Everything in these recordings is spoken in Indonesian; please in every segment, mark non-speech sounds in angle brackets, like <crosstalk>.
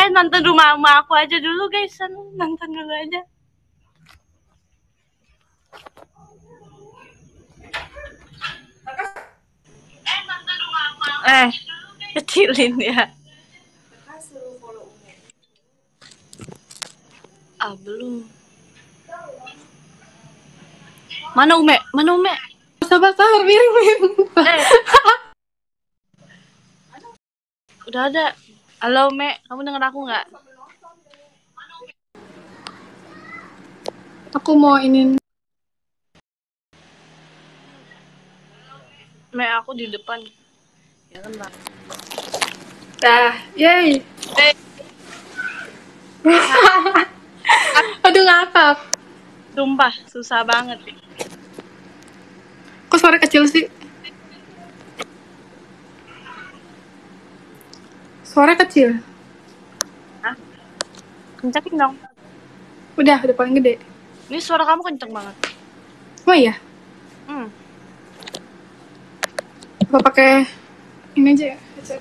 Eh nonton rumah sama aku aja dulu guys, nonton dulu aja. Eh. Eh kecilin ya. Ah belum. Mana Ume? Mana Ume? Sabar, sabar, miring, miring. Eh. <laughs> Udah ada. Halo Ume, kamu denger aku nggak? Aku mau ini. Me, aku di depan. Ya kan bang. Dah, yay. Eh, <laughs> Aduh, ngakak. sumpah susah banget. Kok suara kecil sih? Suara kecil. Kencengin dong. Udah, udah paling gede. Ini suara kamu kenceng banget. Oh iya, Hmm. apa pakai ini aja ya? headset?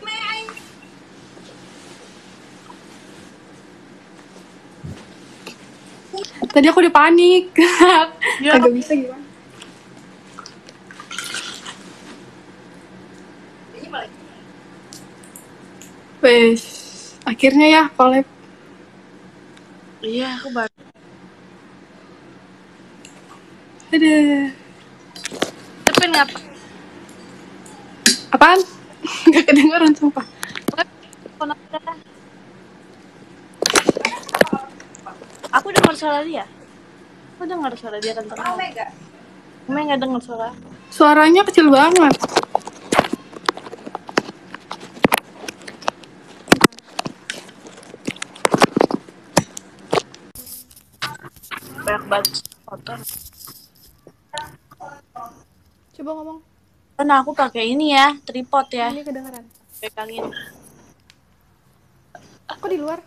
Tadi aku udah panik. <laughs> Ya. Agak bisa gimana? Wes, akhirnya ya collab. Iya, aku baru. Aduh. Tapi ngapa? Apaan? <laughs> Gak kedengeran sumpah. Aku dengar suara dia. Aku dengar suara dia tentang kamu. Ume nggak dengar suara. Suaranya kecil banget. Banget kotor. Coba ngomong. Karena aku pakai ini ya, tripod ya. Ini kedengeran. Pegangin. Aku di luar.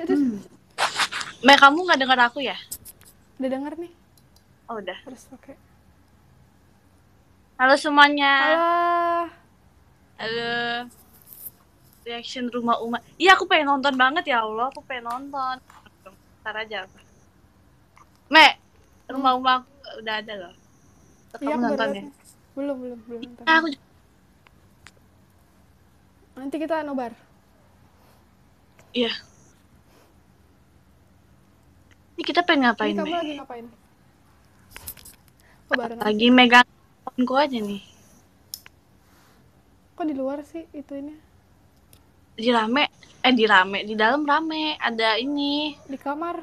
Aduh. Me, kamu nggak dengar aku ya? Udah denger nih. Oh, udah. Harus pakai. Halo semuanya. Alah. Halo. Reaction rumah Uma. Iya, aku pengen nonton banget ya Allah. Aku pengen nonton. Ntar aja. Me, rumah Uma aku udah ada loh. Kamu aku baru nonton ya? Belum, belum, belum nonton. Ah, aku. Nanti kita nobar. Iya. Ini kita pengen ngapain, Ini kamu Me? lagi ngapain? Bareng. Lagi megang teleponku aja nih. Kok di luar sih itu ini? Di rame, eh di rame, di dalam rame. Ada ini. Di kamar.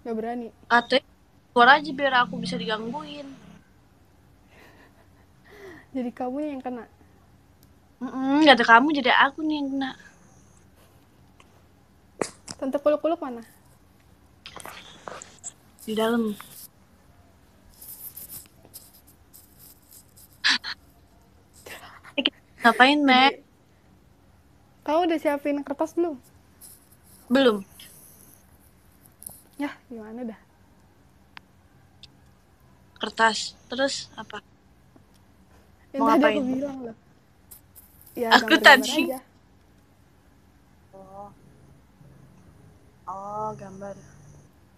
Gak berani. Katanya keluar aja biar aku bisa digangguin. <laughs> Jadi kamu yang kena. Mm gak ada kamu, jadi aku nih yang kena. Tante kuluk-kuluk mana? Di dalam. <laughs> Eh, Ngapain, Me? Kamu udah siapin kertas belum? Belum. Ya, gimana dah? Kertas. Terus apa? Yang Mau tadi ngapain? aku bilang loh. Ya, Aku tadi. aja. Oh. Oh, gambar.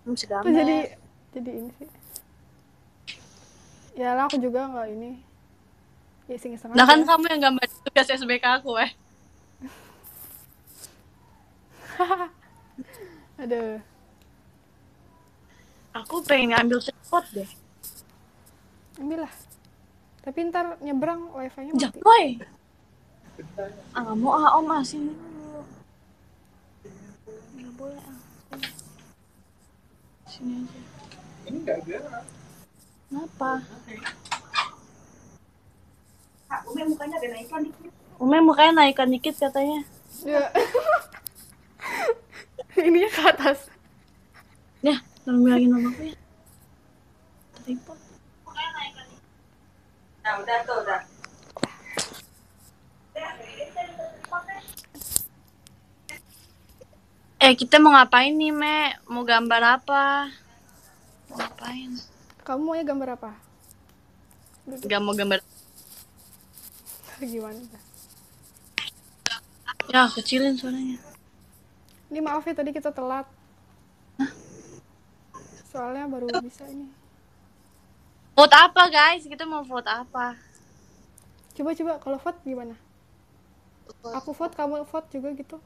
Hmm, jadi jadi ini sih? Ya lah aku juga nggak ini. Ya Nah kan kamu yang gambar tugas SBK aku, eh. <laughs> Aduh. Aku pengen ngambil tripod deh. Ambil lah. Tapi ntar nyebrang wifi-nya mati. Jangan, boy. Ah, nggak mau ah, om ah, sini dulu. Nggak boleh ah. Sini aja. Ini enggak ada. Kenapa? Umi mukanya ada naikkan dikit. Umi mukanya naikkan dikit katanya. Ya. <laughs> Ininya ke atas. Ya, tolong bilangin sama aku ya. Tripod. Nah, udah tuh, udah. Eh, kita mau ngapain nih, Me? Mau gambar apa? Mau ngapain? Kamu maunya gambar apa? Gak mau gambar. gimana? Ya, kecilin suaranya. Ini maaf ya tadi kita telat. Soalnya baru bisa ini. Vote apa, guys? Kita mau vote apa? Coba coba kalau vote gimana? Aku vote, kamu vote juga gitu.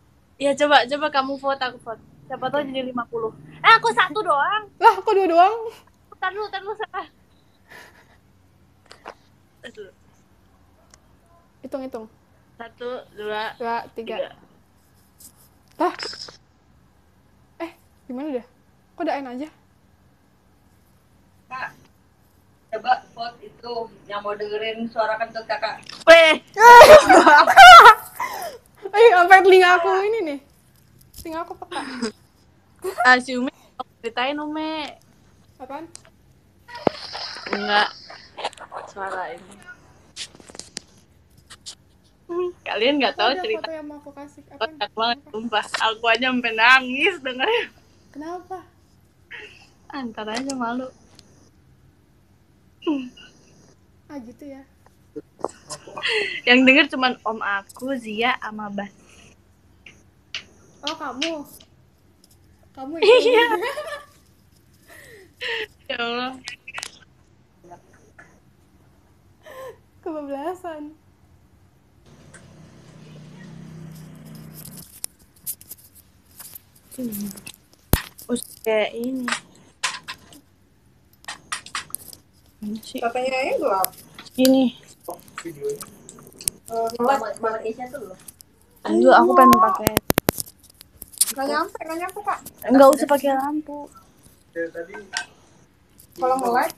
Ya, coba coba kamu vote, aku vote. Siapa tahu jadi 50. Eh, aku satu doang. Lah, kok dua doang? Tar dulu, tar dulu, salah. Tar dulu. Hitung hitung. Satu, dua, Dua, tiga. tiga. Lah. Eh, gimana dah? Kok udah N aja? Kak, coba vote itu yang mau dengerin suara kentut kakak. Weh, <laughs> Eh, sampai telinga aku ini nih. Telinga aku peka. ah, si Umi ceritain Umi. Apaan? Enggak. Suara ini. <laughs> Kalian nggak tahu Ada cerita foto yang mau aku kasih. Apaan? kocak banget, Apa? sumpah. Aku aja sampai nangis dengerin. Kenapa? Antar aja malu. Ah gitu ya. Yang denger cuman om aku, Zia, sama Bas. Oh kamu. Kamu <laughs> ya? Iya. <laughs> Ya Allah. Kebablasan. Oh, kayak ini. Ini sih. Katanya ya gelap. Ini. Isya tuh loh. Aduh, aku pengen pakai. Gak nyampe, gak nyampe kak. Enggak usah pakai lampu. Kalau nge-like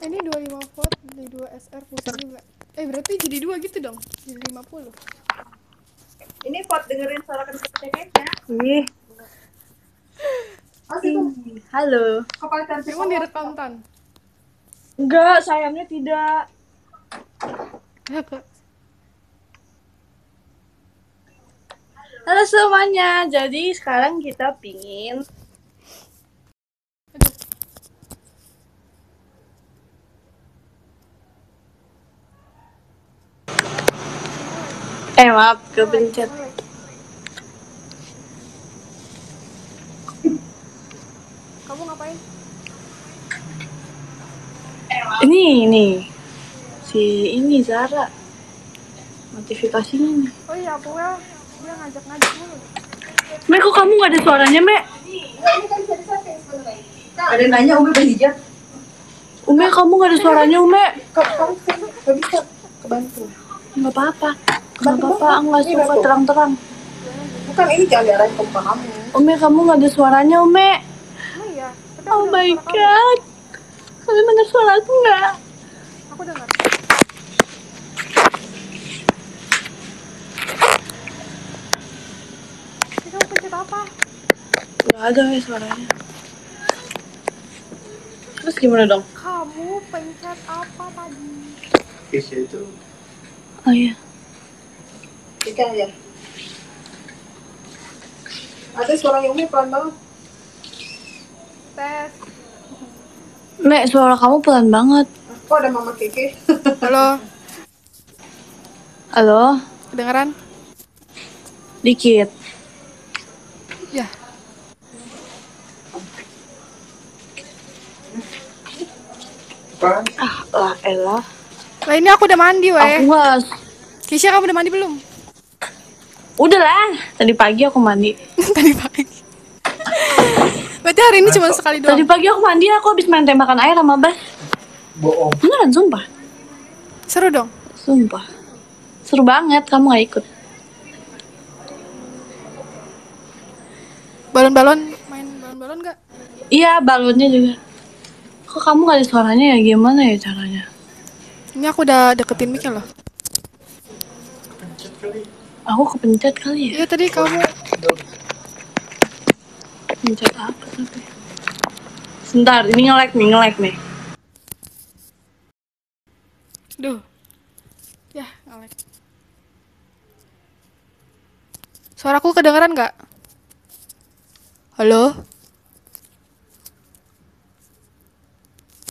Ini 25 vote di 2 SR pulsa juga. Eh berarti jadi dua gitu dong. Jadi 50. Ini vote dengerin suara kentut cekeknya. Ih. Oh, itu Halo. kepala cantik. Emang direkam tan? Enggak, sayangnya tidak. <laughs> Halo semuanya. Jadi sekarang kita pingin Aduh. Eh maaf, kepencet. Kamu ngapain? Ini ini si ini Zara notifikasinya nih. Oh iya aku ya. Dia ngajak-ngajak mulu. Mek kok kamu nggak ada suaranya Mek? Ada yang nanya Umi berhijab. Ume kamu nggak ada suaranya Ume? Kamu gak bisa kebantu. Nggak apa-apa. Nggak apa-apa, aku nggak suka terang-terang. Bukan ini jangan diarahin ke muka kamu. Ume kamu nggak ada suaranya Ume? Oh iya. Oh my suara kamu. god. Kalian dengar suara aku nggak? Aku dengar. Pencet apa? Nggak ada ya suaranya. Terus gimana dong? Kamu pencet apa tadi? Keisha itu Oh iya. Ikan ya. Ada suara Umi pelan banget. Tes. Mek suara kamu pelan banget. Kok ada Mama Keke? Halo. Halo, Kedengeran? dikit. Ya. apaan? Ah lah elah. Lah ini aku udah mandi Aku weh. nggak. Kisha kamu udah mandi belum? Udah lah. Tadi pagi aku mandi. <laughs> Tadi pagi. Berarti hari ini cuma sekali Tadi doang. pagi aku mandi aku habis main tembakan air sama Bas. Bohong. Beneran sumpah. Seru dong. Sumpah. Seru banget, kamu gak ikut. Balon-balon main balon-balon nggak? Iya, balonnya juga. Kok kamu gak ada suaranya ya? Gimana ya caranya? Ini aku udah deketin mic loh. Kali. Aku kepencet kali ya? Iya tadi kamu Pencet apa tapi? Sebentar, ini nge-lag nih, nge-lag nih. Duh. Ya, nge-lag. Suaraku kedengeran nggak? Halo?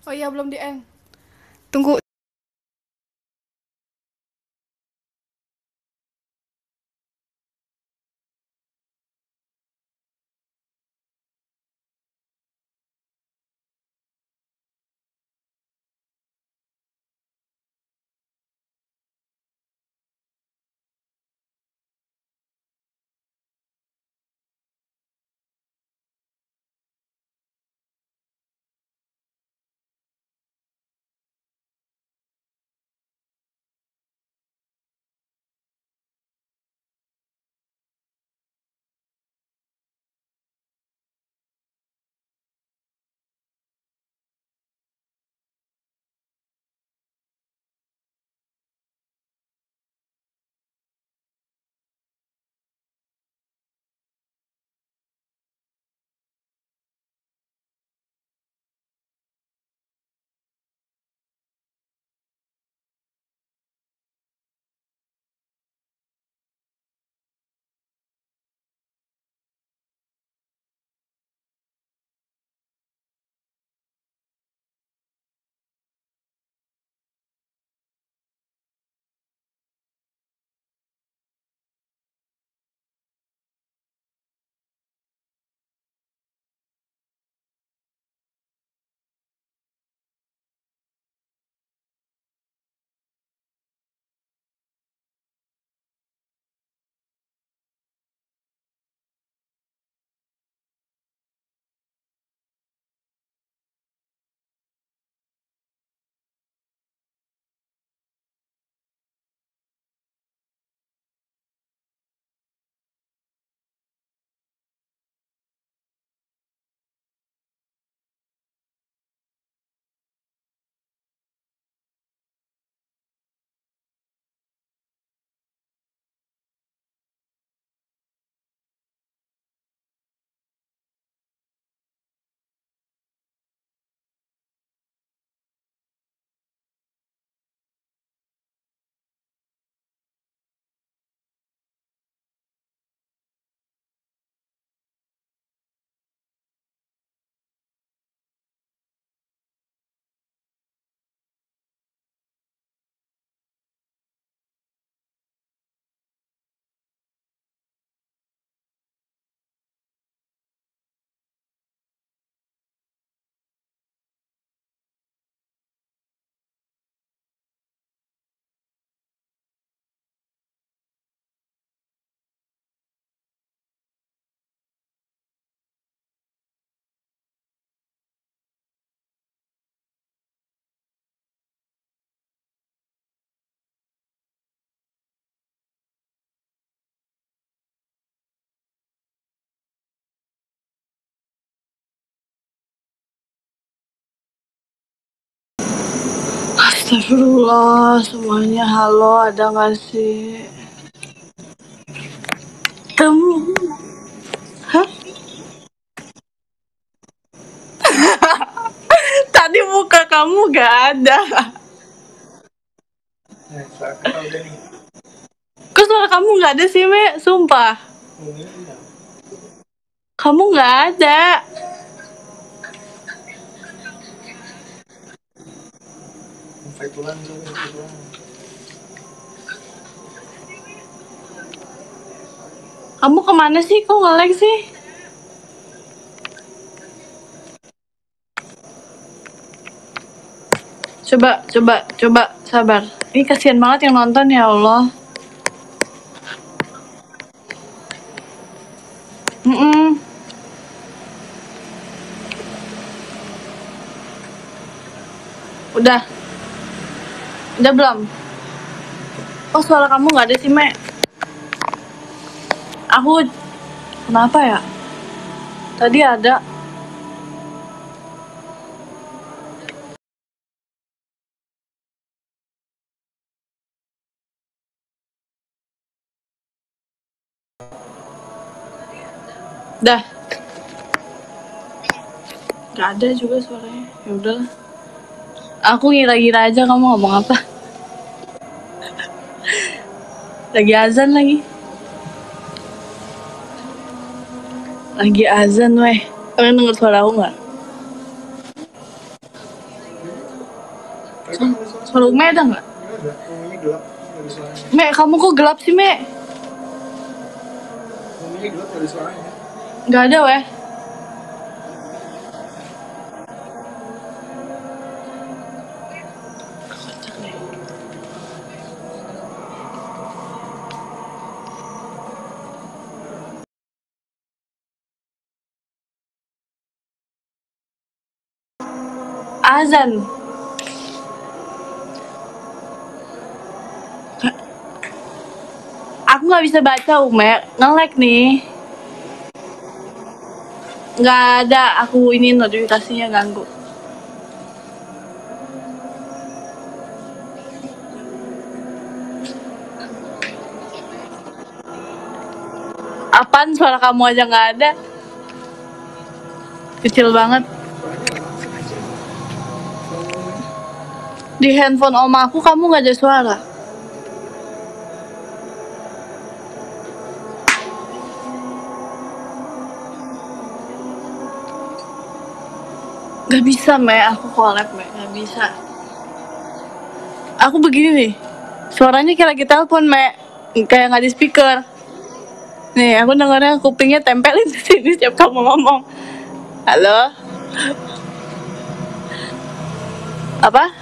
Oh iya, belum di end. Tunggu Astagfirullah, semuanya halo, ada nggak sih? Kamu, hah? <laughs> Tadi muka kamu gak ada. Kok suara kamu gak ada sih, Me? Sumpah. Kamu gak ada. Kamu ke mana sih? Kok nge-lag sih? Coba, coba, coba, sabar. Ini kasihan banget yang nonton ya Allah. Mm-mm. Udah. Udah belum? Oh suara kamu nggak ada sih, Mek. Aku kenapa ya? Tadi ada. Dah. Gak ada juga suaranya. Ya udahlah. Aku ngira-ngira aja kamu ngomong apa. Lagi azan lagi. Lagi azan weh. Kalian denger suara aku nggak? Suara. Ume ada nggak? Me, kamu kok gelap sih, Me? Ngomongnya gelap, suaranya. Nggak ada weh. Azan. Aku nggak bisa baca, Ume. Nge-lag nih. Nggak ada. Aku ini notifikasinya ganggu. Apaan suara kamu aja nggak ada? Kecil banget. Di handphone om aku kamu nggak ada suara. Gak bisa, Me. Aku collab, Me. Gak bisa. Aku begini nih. Suaranya kayak lagi telepon, Me. Kayak nggak di speaker. Nih, aku dengarnya kupingnya tempelin di sini setiap kamu ngomong. Halo? Apa?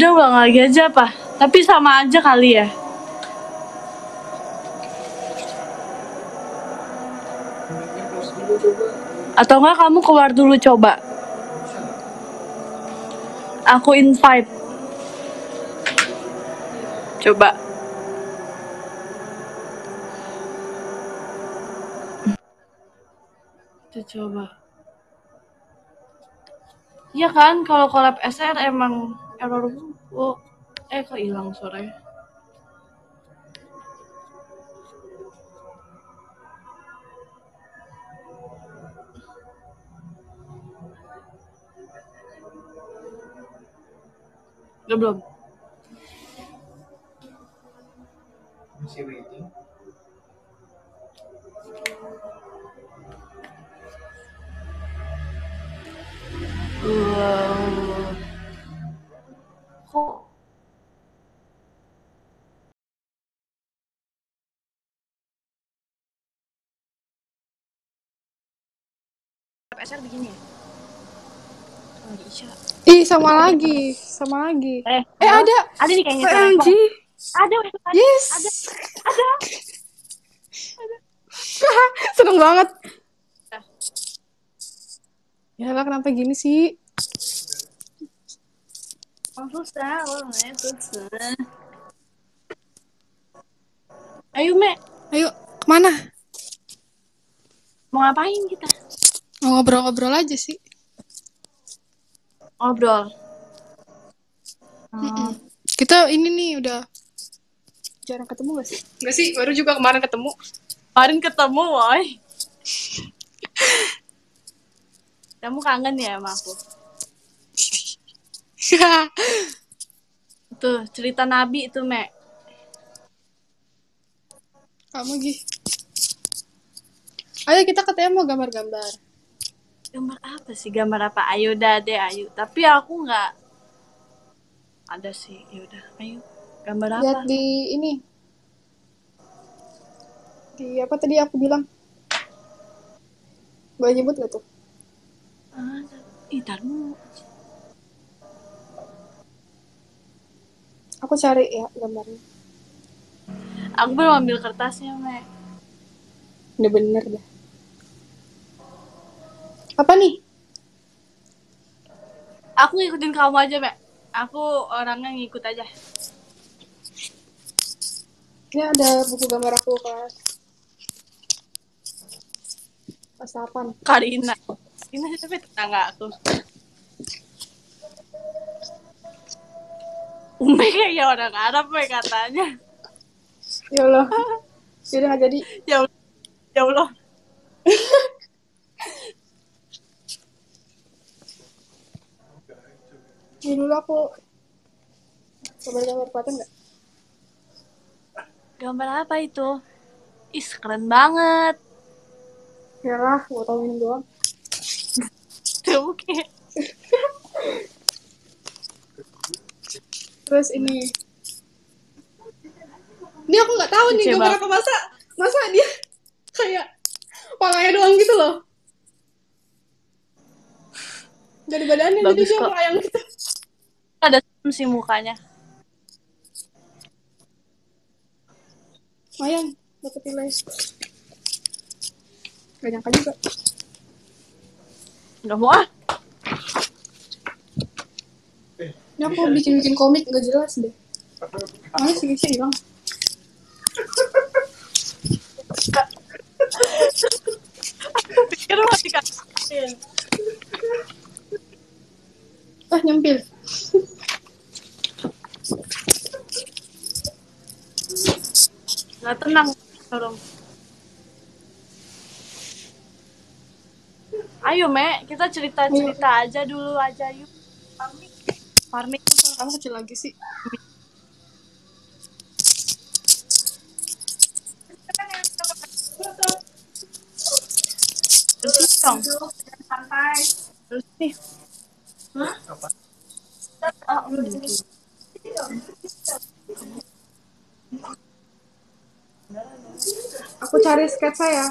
Udah ulang lagi aja apa? Tapi sama aja kali ya. Atau enggak kamu keluar dulu coba. Aku invite. Coba. Coba. Iya kan, kalau collab SR emang error oh, eh kok hilang suaranya. Udah belum? Masih waiting. Eh, kok SR begini ya? Oh, Isya. Ih, sama lagi. Sama lagi. Eh, Eh, ada. ada nih kayaknya. Ada, ada, ada. Yes. Ada. Ada. <laughs> Seneng banget. Ya lah, kenapa gini sih? Ayo, Mek. Ayo, ke mana? Mau ngapain kita? Mau ngobrol-ngobrol aja sih. Ngobrol. Mm-mm. Kita ini nih udah jarang ketemu gak sih? Gak sih, baru juga kemarin ketemu. Kemarin ketemu, woy. <laughs> Kamu kangen ya sama aku? <laughs> Tuh, cerita Nabi itu, Mek. Kamu Gi. Ayo kita katanya mau gambar-gambar. Gambar apa sih? Gambar apa? Ayo dah deh, ayo. Tapi aku nggak ada sih. Yaudah, ayo. Gambar apa? Lihat di ini. Di apa tadi aku bilang? Boleh nyebut gak tuh? Ah, ih, dulu. Aku cari ya gambarnya. Aku belum ambil kertasnya, Mek. Udah bener dah. Apa nih? Aku ngikutin kamu aja, Mek. Aku orangnya ngikut aja. Ini ada buku gambar aku kelas kelas 8. Karina. Karina tapi tetangga aku. Ume kayak <laughs> orang Arab, Mek, katanya. Ya Allah. Jadi nggak jadi. Ya Allah. Ya Allah. <laughs> Ini dulu aku gambar-gambar paten nggak? Gambar apa itu? Ih, keren banget. Ya lah, gua tau ini doang. <laughs> Tuh, kayak Terus ini. Ini aku nggak tahu nih Coba. gambar apa masa masa dia kayak palanya doang gitu loh. Dari badannya jadi Bagus dia kok. melayang gitu. ada sih mukanya. Lumayan, dapet nilai. Gak nyangka juga. Nggak mau ah. Ini aku bikin-bikin komik gak jelas deh. Mana sih sih hilang? Pikir masih kasih. Ah nyempil. Nggak tenang. Dorong. Ayo, Mek. Kita cerita-cerita aja dulu aja yuk. Farming. Farming. Kamu kecil lagi sih. Dong. Aku cari sketsa ya.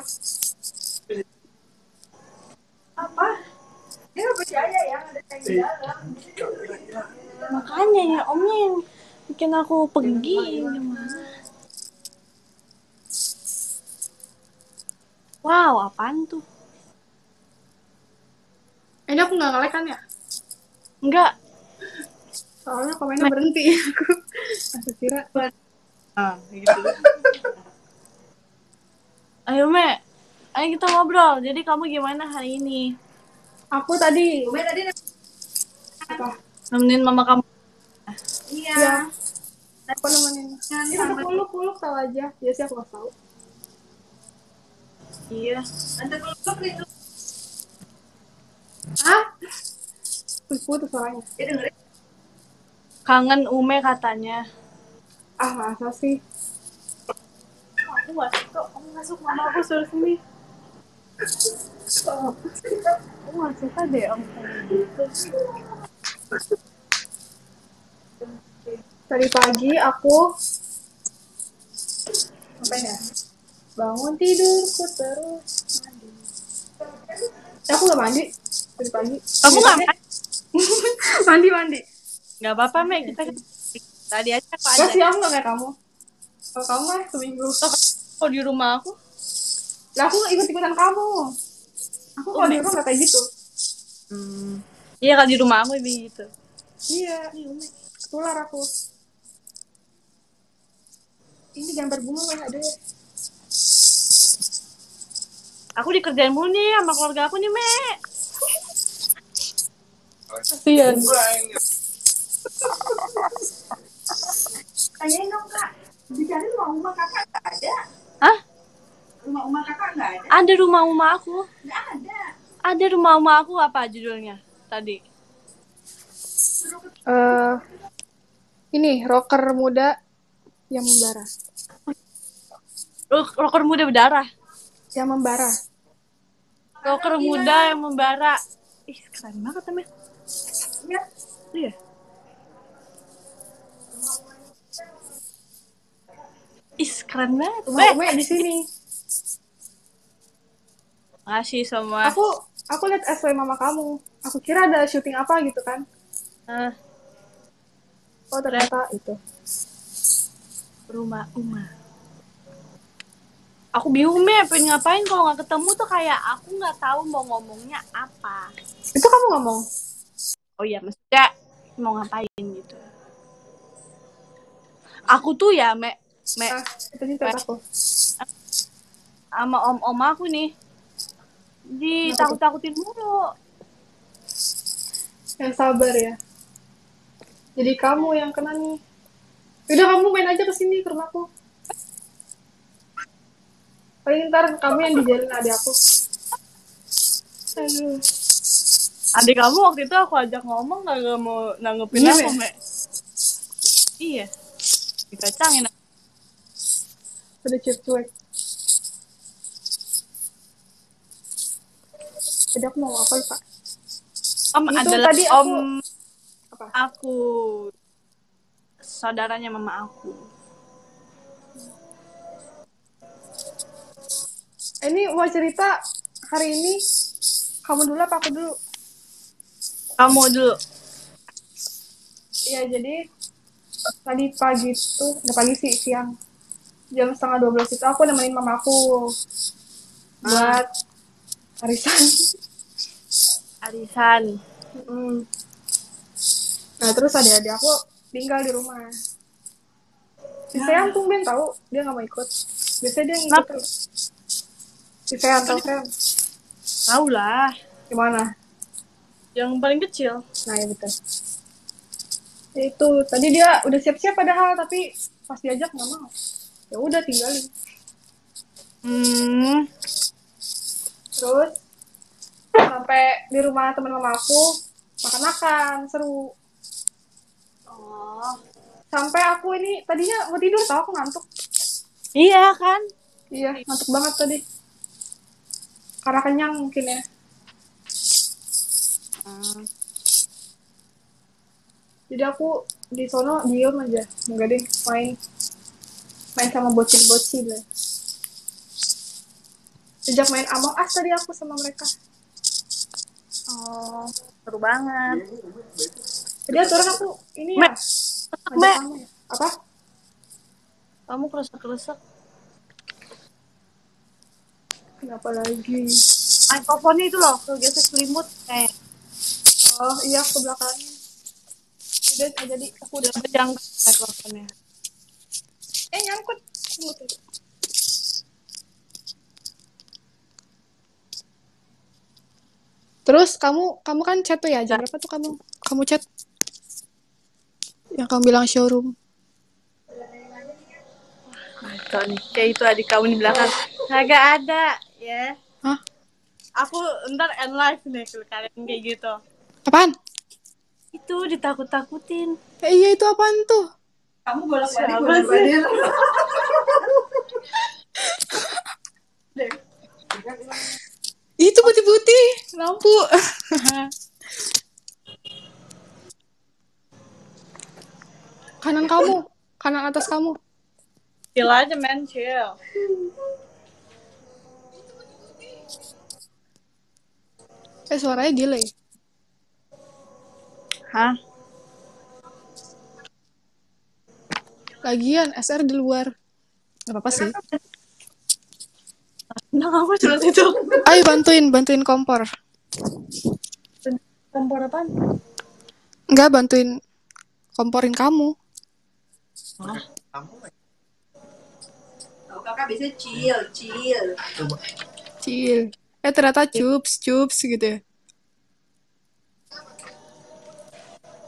Makanya ya omnya yang bikin aku pergi? Wow, apaan tuh? Ini aku nggak ngelek kan ya? Enggak. Soalnya komennya berhenti. Aku <laughs> aku kira. Ah, gitu. Ayo, Me. Ayo kita ngobrol. Jadi kamu gimana hari ini? Aku tadi. Umi tadi Apa? Nemenin mama kamu. iya. Ya. Aku nemenin. Ini udah peluk-peluk tau aja. Ya sih aku nggak tahu. Iya. Nanti peluk itu Hah? Putus-putus suaranya. dia dengerin. Kangen Ume katanya. Ah, masa sih? Aku gak suka. Kamu masuk mama aku suruh sini. Oh, Aku gak suka deh om gitu. Tadi pagi aku apa ya? Bangun tidurku terus mandi. Aku nggak mandi tadi pagi. Kamu gak <laughs> mandi mandi. Gak apa-apa, Me. Kita tadi aja aku Gak aja. sih aku nggak kayak kamu. Kalau kamu mah seminggu. Kok di rumah aku? Lah aku ikut ikutan kamu. Aku kalau di rumah nggak kayak gitu. Hmm. Iya kalau di rumah aku lebih gitu. Iya, ketular aku. Ini gambar bunga nggak ada. Aku dikerjain mulu nih sama keluarga aku nih, Me. Kasian. Tanyain dong kak. Dicari rumah rumah kakak nggak ada. Rumah rumah kakak nggak ada. Ada rumah-rumah aku. Nggak ada. Ada rumah-rumah aku apa judulnya tadi? Eh, ini rocker muda yang membara. Rock- Rocker muda berdarah. Yang membara. Rocker muda yang membara. Ih, keren banget, Me. Iya. Iya. Ih, keren banget. Rumah di sini. Makasih semua. Aku aku lihat SW mama kamu. Aku kira ada syuting apa gitu kan. Ah, Oh ternyata itu. rumah Uma. Aku bingung, Me. Pengen ngapain kalau nggak ketemu tuh kayak aku nggak tahu mau ngomongnya apa. Itu kamu ngomong. Oh iya, maksudnya mau ngapain gitu. Aku tuh ya, Me, Me, Ah, aku. sama om-om aku nih. Ditakut-takutin mulu. Yang sabar ya. Jadi kamu yang kena nih. Udah kamu main aja ke sini ke rumahku. Paling ntar kamu yang dijalin adik aku. Aduh. Adik kamu waktu itu aku ajak ngomong gak, mau nanggepin Iya, aku, Me? Iya. Dikacangin. Udah cuek Jadi aku mau apa lupa. Om Itu adalah tadi aku- om Apa? aku. Saudaranya mama aku. Ini mau cerita hari ini kamu dulu apa aku dulu? Kamu dulu. Iya jadi tadi pagi tuh, udah pagi sih siang jam setengah 12 itu aku nemenin mamaku buat arisan. Arisan. Mm. Nah terus adik-adik aku tinggal di rumah. Si Sean tumben tahu dia nggak mau ikut. Biasanya dia ngikut terus. Si Sean tau Sean Tahu lah. gimana? Yang paling kecil. Nah ya betul. Ya, itu tadi dia udah siap-siap padahal tapi pas diajak nggak mau. Ya udah tinggalin. Hmm. Terus sampai di rumah teman mama aku makan-makan seru. Oh. Sampai aku ini tadinya mau tidur tau aku ngantuk. Iya kan? Iya ngantuk banget tadi. Karena kenyang mungkin ya. Hmm. Jadi aku di sono diem aja. Enggak deh main main sama bocil-bocil ya. Sejak main Among Us tadi aku sama mereka. Oh, seru banget. Jadi aturan aku ini ya. Me, kamu ya. Apa? Kamu keresek-keresek. Kenapa lagi? Mikrofonnya itu loh, kegesek selimut. Kayak Oh iya ke belakangnya. Udah jadi aku udah pedang mikrofonnya. eh nyangkut. Tunggu, Terus kamu kamu kan chat tuh ya jam berapa tuh kamu kamu chat? Yang kamu bilang showroom. Kayak itu adik kamu di belakang. Kagak ada, ya. Hah? Aku ntar end live nih kalau kalian kayak gitu. Apaan? Itu ditakut-takutin. Eh, iya itu apaan tuh? Kamu bolak-balik Siapa bolak-balik. <laughs> Itu putih-putih lampu. <laughs> kanan kamu, kanan atas kamu. Chill aja, men. Chill. Eh suaranya delay. Hah? Lagian SR di luar. Gak apa-apa sih. Nah, aku cuma itu. Ayo bantuin, bantuin kompor. Kompor apaan? Enggak bantuin komporin kamu. Oh, kakak biasanya chill, chill. Cil. Eh ternyata cups, cups gitu ya.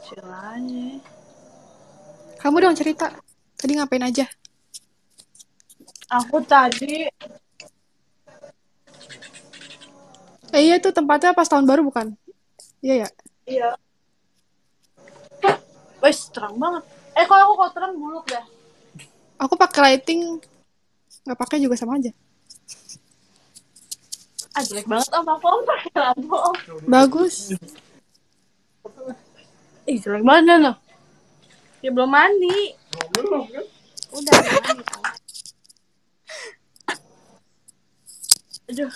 Silanya. Kamu dong cerita. Tadi ngapain aja? Aku tadi Eh iya tuh tempatnya pas tahun baru bukan? Iya ya. iya. Wes terang banget. Eh kalau aku kalau terang buluk dah. Aku pakai lighting nggak pakai juga sama aja. Ah jelek banget om aku pakai lampu. Bagus. Ih jelek banget loh. Ya belum mandi. Udah mandi. Aduh.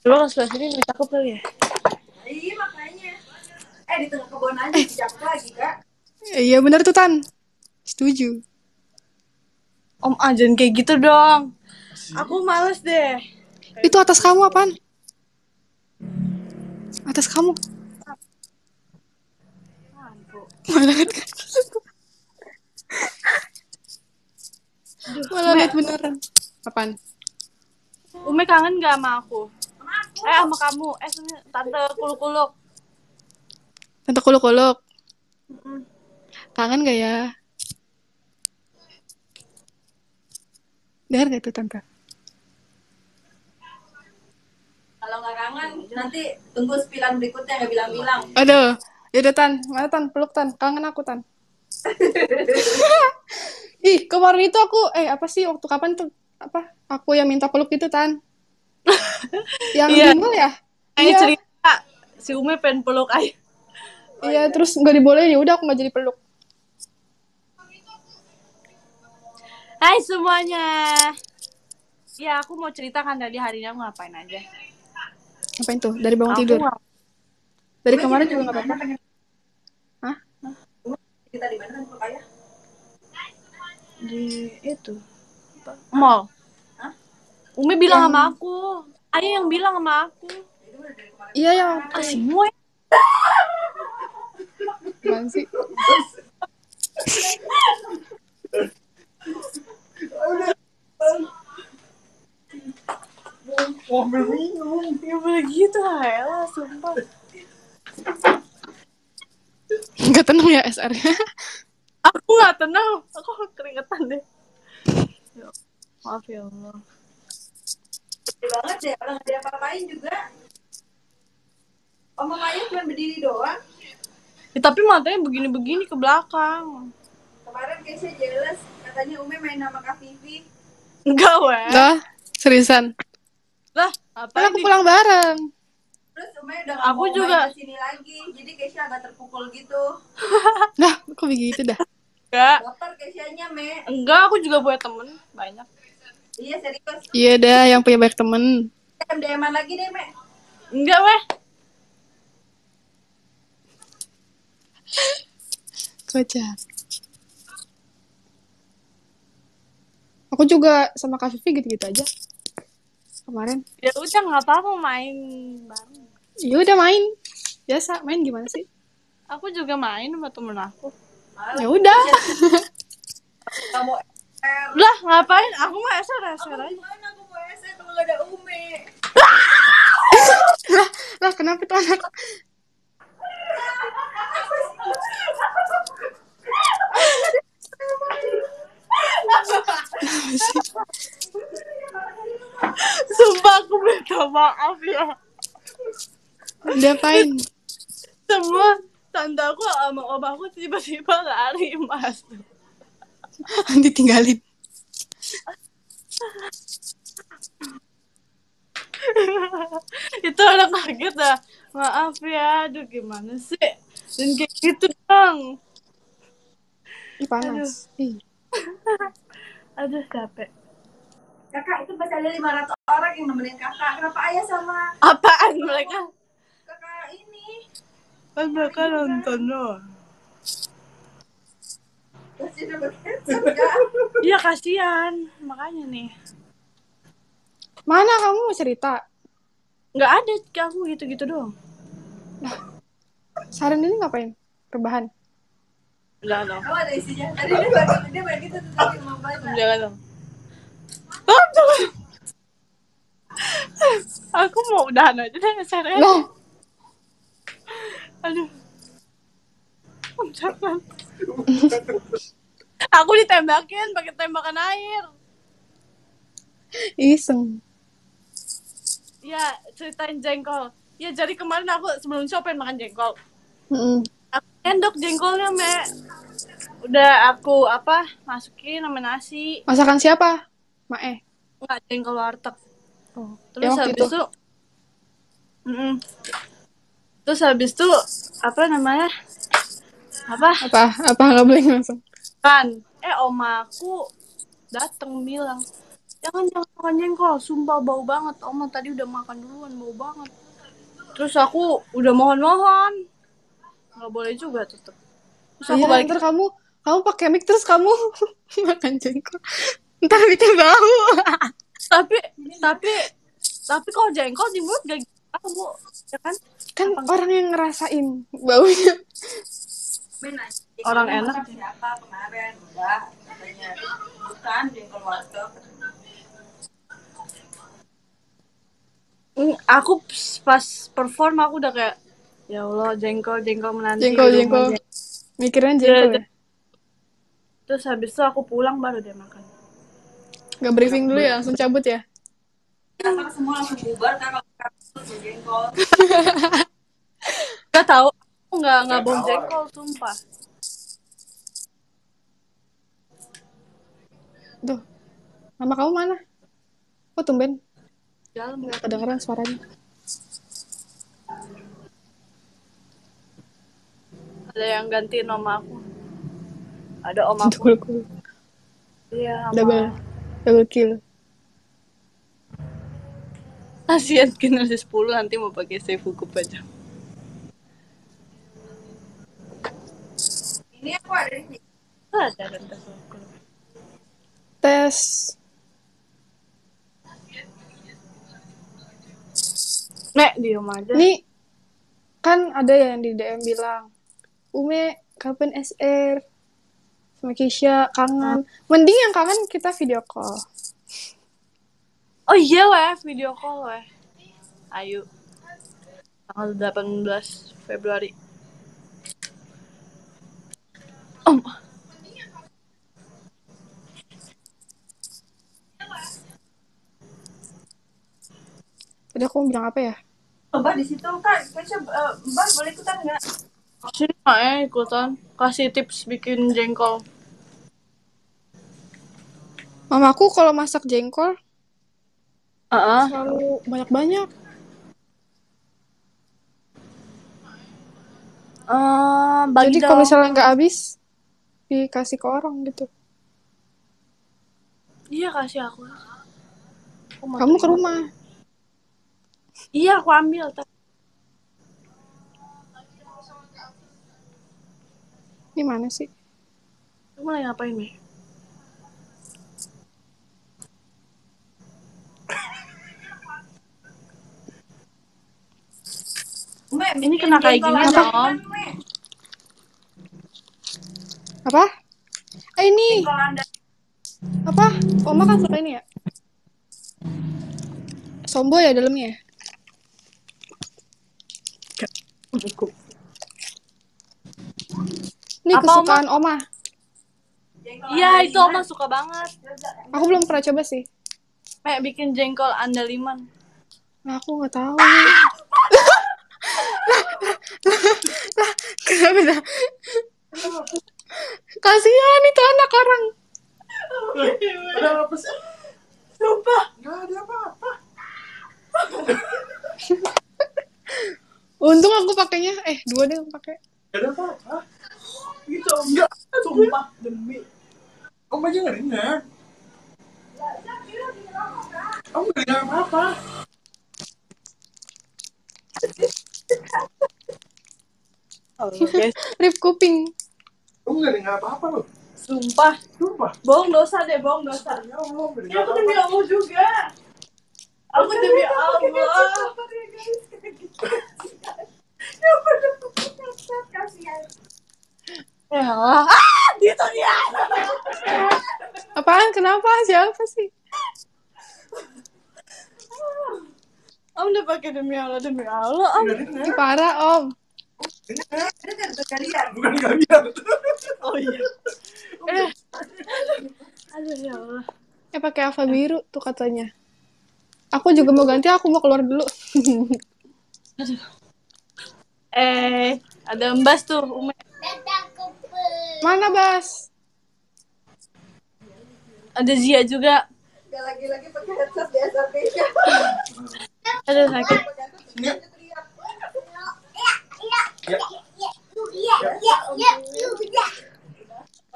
Coba kalau sebelah sini lebih cakep kali ya. Iya makanya. Eh di tengah kebun aja dijak lagi kak. Eh, iya bener tuh Tan. Setuju. Om jangan kayak gitu dong. Aku males deh. Itu atas kamu apaan? Atas kamu. Malah kan? Malah liat beneran. Apaan? Umi kangen gak sama aku? Eh sama kamu. Eh sini tante kuluk-kuluk. Tante kuluk-kuluk. Kangen gak ya? Dengar gak tuh tante? Kalau nggak kangen, nanti tunggu spilan berikutnya nggak bilang-bilang. Aduh, yaudah Tan, mana Tan, peluk Tan, kangen aku Tan. <laughs> Ih, kemarin itu aku, eh apa sih waktu kapan tuh, apa, aku yang minta peluk itu Tan. Yang di mall ya? Kayak Iya, cerita si Umi pengen peluk aja. iya, terus nggak dibolehin, ya udah aku nggak jadi peluk. Hai semuanya. Ya aku mau ceritakan tadi hari ini aku ngapain aja. Ngapain tuh? Dari bangun Aku tidur. ngap- Dari kemarin juga nggak apa-apa. Hah? Kita di mana kan Pak Ayah? di itu mall. Umi bilang sama aku. Ayah yang bilang sama aku. Iya ya, Ah, semua sih? Ya sumpah. Nggak tenang ya SR-nya. Aku nggak tenang. Aku keringetan deh. Ya, Maaf ya Allah. Gede banget deh, orang nggak diapa-apain juga. Om Ayah cuma berdiri doang. Ya, tapi matanya begini-begini ke belakang. Kemarin Keisha jealous, katanya Umi main sama Kak Vivi. Enggak, weh. Lah, seriusan. Lah, apa Kan aku pulang bareng. Terus Umi udah nggak Aku mau juga. main ke sini lagi, jadi Keisha agak terpukul gitu. Nah, kok begitu dah? Enggak. Motor Keisha-nya, Me. Enggak, aku juga punya temen banyak. Iya serius. Iya dah, yang punya banyak temen. DM-DM-an lagi deh, Me. Enggak, weh. Kocak. Aku juga sama Kak Vivi gitu-gitu aja. Kemarin. Ya udah nggak apa-apa main bareng. Ya udah main. Biasa, main gimana sih? Aku juga main sama temen aku. Ya udah. <laughs> Kamu R. Lah, ngapain? Aku mah eser eser aja. Gimana aku mau SM kalau ada Umi? lah, lah kenapa tuh anak? Sumpah aku minta maaf ya. Diapain? Semua tante aku sama om aku tiba-tiba lari mas. <laughs> Ditinggalin. <laughs> Itu orang kaget dah. Maaf ya, aduh gimana sih? Dan kayak gitu dong. Ih, panas. Aduh <laughs> capek. Kakak itu masih ada 500 orang yang nemenin kakak. Kenapa ayah sama Apaan mereka? kakak ini? Kan mereka nonton doang. Masih dapat headset kak? Iya kasihan, makanya nih. Mana kamu mau cerita? Nggak ada ke aku gitu-gitu doang. Saran ini ngapain? rebahan. Jangan dong. Kamu ada isinya. Tadi dia baru dia baru gitu tuh tadi mau baca. Jangan dong. Jangan. Aku mau udahan aja deh serius. Loh, Aduh. Jangan. Aku ditembakin pakai tembakan air. iseng. Ya, ceritain jengkol. Ya, jadi kemarin aku sebelum show pengen makan jengkol. Mm-mm. Aku endok jengkolnya, Me. Udah aku apa? Masukin sama nasi. Masakan siapa? Mae. Enggak jengkol warteg. Oh, Terus yang waktu habis itu, Mm-mm. Terus habis itu apa namanya? Apa? Apa? Apa nggak boleh langsung? Kan, eh oma aku dateng bilang, jangan jangan makan jengkol, sumpah bau banget. Oma tadi udah makan duluan, bau banget. Terus aku udah mohon-mohon, nggak boleh juga tetep. Terus aku Iya, balik, ntar kamu kamu pakai mic terus kamu <laughs> makan jengkol. Ntar bikin bau. tapi tapi tapi kalau jengkol di mulut gak gitu, ya kan? kan orang yang ngerasain baunya. Nanya, Orang "Jengkolnya enak." Siapa kemarin? Udah katanya. Bukan jengkol warteg. Mm, Aku pas perform aku udah kayak, ya Allah jengkol jengkol menanti. Jengkol di jengkol. jeng-" Mikiran Iya, jengkol. ya? Terus habis itu aku pulang baru dia makan. Gak briefing dulu ya, langsung cabut ya. Kenapa semua langsung bubar kalau kamu jengkol? <laughs> Gak tahu, nggak nggak bau jengkol sumpah. Tuh. Nama kamu mana? Kok tumben? Dalam Nggak kedengeran suaranya. ada yang ganti nama aku. Ada om aku. Cool, cool. Iya. sama- Double, double kill. Kasihan generasi 10 nanti mau pakai save buku aja. Ini aku ada di sini. Ada kan tes buku. Tes. Nek, diem aja. Nih, kan ada yang di DM bilang, Ume, kapan SR? Sama Keisha, kangen. Mending yang kangen kita video call. Oh iya weh, video call weh. Ayo. Tanggal 18 Februari. Om. Tadi aku mau bilang apa ya? Mbak di situ eh, Mbak boleh ikutan nggak? Sini ya ikutan. Kasih tips bikin jengkol. Mamaku kalau masak jengkol Heeh. selalu banyak-banyak. Bagi Jadi kalau misalnya nggak habis, dikasih ke orang gitu. Iya kasih aku. Aku mau Kamu ke rumah. Iya aku ambil. tapi Ini mana sih? Kamu lagi ngapain nih? Mbak, Ini kena kayak gini dong. Apa? Eh ini apa? Oma kan suka ini ya? Sombo ya dalamnya. ya? Ini Apa, kesukaan Oma. Jengkol Iya itu oma suka banget. Aku belum pernah coba sih. Kayak bikin jengkol andaliman. Nah, aku nggak tahu. Kenapa dah? Kasihan itu anak orang. Ada apa sih? Sumpah. Gak ada apa-apa. Untung aku pakainya eh dua deh aku pakai. Gak ada apa-apa. Gitu enggak. Sumpah demi. Kamu aja nggak dengar. Kamu nggak dengar apa-apa. Oh, guys. <laughs> Rip kuping. Kamu nggak dengar apa-apa loh. Sumpah. Sumpah. Bohong dosa deh, bohong dosa. Ya Allah, Ya aku demi. Allah juga. Aku demi Allah. Ya, kasihan. Ya Allah. Ah, gitu dia. Apaan? Kenapa? Siapa sih? Om udah pakai demi Allah demi Allah. Om. Ih, parah, Om. Bukan kalian. Oh iya. Eh. Aduh ya Allah. Eh, pakai Alfa biru tuh katanya. Aku juga mau ganti, aku mau keluar dulu. <laughs> Eh, ada Mbas tuh, Ume. Mana, Bas? Ada Zia juga. Dia lagi-lagi pakai headset di SRP. Aduh sakit.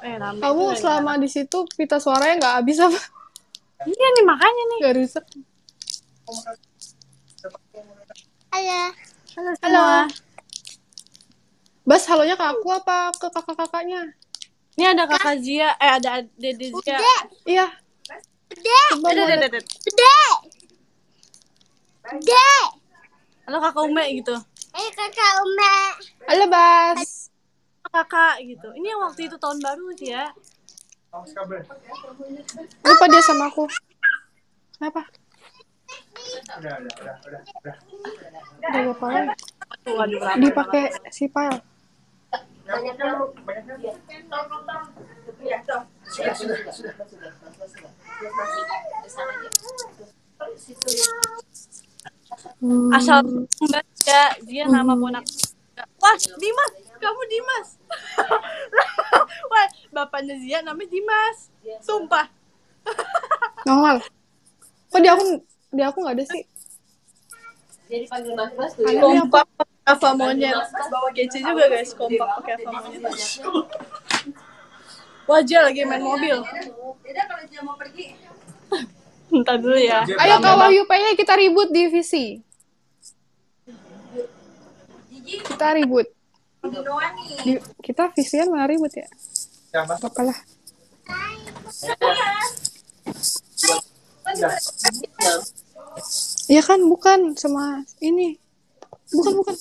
Eh. Kamu selama di situ pita suaranya nggak habis apa? Iya nih makanya nih. Nggak rusak. Halo. Halo Halo. Bas, halonya ke aku apa ke kakak-kakaknya? Ini ada kakak Zia, eh ada Dede Zia. Iya. Mau ada, lihat. ada. Halo kakak Ume gitu. Halo, Bas. Kakak gitu. Ini yang waktu itu tahun baru sih ya. Lupa dia sama aku. Kenapa? Udah, udah, udah, udah, udah. Udah rame Dipakai si file. Banyak banyak Sudah, sudah, sudah. Hmm. Asal Mbak ya, dia nama ponak. Wah, Dimas, kamu Dimas. <laughs> Wah, bapaknya Zia namanya Dimas. Sumpah. <laughs> Nongol. Kok di aku di aku nggak ada sih? Jadi panggil Mas Mas tuh. Ya. Kompak Ava monyet. Kece juga guys, kompak pakai Ava monyet. Wajah lagi main mobil. Beda kalau dia mau pergi. <laughs> Entar dulu ya. Ayo Kak Wahyu Paya kita ribut divisi. Kita ribut. Di, kita visian malah ribut ya. Ya. Apa lah. Iya kan bukan sama ini. Bukan bukan.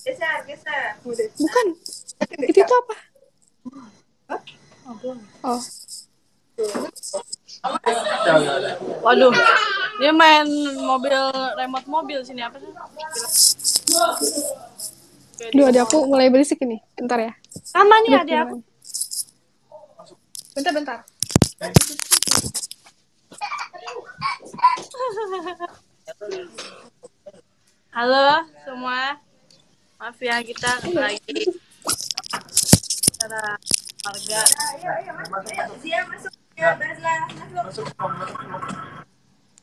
Geser, geser. Bukan. Itu itu apa? Oh. Waduh, dia main mobil remote mobil sini apa sih? Duh, ada aku mulai berisik ini. Bentar ya. Sama nih ada aku. Bentar, bentar. Halo semua, maaf ya kita lagi acara warga. Dia masuk. Ya. Masuk.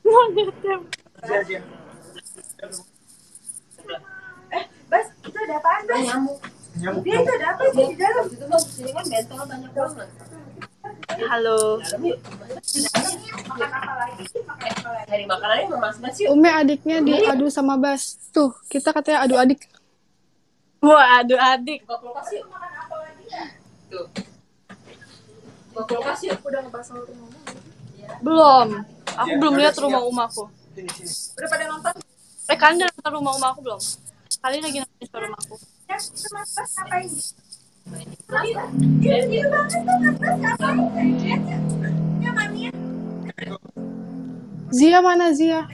Masuk, Bas, itu ada apaan, Bas? Nyamuk. Dia itu ada apa sih di dalam? Itu Bas, sini kan bentol banyak banget. Halo. Makan apa lagi? Makan apa lagi? Dari makanannya sama Mas Mas yuk. Umi adiknya diadu sama Bas. Tuh, kita katanya adu adik. Wah, aduh adik. Buka kulkas yuk. Makan apa lagi ya? Tuh. Kulkas yuk. Udah ngebahas soal rumah Belum. Aku belum lihat rumah umaku. Sini, sini. Udah pada nonton? Eh, kalian udah nonton rumah umaku belum? Kalian lagi nonton ke rumahku. Zia mana Zia?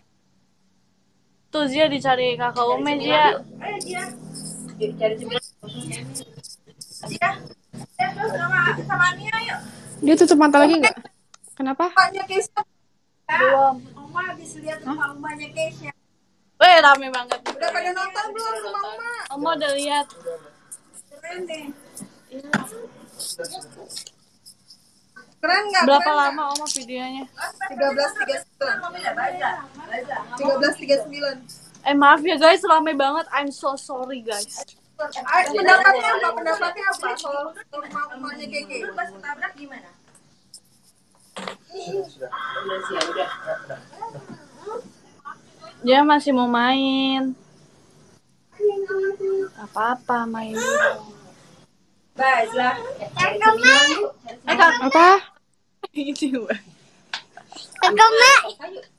Tuh Zia dicari kakak Ume Zia. Ayo, Dia. Yuk, cari cemilan. Dia. Terus sama sama Nia yuk. Dia tutup mata lagi nggak? Kenapa? Belum. Oma habis lihat rumah rumahnya Keisha. Weh, rame banget. Udah pada nonton belum rumah Oma? Oma udah lihat. Keren deh. Keren nggak? Berapa Keren lama Oma videonya? Tiga belas tiga sembilan. Tiga belas tiga sembilan. Eh maaf ya guys, rame banget. I'm so sorry guys. Pendapatnya apa? Pendapatnya apa? Soal rumah rumahnya Keke. Pas ketabrak gimana? Dia masih mau main. Apa-apa main dulu. Baiklah. Eh kak, Apa? ini gue.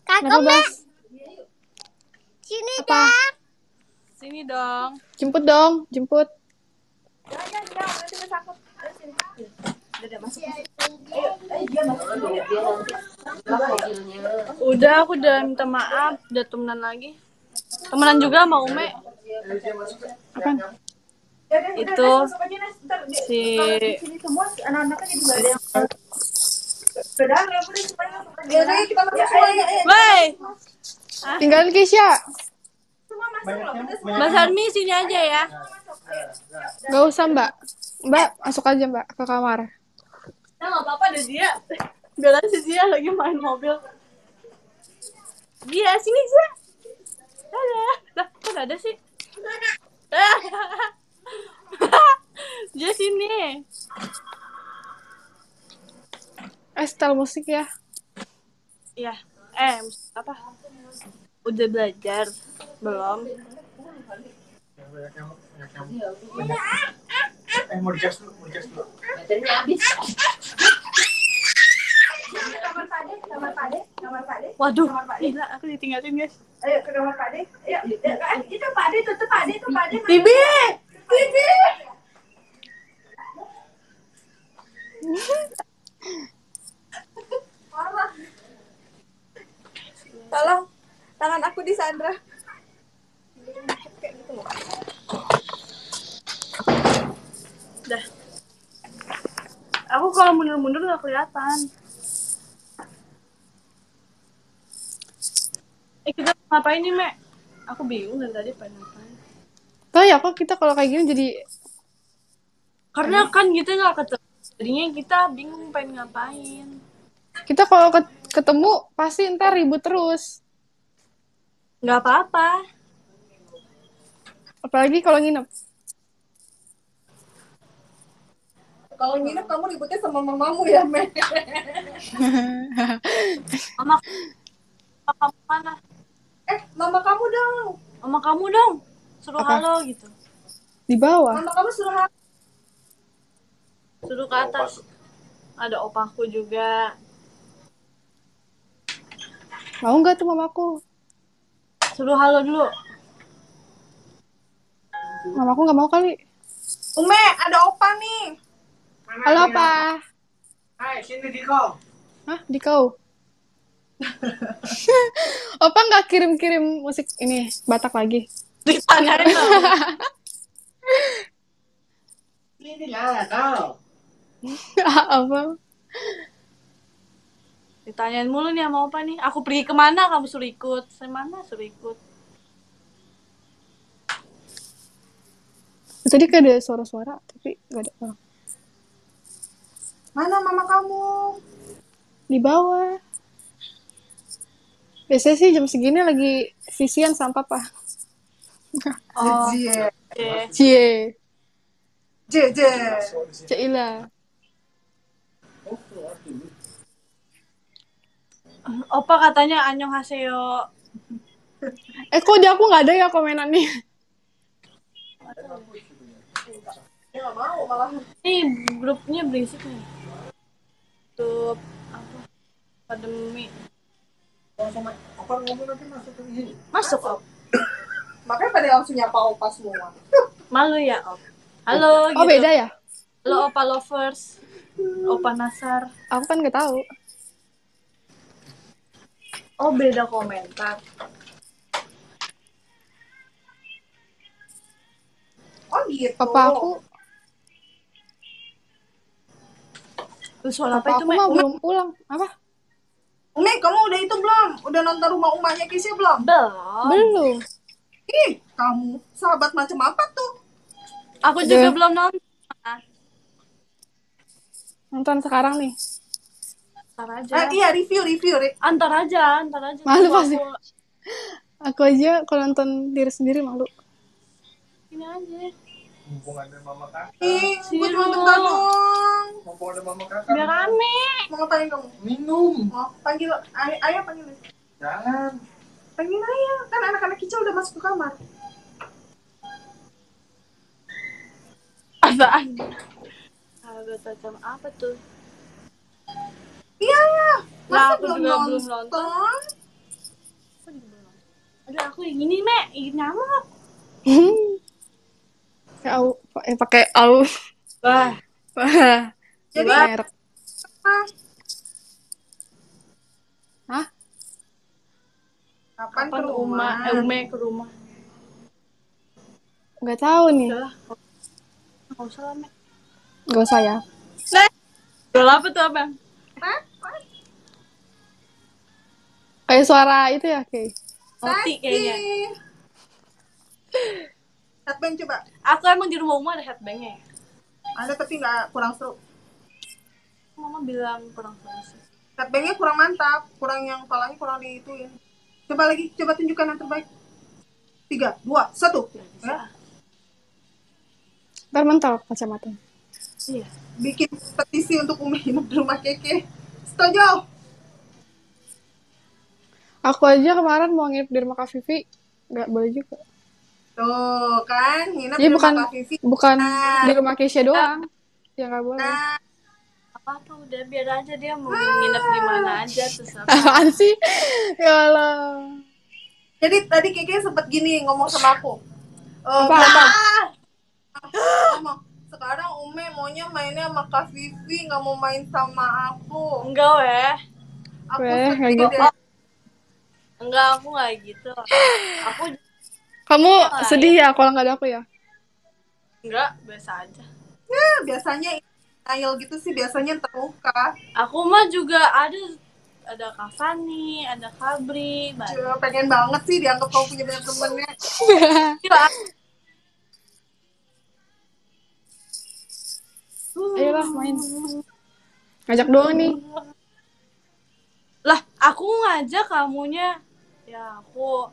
Kenapa Bas? Apa? Sini dong. Jemput dong, jemput. Dia masuk dulu. Udah, aku udah minta maaf, udah temenan lagi. Temenan juga sama Ume. Udah, Itu si-. Wey, Tinggalin semua Mbak Sarmi sini aja ya. Gak usah mbak. Mbak, masuk aja mbak ke kamar. Nah, nggak apa-apa deh dia. Aja dia lagi main mobil. Dia sini sih. Ada. Lah, kok ada sih? <laughs> dia sini. Eh, setel musik ya. Iya. Eh, apa? Udah belajar? Belum. Eh mau dicas dulu, mau dicas dulu. Baterainya habis. Kamar Pade, kamar Pade, kamar Pade. Waduh, Kamar Pade. gila aku ditinggalin guys. Ayo ke kamar Pade. Ayo, eh, itu Pade, tutup Pade, itu Pade. Bibi! Bibi. Tolong, tangan aku di Sandra. Dah. Aku kalau mundur-mundur nggak kelihatan. Eh kita ngapain nih, Mek? Aku bingung dari tadi pengen ngapain. Tahu ya kok kita kalau kayak gini jadi Karena kan kita nggak ketemu. Jadinya kita bingung pengen ngapain. kita kalau ket- ketemu pasti ntar ribut terus. Nggak apa-apa. Apalagi kalau nginep. Kalau nginep kamu ributnya sama mamamu ya, Me. <laughs> Mama, mama kamu mana? Eh, mama kamu dong. Mama kamu dong. Suruh Apa? halo gitu. Di bawah. Mama kamu suruh ha- Suruh ke atas. Ada opaku juga. Mau nggak tuh mamaku? Suruh halo dulu. Mamaku nggak mau kali. Ume, ada opa nih. Halo apa? Hai, sini Diko. Hah, di kau? <laughs> Opa nggak kirim-kirim musik ini Batak lagi? Ditanyain dong. Sini lah, kau. apa? Ditanyain mulu nih sama opa nih. Aku pergi ke mana kamu suruh ikut? Saya mana suruh ikut? Tadi kayak ada suara-suara tapi nggak ada orang. Mana mama kamu? Di bawah. Biasanya sih jam segini lagi visian sama papa. Oh, Cie. oke. Cie, Cie, cie. Cila. Opa katanya anyong haseyo. Eh kok di aku nggak ada ya komenannya? Nih grupnya berisik nih. Grup apa? Pandemi. Sama apa ngomong nanti masuk ke. Masuk op. <coughs> Makanya pada langsung nyapa opa semua. <laughs> Malu ya op. Halo Oh gitu. beda ya? Halo opa lovers. Opa Nasar. Aku kan nggak tahu. Oh beda komentar. Oh gitu. Papa aku, Lu suara papa apa itu, aku Mek? mah belum pulang. Apa? Umi, kamu udah itu belum? Udah nonton rumah umahnya Kisi belum? Belum. Belum. Ih, kamu sahabat macam apa tuh? Aku juga Udah. belum nonton. Nonton sekarang nih. Antar aja. Eh, iya, review, review. Re. Antar aja, antar aja. Malu pasti. aku Aku aja kalau nonton diri sendiri malu. Ini aja. Mumpung ada mama kakak. Ih, gue cuma bentar dong. Mumpung ada mama kakak. Biar rame. Mau ngapain kamu? Minum. Mau panggil ay ayah panggil. Jangan. Panggil ayah. Kan anak-anak kicau udah masuk ke kamar. Apaan? Sahabat macam apa tuh? Iya, ayah. Lah, Masa aku belum belum nonton? nonton. Aduh, aku yang gini, Mek. Ini nyamuk. <laughs> Pakai au, eh pakai au. Wah. Wah, Jadi, merek. Ah, Hah? Kapan, Kapan ke Uma, rumah? eh, Ume ke rumah? Nggak tahu nih. Nggak usah lah, Mek. Nggak usah ya. Udah apa tuh, Abang? Hah? Kayak suara itu ya, Kay. Mati kayaknya. Headband coba. Aku emang di rumah Uma ada headbangnya ya? Ada tapi nggak kurang seru. Mama bilang kurang keras. Headbangnya kurang mantap, kurang yang palanya kurang diituin. Coba lagi, coba tunjukkan yang terbaik. Tiga, dua, satu. Ya. Ntar mental kacamata. Iya. Bikin petisi untuk Umi hidup di rumah Keke. Setuju? Aku aja kemarin mau nginep di rumah Kak Vivi. Nggak boleh juga. Tuh kan, nginep Iya, di bukan- rumah Kak Vivi. Bukan Nah. di rumah Keisha doang. Ya nggak boleh. Nah, Apa-apa udah biar aja dia mau nginep di mana aja terus <laughs> apa. Apaan sih? Ya Allah. jadi tadi Keke sempet gini ngomong sama aku. Eh, Apa, apa? ngomong, sekarang Ume maunya mainnya sama Kak Vivi, nggak mau main sama aku. Enggak weh. Aku Weh, sedih gitu. Enggak, aku nggak gitu. Aku Kamu Iya, sedih ya kalau nggak ada aku ya? enggak, biasa aja. Ya, biasanya Nail gitu sih biasanya terluka. Aku mah juga ada ada Kak Fani, ada Kabri, banyak. Cuma pengen banget sih dianggap kamu punya banyak temennya. Gila. <laughs> Ayolah main. Ngajak doang nih. Lah, aku ngajak kamunya. Ya, aku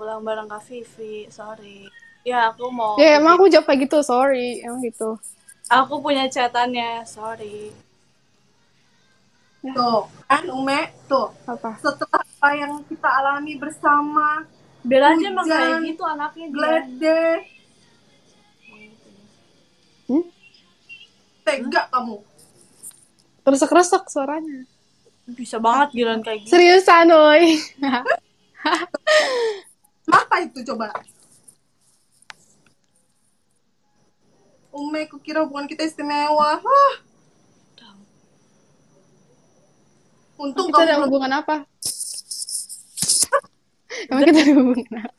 pulang bareng Kak Vivi, sorry. Ya, aku mau. Ya emang aku jawab kayak gitu, sorry. Emang gitu. Aku punya catatannya, sorry. Tuh, kan Ume, tuh. Apa? Setelah apa yang kita alami bersama, Biar aja emang Hujan, kayak gitu anaknya dia. gledek, Hmm? tega kamu. Keresek-keresek suaranya. Bisa banget gilan kayak gitu. Seriusan, woi. <laughs> Apa itu coba? Ume, kukira hubungan kita istimewa. Hah. Untung kita ada hubungan apa? Emang kita ada hubungan apa?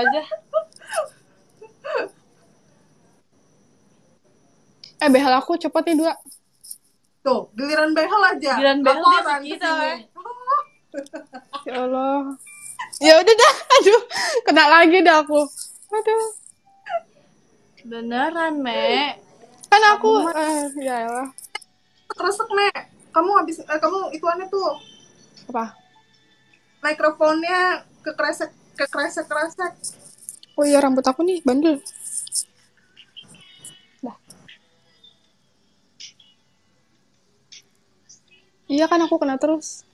Aja. Eh, behel aku copot nih dua. tuh, giliran behel aja. Giliran behel dia ke kita. <laughs> Ya Allah. Ya udah dah, <laughs> aduh. Kena lagi dah aku. Aduh. Beneran, Me. Kan aku, eh, ya Allah. Kresek, Nek. Kamu habis eh, kamu ituannya tuh Apa? mikrofonnya kekresek kekresek kresek. Oh iya, rambut aku nih, bandel. Dah. Iya kan aku kena terus.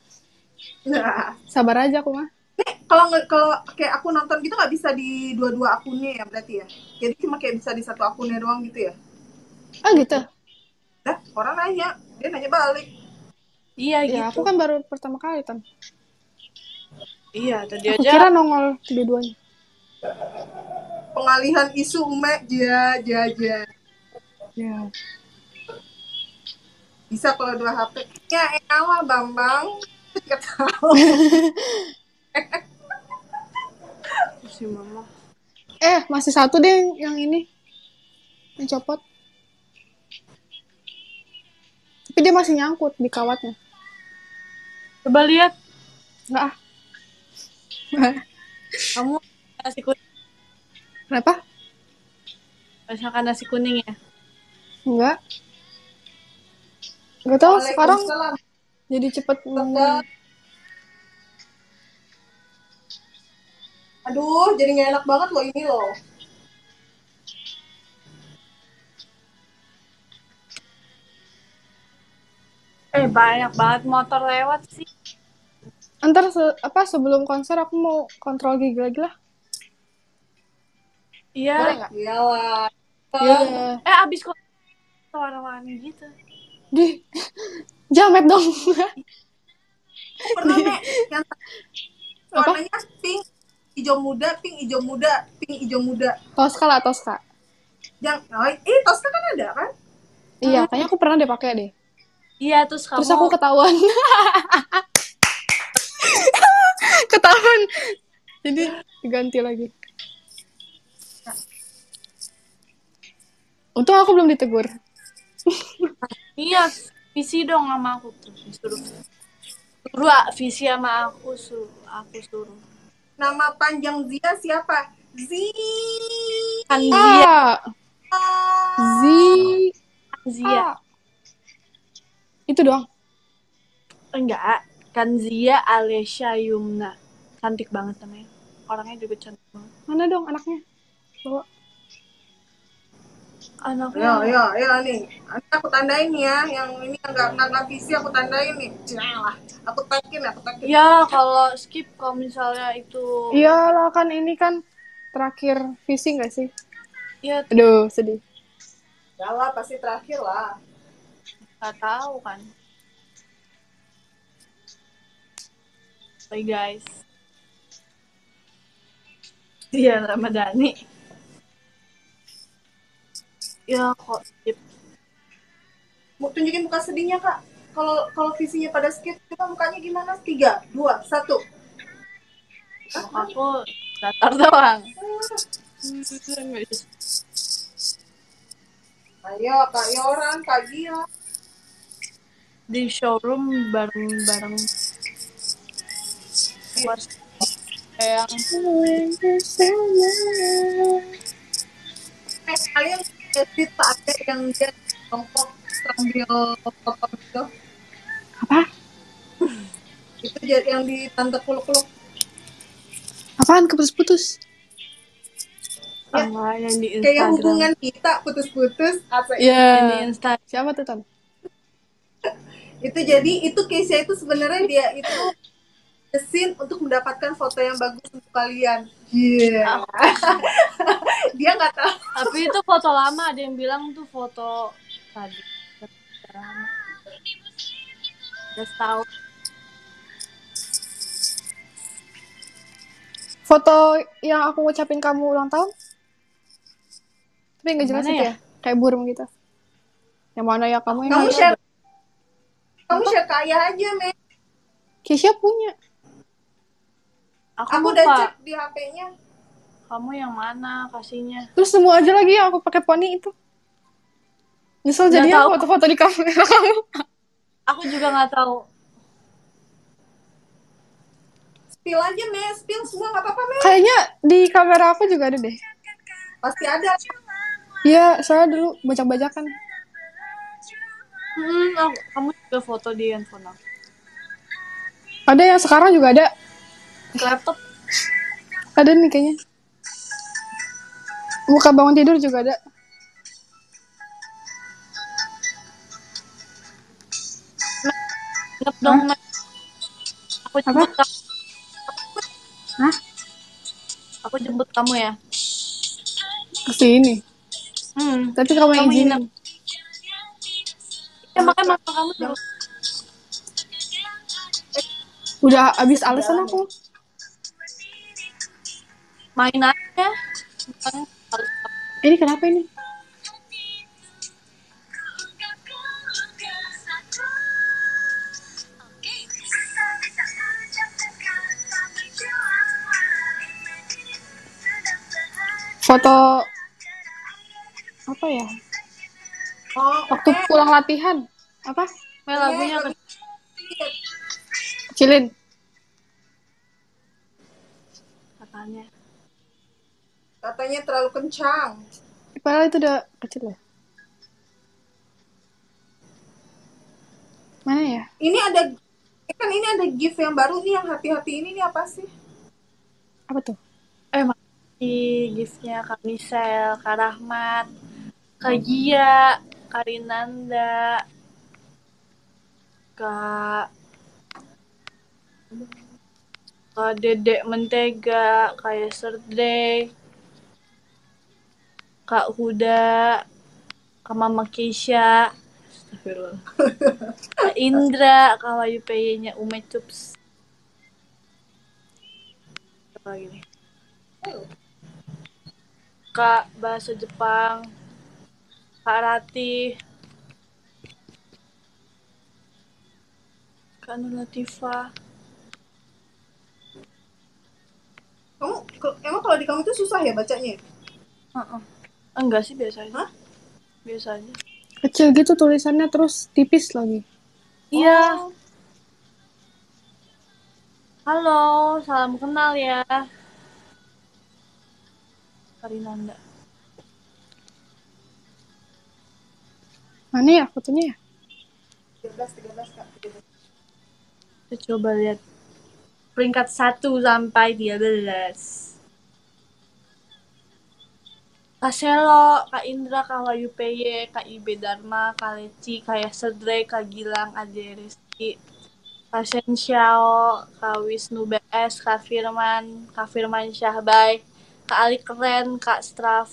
Nah, <laughs> Sabar aja aku mah. Kalau kalau kayak aku nonton gitu nggak bisa di dua-dua akunnya ya berarti ya. Jadi cuma kayak bisa di satu akunnya doang gitu ya. Ah gitu. Dah, orang nanya, dia nanya balik. Iya gitu. Ya aku kan baru pertama kali kan. Iya, tadi Aku aja. kira nongol dua-duanya. Pengalihan isu ume ja ja ja. Ya. Bisa kalau dua HP. Ya elah Bambang. <laughs> Si mama. Eh, masih satu deh yang ini. Yang copot. Tapi dia masih nyangkut di kawatnya. Coba lihat. Enggak ah. <laughs> Kamu nasi kuning. Kenapa? Masakan nasi kuning ya? Enggak. Enggak tahu sekarang jadi cepet Tetap. Aduh, jadi nggak enak banget loh ini loh. Eh, banyak banget motor lewat sih. Ntar se- apa sebelum konser aku mau kontrol gigi lagi lah. Iya. Boleh nggak? Iyalah. Iya. Eh, abis kok warna-warni gitu. Di <laughs> jamet dong. Pernah nek yang Apa? warnanya pink, hijau muda, pink, hijau muda, pink, hijau muda. Tosca lah Tosca. Yang, oh, eh, Tosca kan ada kan? Iya, kayaknya aku pernah deh pakai deh. Iya, terus kamu Terus aku ketahuan. <laughs> ketahuan. Jadi diganti lagi. Untung aku belum ditegur. Iya, visi dong sama aku tuh disuruh. Suruh ah, visi sama aku suruh aku suruh. Nama panjang Zia siapa? Zia. Zia, Z. Zia. Ah. Itu doang. Enggak, kan Zia Alessia Yumna. Cantik banget namanya. Orangnya juga cantik banget. Mana dong anaknya? Bawa. Anaknya Yo, yo, yo nih. Nanti aku tandain nih ya. Yang ini yang nggak nggak visi aku tandain nih. Cilah. Aku tagin, aku tagin. Ya, kalau skip kalau misalnya itu Iyalah kan ini kan terakhir visi nggak sih? ya Aduh, sedih. Ya lah, pasti terakhir lah. nggak tahu kan. Bye guys. Dia Ramadhani. Ya kok skip. Mau tunjukin muka sedihnya kak. Kalau kalau visinya pada skip, coba mukanya gimana? Tiga, dua, satu. Aku datar doang. Ayo, kak Yoran, kak Gia. Di showroom bareng-bareng. Yang Eh, kalian edit ada yang dia jongkok sambil foto gitu. Apa? Itu jadi yang di tante kuluk-kuluk. Apaan keputus-putus? sama yang di Kayak Instagram. hubungan kita putus-putus. Apa Yang di Ya. Instagram. Siapa tuh, Tan? <laughs> itu jadi itu Keisha itu sebenarnya dia itu scene untuk mendapatkan foto yang bagus untuk kalian. Iya. <laughs> dia nggak tahu. Tapi itu foto lama, ada yang bilang tuh foto tadi. Lama. Udah setahun. Foto yang aku ngucapin kamu ulang tahun? Tapi nggak jelas itu ya? ya? Kayak burung gitu. Yang mana ya kamu yang Kamu share kamu share kaya aja, men. Keisha punya. Aku, Aku lupa. udah cek di HP-nya. Kamu yang mana kasihnya? Terus semua aja lagi yang aku pakai poni itu. Nyesel Nggak jadinya tahu. foto-foto di kamera <laughs> kamu. Aku juga nggak tahu. Spill aja, men. Spill semua nggak apa-apa, men. Kayaknya di kamera aku juga ada deh. Pasti ada. Iya, soalnya dulu bajak-bajakan. Hmm, aku- kamu juga foto di handphone aku. Ada yang sekarang juga ada. Ke laptop. Ada nih kayaknya. Muka bangun tidur juga ada. Ingat dong, Mek. Aku jemput kamu. Hah? Aku jemput kamu ya. Ke sini. Hmm. Tapi kamu yang Kamu izinin. ingat. Ya makanya mama kamu tuh. Udah habis alasan aku. main aja. Bukan Ini kenapa ini? Foto apa ya? Oh, Waktu oke. pulang latihan. Apa? Mel, lagunya Kecilin. katanya. Katanya terlalu kencang. Padahal itu udah kecil ya. Mana ya? Ini ada kan ini ada gift yang baru nih yang hati-hati ini nih apa sih? Apa tuh? Eh, makasih giftnya Kak Misel, Kak Rahmat, Kak Gia, Kak Rinanda, Kak Kak Dedek Mentega, Kak Yesterday, Kak Huda, Kak Mama Keisha, Astagfirullah. Kak Indra, Kak Wayu PY-nya Ume Cups. Apa lagi nih? Kak bahasa Jepang, Kak Rati, Kak Nur Latifah. Kamu emang kalau di kamu itu susah ya bacanya? Heeh. Enggak sih biasa aja. Hah? Biasa aja. Kecil gitu tulisannya terus tipis lagi. Iya. Oh, Halo, salam kenal ya. Karinanda. Mana ya fotonya ya? 13 13 Kak. 13. Kita coba lihat peringkat 1 sampai 13. Kak Selo, Kak Indra, Kak Wayu PY, Kak Ibe Dharma, Kak Leci, Kak Yasedre, Kak Gilang, Ade Rizky, Kak Shen Xiao, Kak Wisnu BS, Kak Firman, Kak Firman Syahbay, Kak Ali Keren, Kak Straf,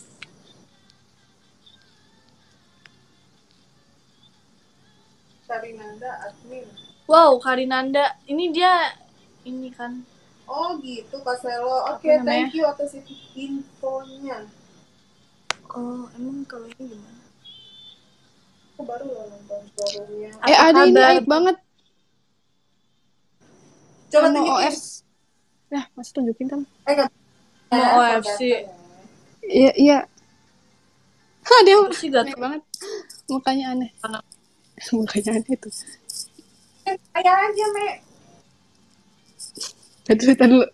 Karinanda admin. Wow, Karinanda, ini dia ini kan. Oh gitu Kak Selo. Oke, namanya? thank you atas infonya. Oh, emang kalau ini gimana? Aku baru loh nonton showroomnya. Apa eh ada ini aib banget Coba tunjukin. OF. Nah, masih tunjukin kan? Eh nggak. Mau Eh, OFC. Iya, iya. <laughs> Hah, dia sih aneh banget. Mukanya aneh. <laughs> Mukanya aneh tuh. Eh, Kayak aja, Me. Lihat dulu, lihat <laughs> dulu.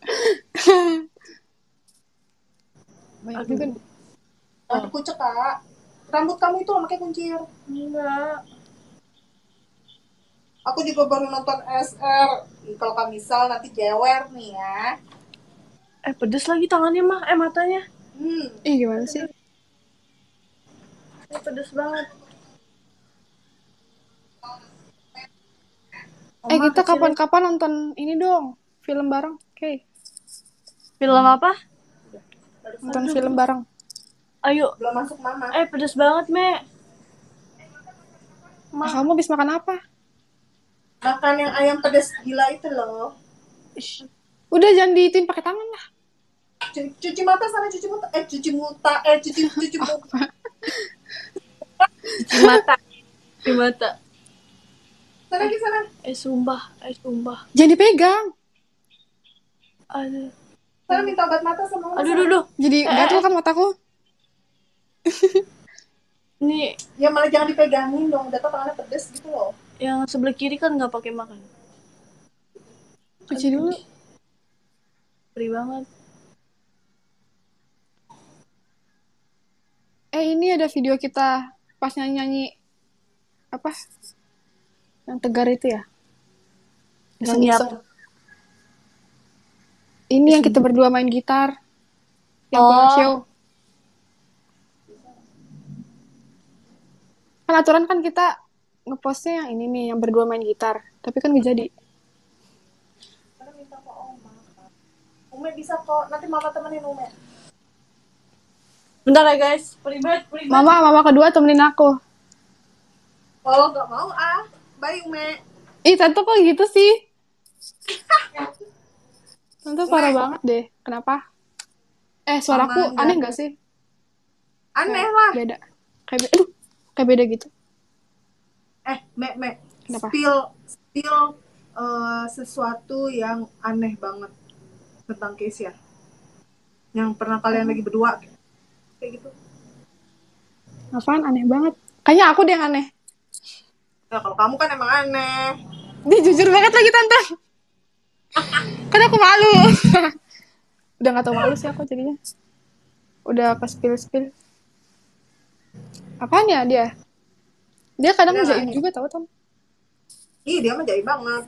Banyak juga. Rambut kucek, Kak. Rambut kamu itu loh makanya kuncir. Enggak. Aku juga baru nonton SR. Kalau Kak Misal nanti jewer nih ya. Eh, pedes lagi tangannya mah. Eh, matanya. Hmm. Ih, gimana sih? Eh, pedes banget. Eh, Oma, kita kapan-kapan nonton ini dong. Film bareng. Oke. Film apa? Nonton film bareng. Ayo. Belum masuk mama. Eh, pedes banget, Me. Ah, kamu habis makan apa? Makan yang ayam pedas gila itu loh. Ish. Udah jangan diitin pakai tangan lah. Cu- Cuci mata sana cuci muta. Eh cuci muta. Eh cuci cuci muka. <laughs> Cuci mata. Cuci mata. Sana lagi sana. Eh, sumpah. Eh, sumpah. Jangan dipegang. Aduh. Sana minta obat mata sama mama. Aduh, aduh, aduh. Jadi gatel kan mataku. <laughs> Ini Ya malah jangan dipegangin dong. Udah tau tangannya pedes gitu loh. yang sebelah kiri kan nggak pakai makan. Cuci dulu. Perih banget. Eh, ini ada video kita pas nyanyi-nyanyi apa? Yang tegar itu ya? Apa? Ini yang kita berdua main gitar. Yang Oh. show. Kan aturan kan kita ngepostnya yang ini nih, yang berdua main gitar. Tapi kan gak jadi. Minta ke oma. Kak. Ume bisa kok. Nanti mama temenin Ume. Bentar ya, guys. Perih banget. Mama, mama kedua temenin aku. Oh nggak mau ah. Bye Ume. Ih, tante kok gitu sih? Tante parah banget deh. Kenapa? Eh, suaraku aneh nggak- gak sih? Aneh lah. Beda. Kayak. Aduh, kayak beda gitu. Eh, Me, Me. Kenapa? Spill, spill eh, sesuatu yang aneh banget tentang Kesia. Yang pernah kalian lagi berdua. Kayak gitu. Apaan aneh banget. Kayaknya aku deh yang aneh. Ya kalau kamu kan emang aneh. Dia jujur banget lagi tante. kan aku malu. <laughs> Udah gak tau malu sih aku jadinya. Udah ke spill-spill. Apaan ya dia? Dia kadang Dia jaim juga tau Tom. Ih, dia mah jahit banget.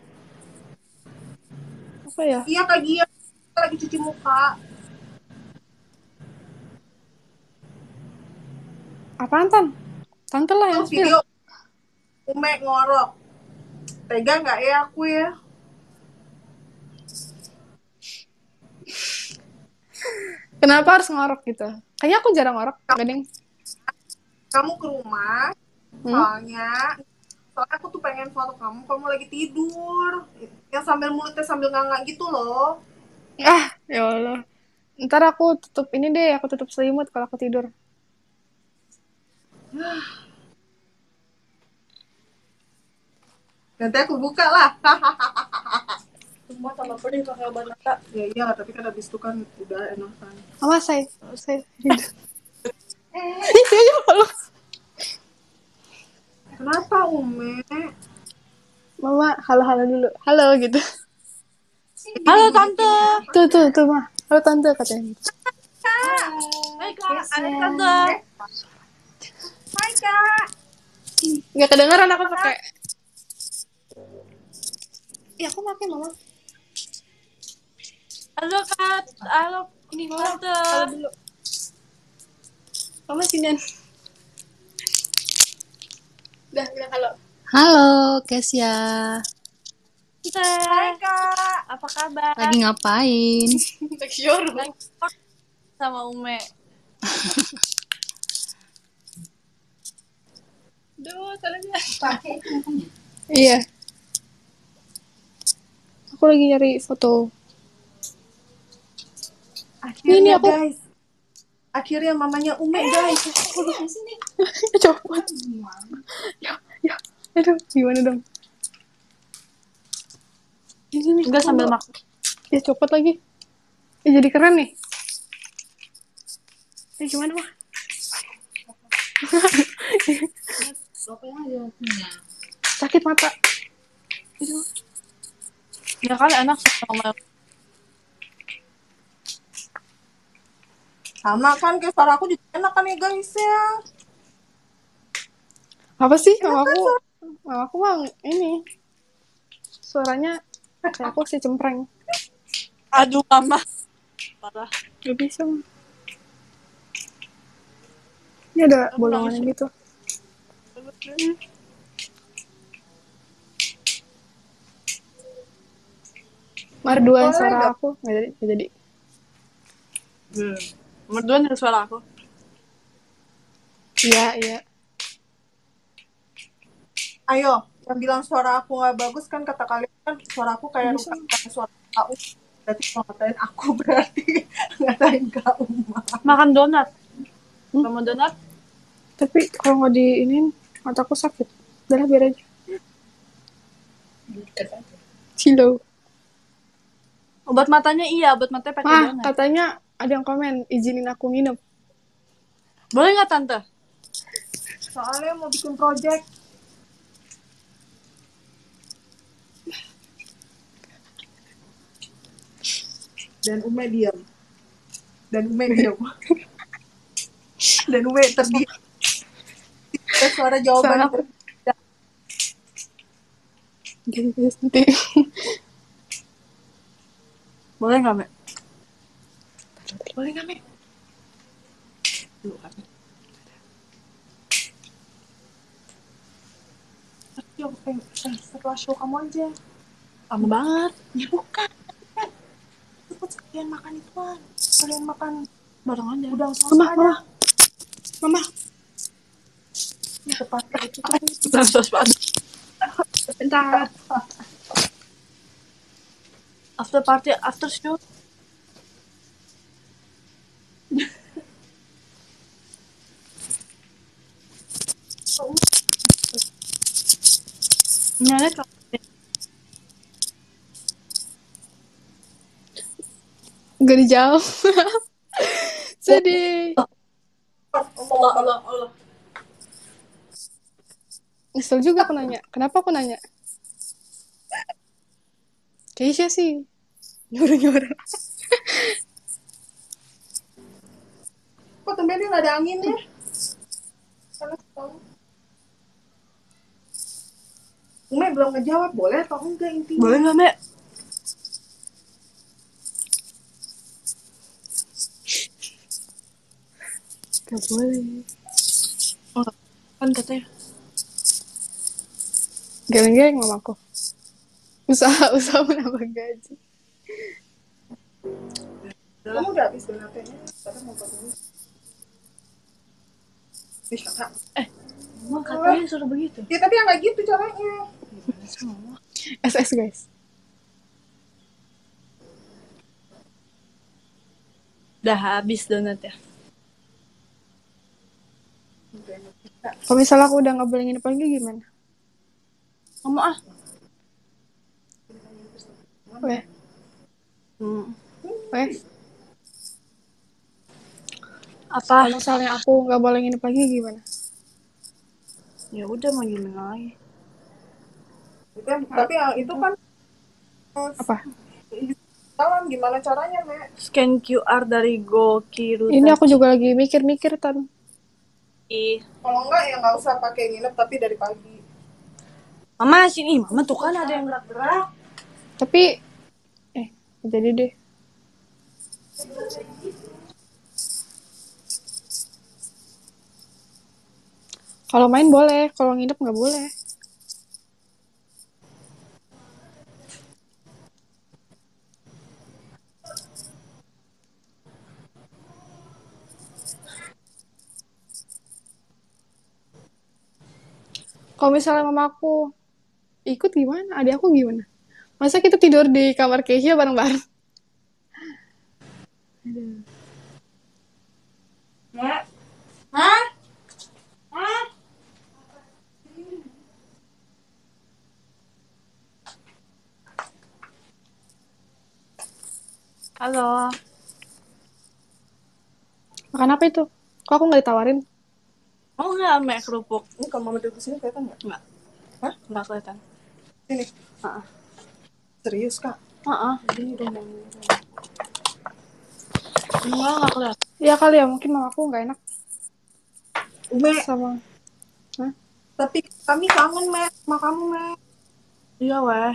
Apa ya? Iya, Gia. Kita lagi cuci muka. Apaan Tan? Tante lah yang spill. video Ume ngorok. Tega nggak ya aku ya? Kenapa harus ngorok gitu? Kayaknya aku jarang ngorok. Gading. Kamu ke rumah, Hmm? soalnya soalnya aku tuh pengen foto kamu kamu lagi tidur yang sambil mulutnya sambil nganga gitu loh Ah, ya Allah. Ntar aku tutup ini deh, aku tutup selimut kalau aku tidur. <sighs> Nanti aku buka lah. <laughs> Semua tambah pedih pakai obat mata. ya iya, tapi kan habis itu kan udah enakan. Mama saya, saya. Kalau Kenapa Ume? Mama halo-halo dulu. Halo gitu. Halo tante. Tuh tuh tuh mah. Halo tante katanya. Hai kak, ada tante. Hai kak. Nggak kedengeran aku pakai. Ya aku pakai mama. Halo kak, halo ini tante. Halo dulu. Mama sinian. Udah bilang halo. Halo, Kesia. Tante. Hai kak. Apa kabar? Lagi ngapain? <laughs> Lagi sama Ume. <laughs> Duh, salahnya. Iya. Aku lagi nyari foto. Akhirnya Ini aku- guys. Akhirnya mamanya Ume guys. <laughs> Copot. Ya, ya. Aduh, gimana dong? Ini nih. Enggak sambil makan. Ya copot lagi. Ya, jadi keren nih. Eh gimana mah? <laughs> Sakit mata. Itu. Ya kali enak sih sama Sama kan kayak suara aku juga enak kan ya guys ya. Apa sih? Mama aku, mama aku mah ini. Suaranya kayak aku sih cempreng. Aduh mama. Parah. Gak bisa. Ini ada bolongan gitu. Merduan Boleh suara aku nggak jadi nggak jadi. Hmm. Merduan dari suara aku. Iya iya. Ayo, yang bilang suara aku nggak bagus kan kata kalian kan suara aku kayak Bisa. rusak kayak suara kau. Berarti kalau ngatain aku <laughs> berarti ngatain kau. Makan donat. Hmm? Kamu donat? Tapi kalau nggak di ini mataku sakit. Udah biar aja. Cilo. Obat matanya iya, obat matanya pakai donat. katanya ada yang komen izinin aku nginep. Boleh nggak tante? Soalnya mau bikin project. Dan Ume diam. Dan Ume diam. <laughs> Dan Ume terdiam. Ada suara jawaban. Aku. Jadi guys nanti. Boleh nggak, Mek? Boleh nggak Mek? Setelah show kamu aja. Lama banget. Ya bukan. Cepet sekalian makan ituan. Sekalian makan Bareng aja. udang saus Mama, aja. mama. Mama. Cepat. Terus terus Pak. Bentar. After party, after show. Nyala. Gak dijawab. <laughs> Sedih. Allah, Allah, Allah. Nyesel juga aku nanya. Kenapa aku nanya? Keisha sih. Nyuruh-nyuruh. Kok tumbennya nggak ada anginnya? Panas banget. Ume belum ngejawab, boleh atau enggak intinya? Boleh nggak, Mek? Gak boleh. Kan katanya. Geleng-geleng mamaku. Usaha-usaha <laughs> menambah gaji. Kamu udah habis donatnya? Sekarang mau. Ih, kakak. Emang katanya suruh begitu. Ya tapi yang nggak gitu caranya. SS guys. Udah habis donatnya. Kalau misalnya aku udah nggak boleh nginep lagi gimana? Kamu ah. Weh, Hmm. weh. Apa? Kalau misalnya aku nggak boleh nginep lagi gimana? Ya udah mau gimana lagi? Itu yang- tapi yang itu kan Apa? jalan gimana caranya, Mek? Scan QR dari GoKiru. Ini aku juga lagi mikir-mikir tan. Ih, Kalau enggak ya nggak usah pakai nginep tapi dari pagi. Mama sini, Mama tuh kan ada yang gerak-gerak. Tapi eh jadi deh. Kalau main boleh, kalau nginep nggak boleh. Kalau misalnya mamaku ikut gimana? Adik aku gimana? Masa kita tidur di kamar Keisha bareng-bareng? Mek? Hah? Hah? Halo. Makan apa itu? Kok aku nggak ditawarin? Mau nggak Mek kerupuk? Ini kalau mama duduk sini kelihatan nggak? Nggak. Hah? Nggak kelihatan. Sini. Heeh. Serius, Kak? Heeh. Ini dong, Mama. Enggak, nggak kelihatan. Iya kali ya, mungkin mamaku nggak enak Mek, sama. tapi kami kangen, Mek, sama kamu, Mek. Iya, weh.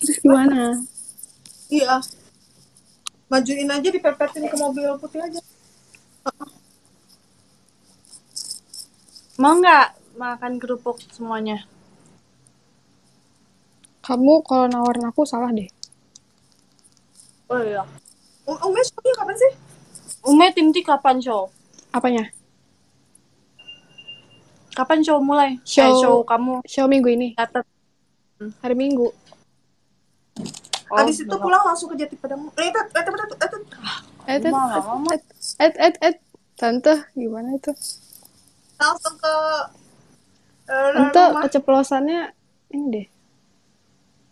Terus gimana? Iya. Majuin aja, dipepetin ke mobil putih aja. Mau nggak makan kerupuk semuanya? Kamu kalau nawarin aku salah deh. Oh iya. Um, Ume shownya kapan sih? Ume Timti kapan show? Apanya? Kapan show mulai? Show- Eh, show kamu Show minggu ini, catat. hari Minggu. Oh, Habis itu belum. pulang langsung ke Jati Padang. Eh, tet, tet. Eh, tet, Mama, mama. eh, eh, eh, eh, tante, gimana itu? Langsung ke eh, Tante keceplosannya ini deh.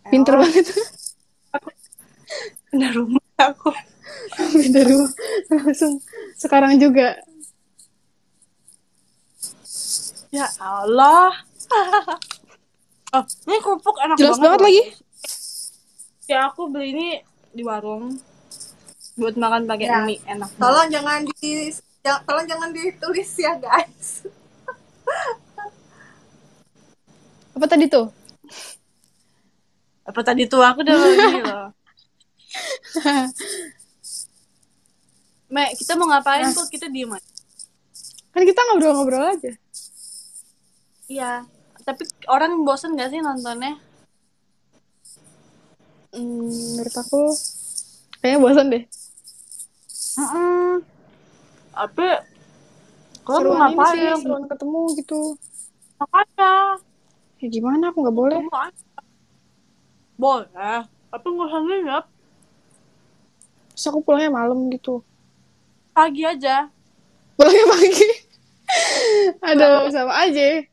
Pinter banget. Udah rumah aku. <laughs> Pinter rumah. Langsung sekarang juga. Ya Allah. <laughs> oh, ini kerupuk enak Jelas banget. banget lagi. Ya aku beli ini di warung buat makan pakai Ya. mie enak. banget. Tolong jangan di ya, tolong jangan ditulis ya, guys. Apa tadi tuh? Apa tadi tuh aku udah ini loh. <laughs> Mek, kita mau ngapain kok kita diem aja? Kan kita ngobrol-ngobrol aja. Iya, tapi orang bosen gak sih nontonnya? Hmm, menurut aku kayaknya bosan deh. Mm-mm. Tapi kalau mau ini sih, ngapain? seruan ketemu gitu. Makanya. Ya gimana, aku nggak boleh. Boleh, tapi nggak usah nginep. Terus aku pulangnya malam gitu. Pagi aja. Pulangnya pagi. Aduh, sama aja.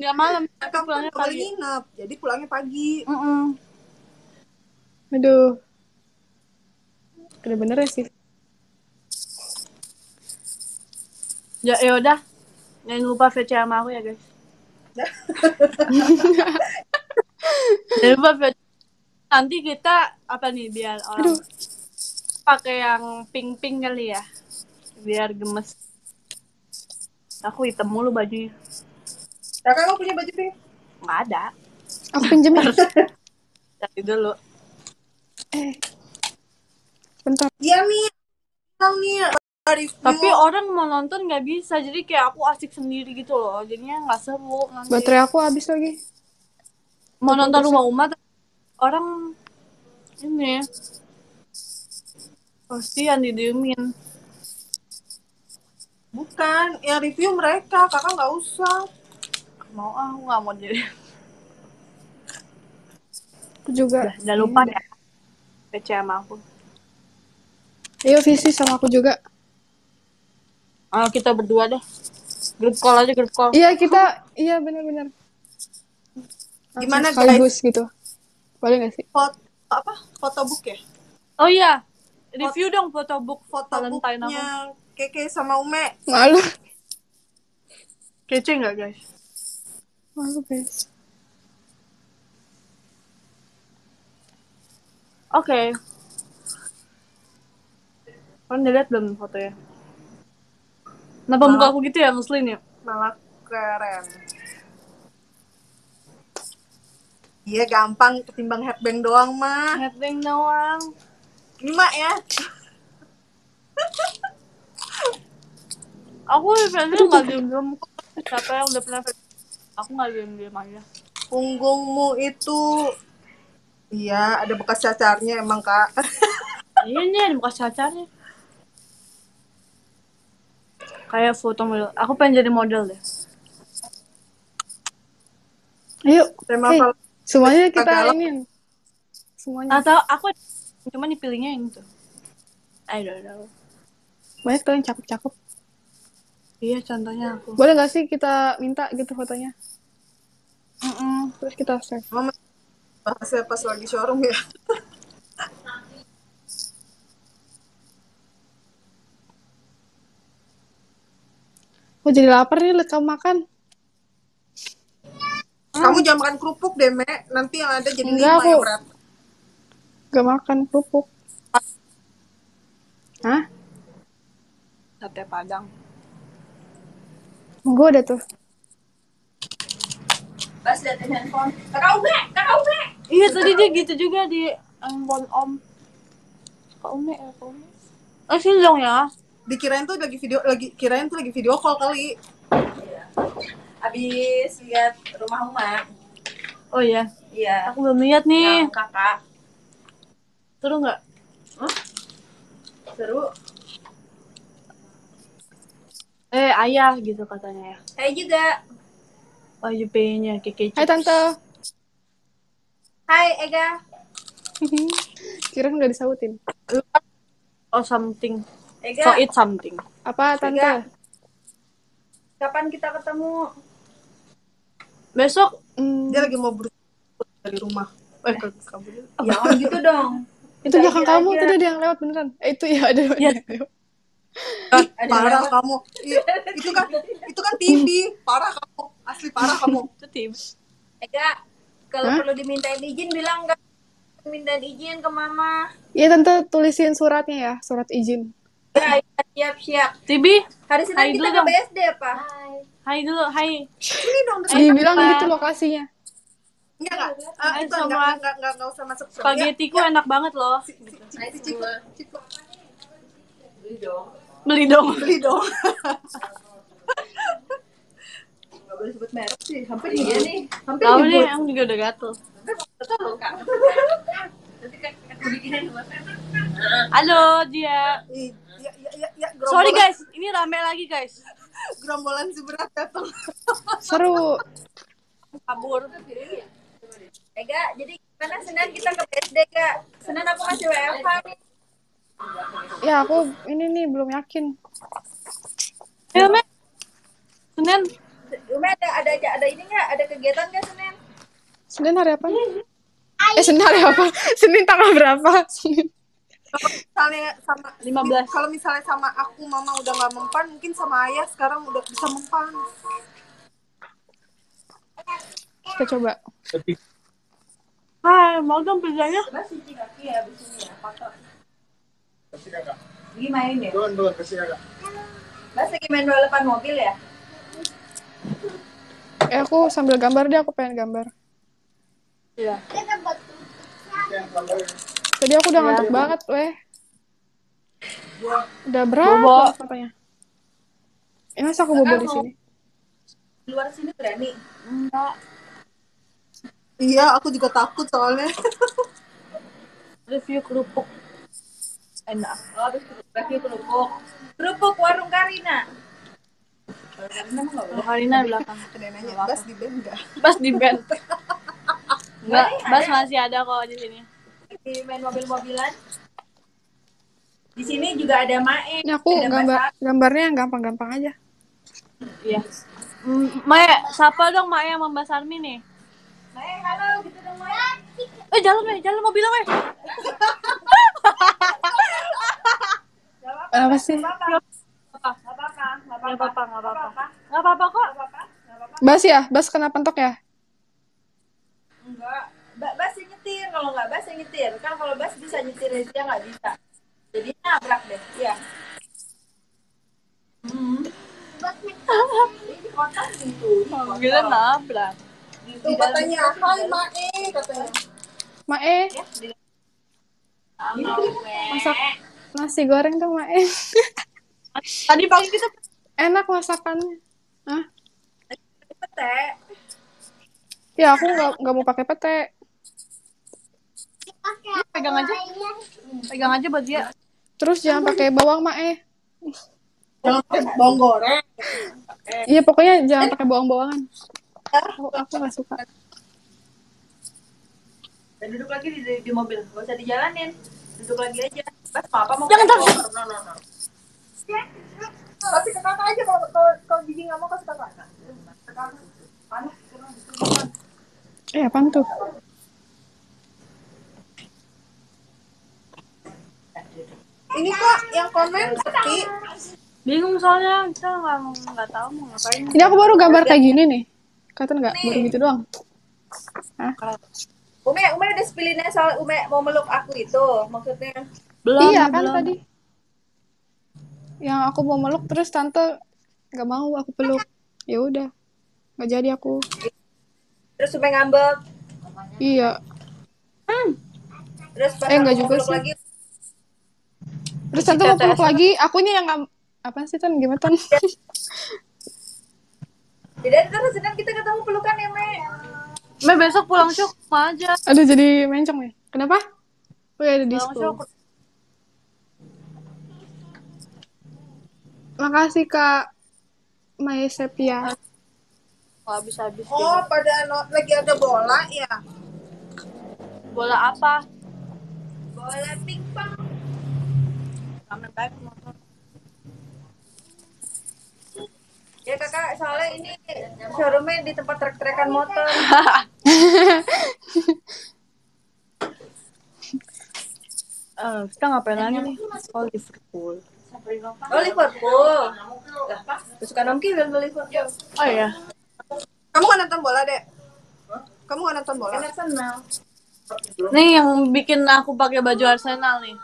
Nggak malam, kan pulangnya pagi. nginep, jadi pulangnya pagi. Mm-mm. Aduh. Bener-bener ya sih. Ya, ya udah. Jangan lupa VC sama aku ya, guys. <laughs> Jangan lupa VC. Nanti kita apa nih biar orang Aduh. pakai yang pink-pink kali ya. Biar gemes. Aku hitam mulu bajunya. Kakak kamu punya baju pink? Nggak ada. Aku pinjemin. <laughs> Cari dulu. Eh. Bentar. Iya nih. Nih. Tapi orang mau nonton nggak bisa, jadi kayak aku asik sendiri gitu loh. Jadinya nggak seru nanti. Baterai aku habis lagi. Mau nonton rumah umat, orang ini pasti yang didiemin. Bukan, yang review mereka. Kakak nggak usah. Mau ah, aku nggak mau jadi. Aku juga. Jangan lupa ya. PC sama aku. Ayo visi sama aku juga. Ah, kita berdua deh. Grup call aja grup call. Iya kita, iya benar-benar. Gimana, guys? Sekaligus gitu. Boleh gak sih? Foto apa? Fotobook ya? Oh iya. Review dong fotobook Valentine aku. Fotobooknya Keke sama Ume. Malu. Kece nggak guys? Malu guys. Oke. Okay. Kalian udah lihat belum fotonya? Kenapa muka aku gitu ya, Muslin ya? Malah keren. Iya gampang ketimbang headbang doang mah. Headbang doang. Ini mak ya. aku biasanya nggak diem diem. Siapa yang udah pernah aku nggak diem diem aja. Punggungmu itu Iya, ada bekas cacarnya emang kak. <laughs> iya nih, ada bekas cacarnya. Kayak foto model. Aku pengen jadi model deh. Ayo, Tema hey, hey, semuanya kita ini. Semuanya. Atau aku cuma dipilihnya yang itu. I don't know. Banyak tuh yang cakep-cakep. Iya, contohnya aku. Boleh gak sih kita minta gitu fotonya? Mm -mm. Terus kita save. Mama bahasnya pas lagi showroom ya. Oh jadi lapar nih liat kamu makan. Kamu jangan makan kerupuk deh, Mek. Nanti yang ada jadi Enggak, lima aku- yang berat. Gak makan kerupuk. Hah? Sate Padang. Gue ada tuh. Bas liatin handphone. Kakak Ume, kakak Ume. Iya, tadi dia gitu juga di handphone Om. Kak Ume, ya, Kak Ume. Oh, sini dong ya. Dikirain tuh lagi video lagi kirain tuh lagi video call kali. Abis lihat rumah Uma. Oh iya, Iya. aku belum lihat nih. Yang kakak. Seru nggak? Seru. Eh, ayah gitu katanya ya. Saya juga. Baju P-nya, keke Hai Tante. Hai Ega. <laughs> Kira udah disautin. Oh, something. Ega. So eat something. Apa Tante? Tiga. Kapan kita ketemu? Besok, Hmm, Dia lagi mau berusaha dari rumah. eh, ke kabur. Jangan <laughs> gitu dong. itu belakang kamu aja. tadi ada yang lewat beneran. Eh itu ya ada. Iya. ada. Ih, Ada parah yang kamu. Iya, itu kan itu kan TV. Parah kamu. Asli parah kamu. <laughs> Itu tips. Ega, kalau Hah? perlu dimintain izin bilang enggak. Mintain izin ke mama. Iya Tante tulisin suratnya ya, surat izin. Ya, ya, siap siap. Tibi, Hari Senin Hai kita dulu ke dong. BSD apa? Hai. hai dulu, hai. Ini dong. Dibilang gitu lokasinya. Enggak enggak. Ah, Hai, itu semua. enggak enggak enggak enggak usah masuk. Spaghetti ku enak banget loh. Hai Ciku, semua. ciku. Beli dong. Beli dong. <laughs> <laughs> Gak boleh sebut merek sih. Hampir iya nih. Hampir Tahu nih, yang juga udah gatel. Betul kak. <laughs> Nanti kan aku bikinin buat Halo, dia. Ya ya ya ya Sorry guys, ini rame lagi guys. <laughs> Gerombolan si berat datang. <laughs> Seru. Kabur. Ega, jadi gimana Senin kita ke BSD kak? Senin aku masih WFH nih. Ya aku ini nih belum yakin. Ayo, Mek. Senin. Ume ada ada ada, ada ini nggak? Ada kegiatan nggak Senin? Senin hari apa? Eh Senin hari apa? Senin tanggal berapa? Senin. Misalnya sama 15. Kalau misalnya sama aku mama udah nggak mempan, mungkin sama ayah sekarang udah bisa mempan. Kita coba. Hai, mau dong pizzanya? Cuci kaki ya abis ini ya, kotor. Lagi main ya? Bas lagi main balapan mobil ya? Eh aku sambil gambar deh, aku pengen gambar. Iya. Tadi aku udah ngantuk banget, weh. Udah berapa Bobo. katanya? Eh masa aku bobo di sini? Luar sini berani. Enggak. Iya, aku juga takut soalnya. <laughs> Review kerupuk. Enak. Oh, lagi kerupuk. Kerupuk warung Karina. Warung Karina emang nggak Bu boleh. Karina di belakang. Ada yang nanya, Bas di band nggak? Bas di band. Enggak, Bas masih ada kok di sini. Lagi main mobil-mobilan. Di sini juga ada Mae. Ini aku ada gambar Mbak gambarnya yang gampang-gampang aja. Iya. Mm, Mae, siapa dong Mae sama Mbak Sarmi nih? Mae, halo gitu dong Mae. Eh jalan Mae, jalan mobilnya Mae. Apa sih? Gak apa-apa, gak apa-apa. Gak apa-apa kok. Bas ya? Bas kena pentok ya? Enggak, Ba- Bas yang nyetir. Kalau nggak Bas yang nyetir. Kan kalau Bas bisa nyetir, dia nggak bisa. Jadi nabrak deh. Iya. Hmm. Ini kota gitu. nabrak. Itu katanya, hai Mae, katanya. Mae, masak nasi goreng dong Mae. Tadi pagi kita Enak masakannya. Hah? Pete. Ya aku nggak nggak mau pakai pete. pegang aja. Pegang aja buat dia. Terus jangan pakai bawang Mae. Jangan pakai bawang goreng. Iya pokoknya jangan pakai bawang-bawangan. Aku aku nggak suka. Dan duduk lagi di, di, di mobil. Gak usah dijalanin. Duduk lagi aja. Bas, papa mau Jangan kantor. No, no, no. Kasih ke kakak aja kalau kalau kalau Gigi nggak mau kasih ke kakak. Eh apaan tuh? Ini kok yang komen sepi. Bingung soalnya kita nggak nggak tahu mau ngapain. Ini aku baru gambar kayak gini nih. Kata nggak? Baru gitu doang. Ume, Ume udah spillinnya soal Ume mau meluk aku itu. Maksudnya. Belum. iya kan belum. tadi. Yang aku mau meluk terus tante nggak mau aku peluk. Ya udah. Nggak jadi aku. Terus Ume ngambek. Iya. Terus pas Eh, nggak juga sih. lagi. Terus tante mau peluk lagi. Akunya yang nggak apa sih tan gimana tan? <laughs> Jadi terus sedang kita ketemu pelukan ya Me. Me besok pulang syuk rumah aja. Aduh jadi mencong nih. Kenapa? Oh ya ada Pulang Makasih kak Maya Sepia. Nggak habis habis. Oh, pada no- lagi ada bola ya. Bola apa? Bola pingpong. Kamen baik motor. Ya kakak, soalnya ini showroomnya di tempat trek-trekan motor. <laughs> Eh, kita ngapain lagi nih? Oh Liverpool. Oh Liverpool. Lah, kesukaan Om Ki udah Liverpool. Oh iya. Kamu nggak nonton bola, Dek? Kamu nggak nonton bola? Kan Arsenal. Nih yang bikin aku pakai baju Arsenal nih.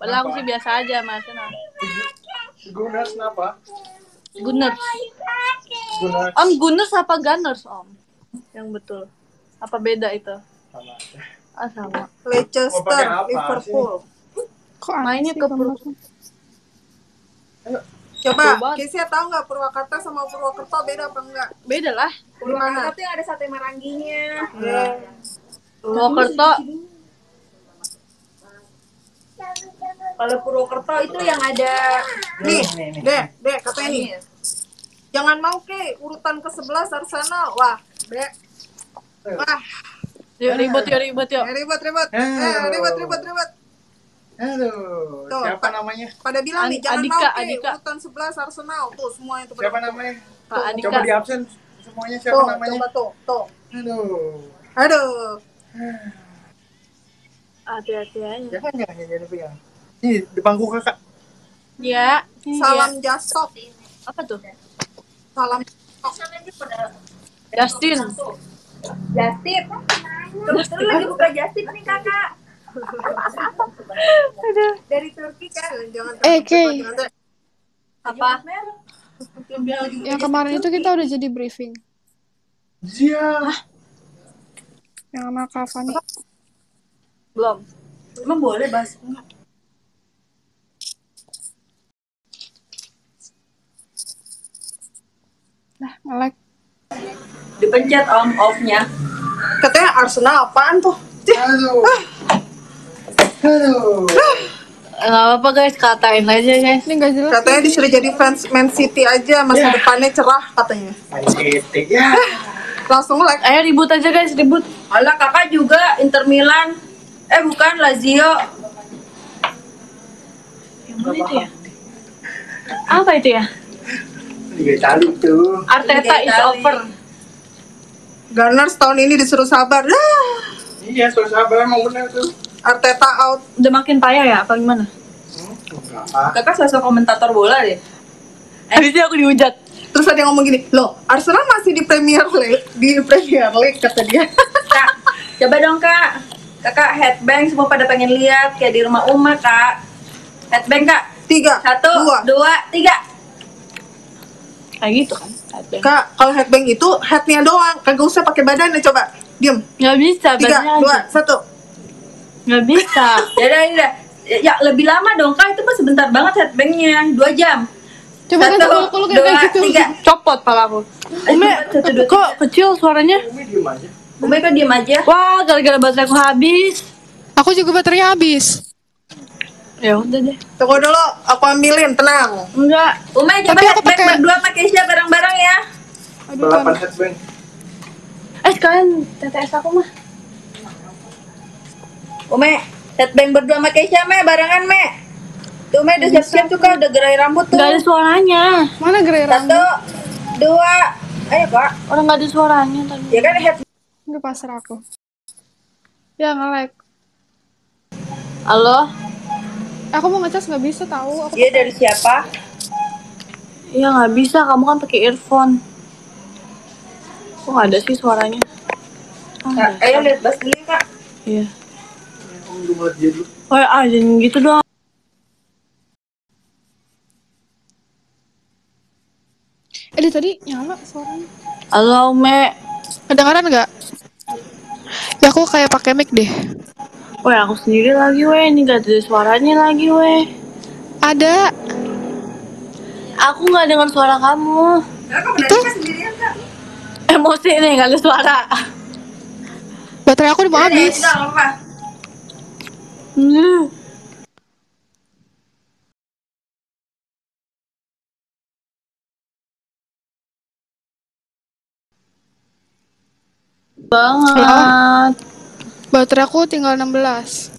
Padahal aku sih biasa aja sama Arsenal. Gunners kenapa? Gunners. Gunners Om Gunners apa Gunners Om? Yang betul. Apa beda itu? sama. Ah sama. Leicester, Liverpool. Kok Mainnya ke Coba, Coba. Kesia tahu nggak Purwakarta sama Purwokerto beda apa enggak? Beda lah. Purwakarta tuh yang ada sate marangginya. Purwokerto Kalau Purwokerto itu yang ada Nih, nih, nih. Dek, Dek, katanya nih. Jangan mau ke urutan ke-11 Arsenal. Wah, Dek. Wah, yuk ribut yuk ribut yuk. eh, ribet ribet. Eh. Ribet ribet ribet. Aduh, Tuh, siapa Pak. namanya? Pada bilang nih, An- jangan Adika, mau ke Adika. urutan 11 Arsenal. Tuh, semua itu Siapa namanya? Kak Adika. Coba di absen semuanya siapa Tuh, namanya? coba tuh, tuh. Aduh. Aduh. Hati-hati aja. Jangan jangan jangan pegang. Nih, di bangku kakak. Ya. Salam Jasok. Apa tuh? Salam Justin. Justip. Kebetulan lagi buka Justip nih kakak. Dari Turki kan. jangan Eh, Kay. jangan, Dek. Apa? Yang kemarin itu kita udah jadi briefing. Iya. Yang sama Kak Fani. Belum. Emang boleh bahas? Nah, nge-like. Dipencet om off-nya. Katanya Arsenal apaan tuh? Aduh. Aduh. Enggak apa-apa guys, katain aja guys. Ini jelas. Katanya disuruh jadi fans Man City aja, masa depannya cerah katanya. Titik ya. <laughs> Langsung like. Ayo ribut aja guys, ribut. Alah kakak juga Inter Milan. Eh bukan Lazio. Yang mana itu ya? Apa itu ya? Liga tuh. Arteta is over. Garner setahun ini disuruh sabar. Ah, Iya, terus sabar emang bener tuh. Arteta out. Udah makin payah ya apa gimana? Hmm. Kakak sosok komentator bola deh. <laughs> Habisnya aku dihujat. Terus ada yang ngomong gini, loh Arsenal masih di Premier League, di Premier League kata dia. <laughs> Kak, coba dong kak. Kakak headbang semua pada pengen lihat kayak di rumah Uma kak. Headbang kak. Tiga, Satu, dua. dua, tiga. Kayak gitu kan. headbang. Kak, kalau headbang itu headnya doang, kagak usah pakai badannya coba. Diem. Nggak bisa, Tiga, badannya dua, aja. satu. Nggak bisa. Ya udah, ya udah. Ya lebih lama dong kak. Itu mah sebentar banget headbangnya. Dua jam. Coba kan dua, kayak gitu. tiga. Copot palaku. Ume, Satu, dua, kok kecil suaranya? Umi diem aja. Umi kok diem aja. Wah, gara-gara baterai aku habis. Aku juga baterainya habis. Ya udah deh. Tunggu dulu, aku ambilin, tenang. Enggak. Umi coba Tapi aku headbang pakai- berdua sama Keisha bareng-bareng ya. Balapan headbang. Eh, sekalian TTS aku mah. Umi, headbang berdua sama Keisha, Me, barengan, Me. Tuh, Me, udah siap-siap tuh, Kak. Udah gerai rambut tuh. Nggak ada suaranya. Mana gerai Satu, rambut? dua, ayo, Kak. Orang nggak ada suaranya tadi. Ya kan, head Udah pasrah aku. Ya nge-lag. Halo? Aku mau ngecas nggak bisa tahu. Aku Dia dari siapa? Iya nggak bisa, kamu kan pakai earphone. Kok nggak ada sih suaranya? Oh, Kak, ayo lihat bas dulu, ya, Kak. Iya. Ngeliat dia dulu. Oh, ah, jangan gitu dong. Eh dia tadi nyala suaranya. Halo, Ume. Kedengaran nggak? Ya aku kayak pakai mic deh. Weh, aku sendiri lagi, weh. Ini gak ada suaranya lagi, weh. Ada. Aku nggak dengar suara kamu. Sendirian, Kak. Emosi nih, nggak ada suara. Baterai aku udah mau Ya, ya, Banget. Baterai aku tinggal 16.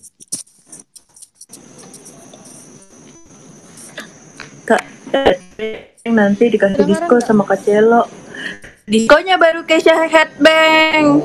Kak, nanti dikasih Kedengaran diskon sama Kak Celo. Diskonnya baru Keisha Headbang.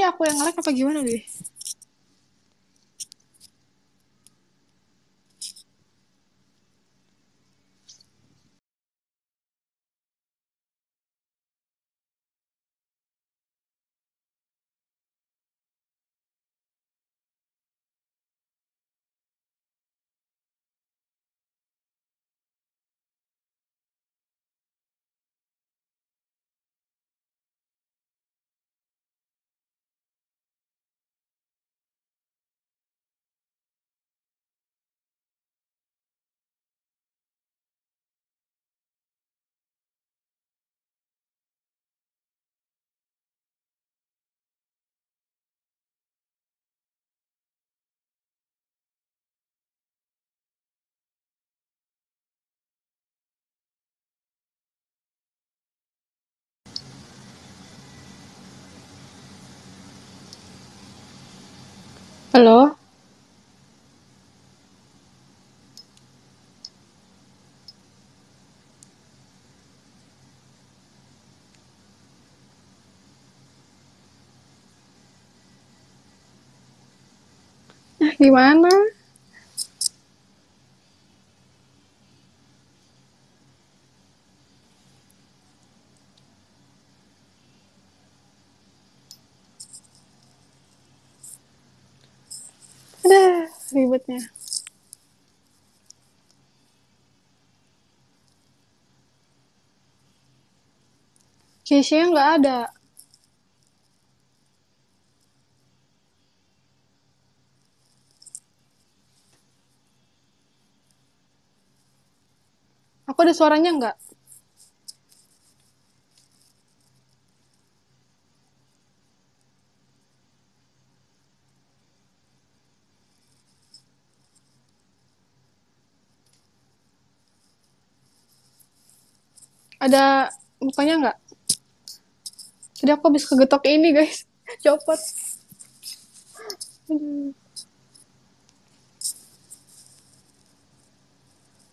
Ini aku yang nge-lag apa gimana deh? Halo? Ah, Gimana? Ada ribetnya. Keisha nggak ada. Aku ada suaranya nggak? Ada mukanya nggak? Tadi aku habis kegetok ini guys. <laughs> Copot.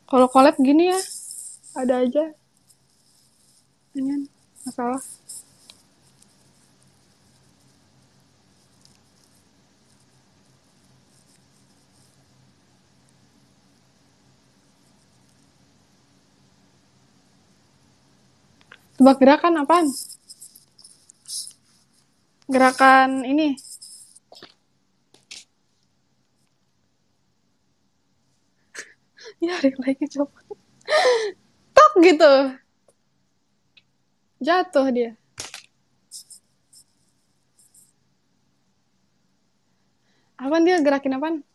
Kalau collab gini ya, ada aja. Ini masalah. Tebak gerakan apaan? Gerakan ini. <laughs> Ya, lagi coba. Tok gitu. Jatuh dia. Apaan dia gerakin apaan?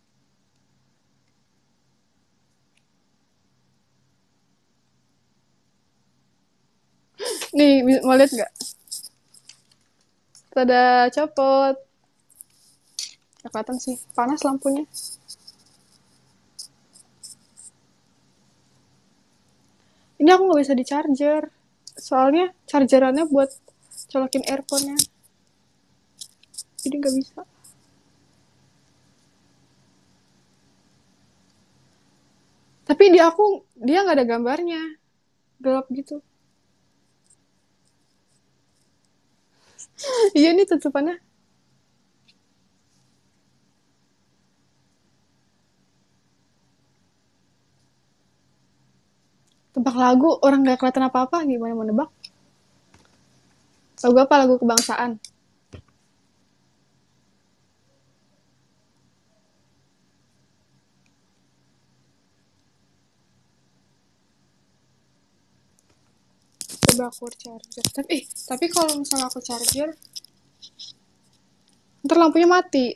Nih, mau lihat nggak? Ada copot. Kelihatan sih. Panas lampunya. Ini aku nggak bisa di charger. Soalnya chargerannya buat colokin earphone-nya. Jadi nggak bisa. Tapi di aku, dia nggak ada gambarnya. Gelap gitu. Iya nih tutupannya. Tebak lagu, orang nggak kelihatan apa-apa, gimana mau nebak? Lagu apa? Lagu kebangsaan. Coba aku charger. Tapi, eh, tapi kalau misalnya aku charger, ntar lampunya mati.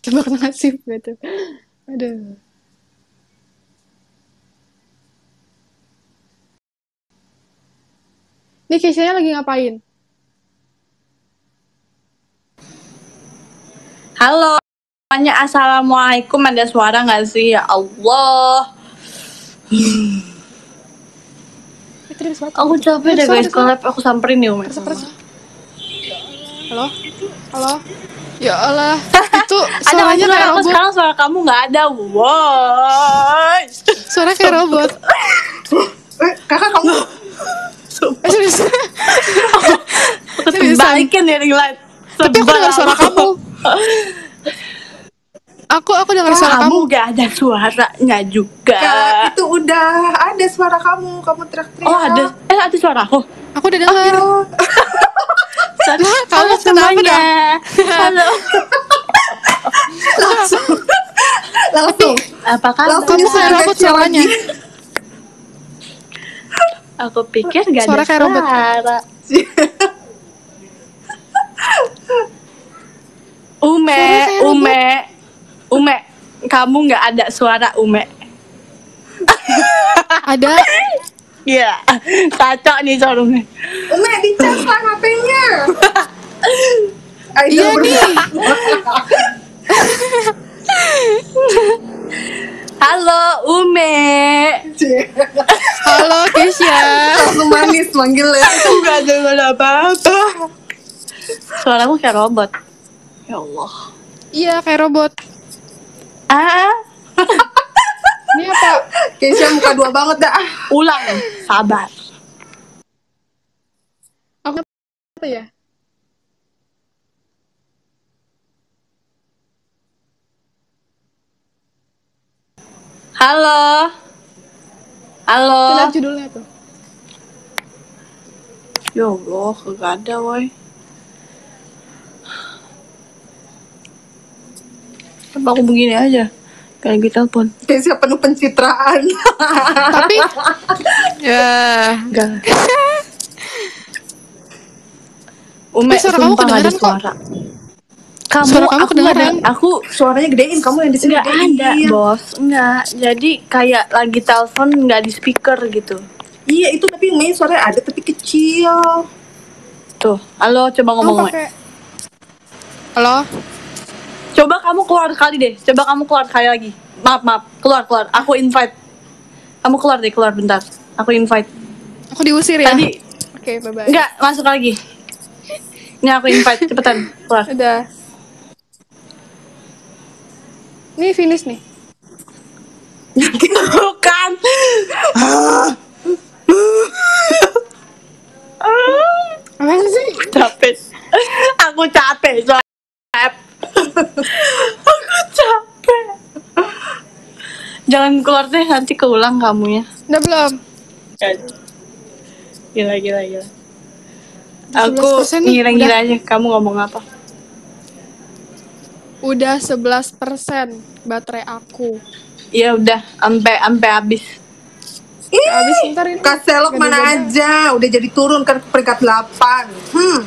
Coba nasib gitu. Aduh. Ini Keisha lagi ngapain? Halo. Tanya assalamualaikum ada suara nggak sih ya Allah? Aku capek deh guys collab aku samperin nih Ume. Perasa, perasa. Halo? Halo? Ya Allah, itu <laughs> Ada suaranya suara kayak aku robot. sekarang suara kamu nggak ada. Woi. Suara kayak robot. Eh, kakak kamu Eh, serius. <laughs> Aku Seriusan? balikin ya ring light. Tapi aku dengar suara kamu. Aku aku dengar suara kamu. Kamu gak ada suaranya juga. Kak, itu udah ada suara kamu kamu teriak-teriak Oh ada, eh ada suara aku. Aku udah dengar. Oh, Lah, <laughs> kamu Halo kenapa semuanya. Halo. <laughs> langsung langsung Apa kabar? langsung Kamu nyusul kayak robot suaranya. Aku pikir gak Suara ada kayak suara. <laughs> Ume, Suara kayak robot. Ume, Ume, kamu nggak ada suara Ume. Ada. Iya, kacau nih suara Ume. Umi dicas lah HP-nya Ayo Iya nih. Halo Ume. Halo Keisha. langsung manis manggilnya Gak dengar apa-apa. Suaramu kayak robot. Ya Allah. Iya kayak robot. Ah, Ini apa? Keisha muka dua banget dah ah. ulang. Sabar. Aku apa ya? Halo. Halo. Lihat judulnya tuh. Ya Allah, kagak ada woi. Apa aku begini aja? Kayak gitu telepon. <laughs> Keisha penuh pencitraan Tapi <laughs> ya. Enggak. Ume, Tapi suara kamu kedengeran kok. suara. Kamu, Suara kamu aku kedengeran. ada- Aku suaranya gedein kamu yang di sini nggak gedein. ada, bos. Nggak. Jadi kayak lagi telepon nggak di speaker gitu. iya itu tapi main suaranya ada tapi kecil Tuh, halo coba ngomong. Pakai. Halo. Coba kamu keluar kali deh. Coba kamu keluar kali lagi. Maaf, maaf. Keluar, keluar. Aku invite. Kamu keluar deh, keluar bentar. Aku invite. Aku diusir ya. Tadi Oke, bye bye. enggak masuk lagi. Ini aku invite, cepetan. Keluar. Udah. Nih finish nih. Bukan. Apa sih? capek. Aku capek, Sob. Aku capek. Jangan keluar deh, nanti keulang kamunya. Udah belum? Gila, gila, gila. Aku 11% nih, ngira-ngira aja kamu ngomong apa. Udah 11% baterai aku. Ya udah, sampai sampai habis. Habis ntar ini. Kak Selok mana aja, udah jadi turun kan ke peringkat 8. Hmm.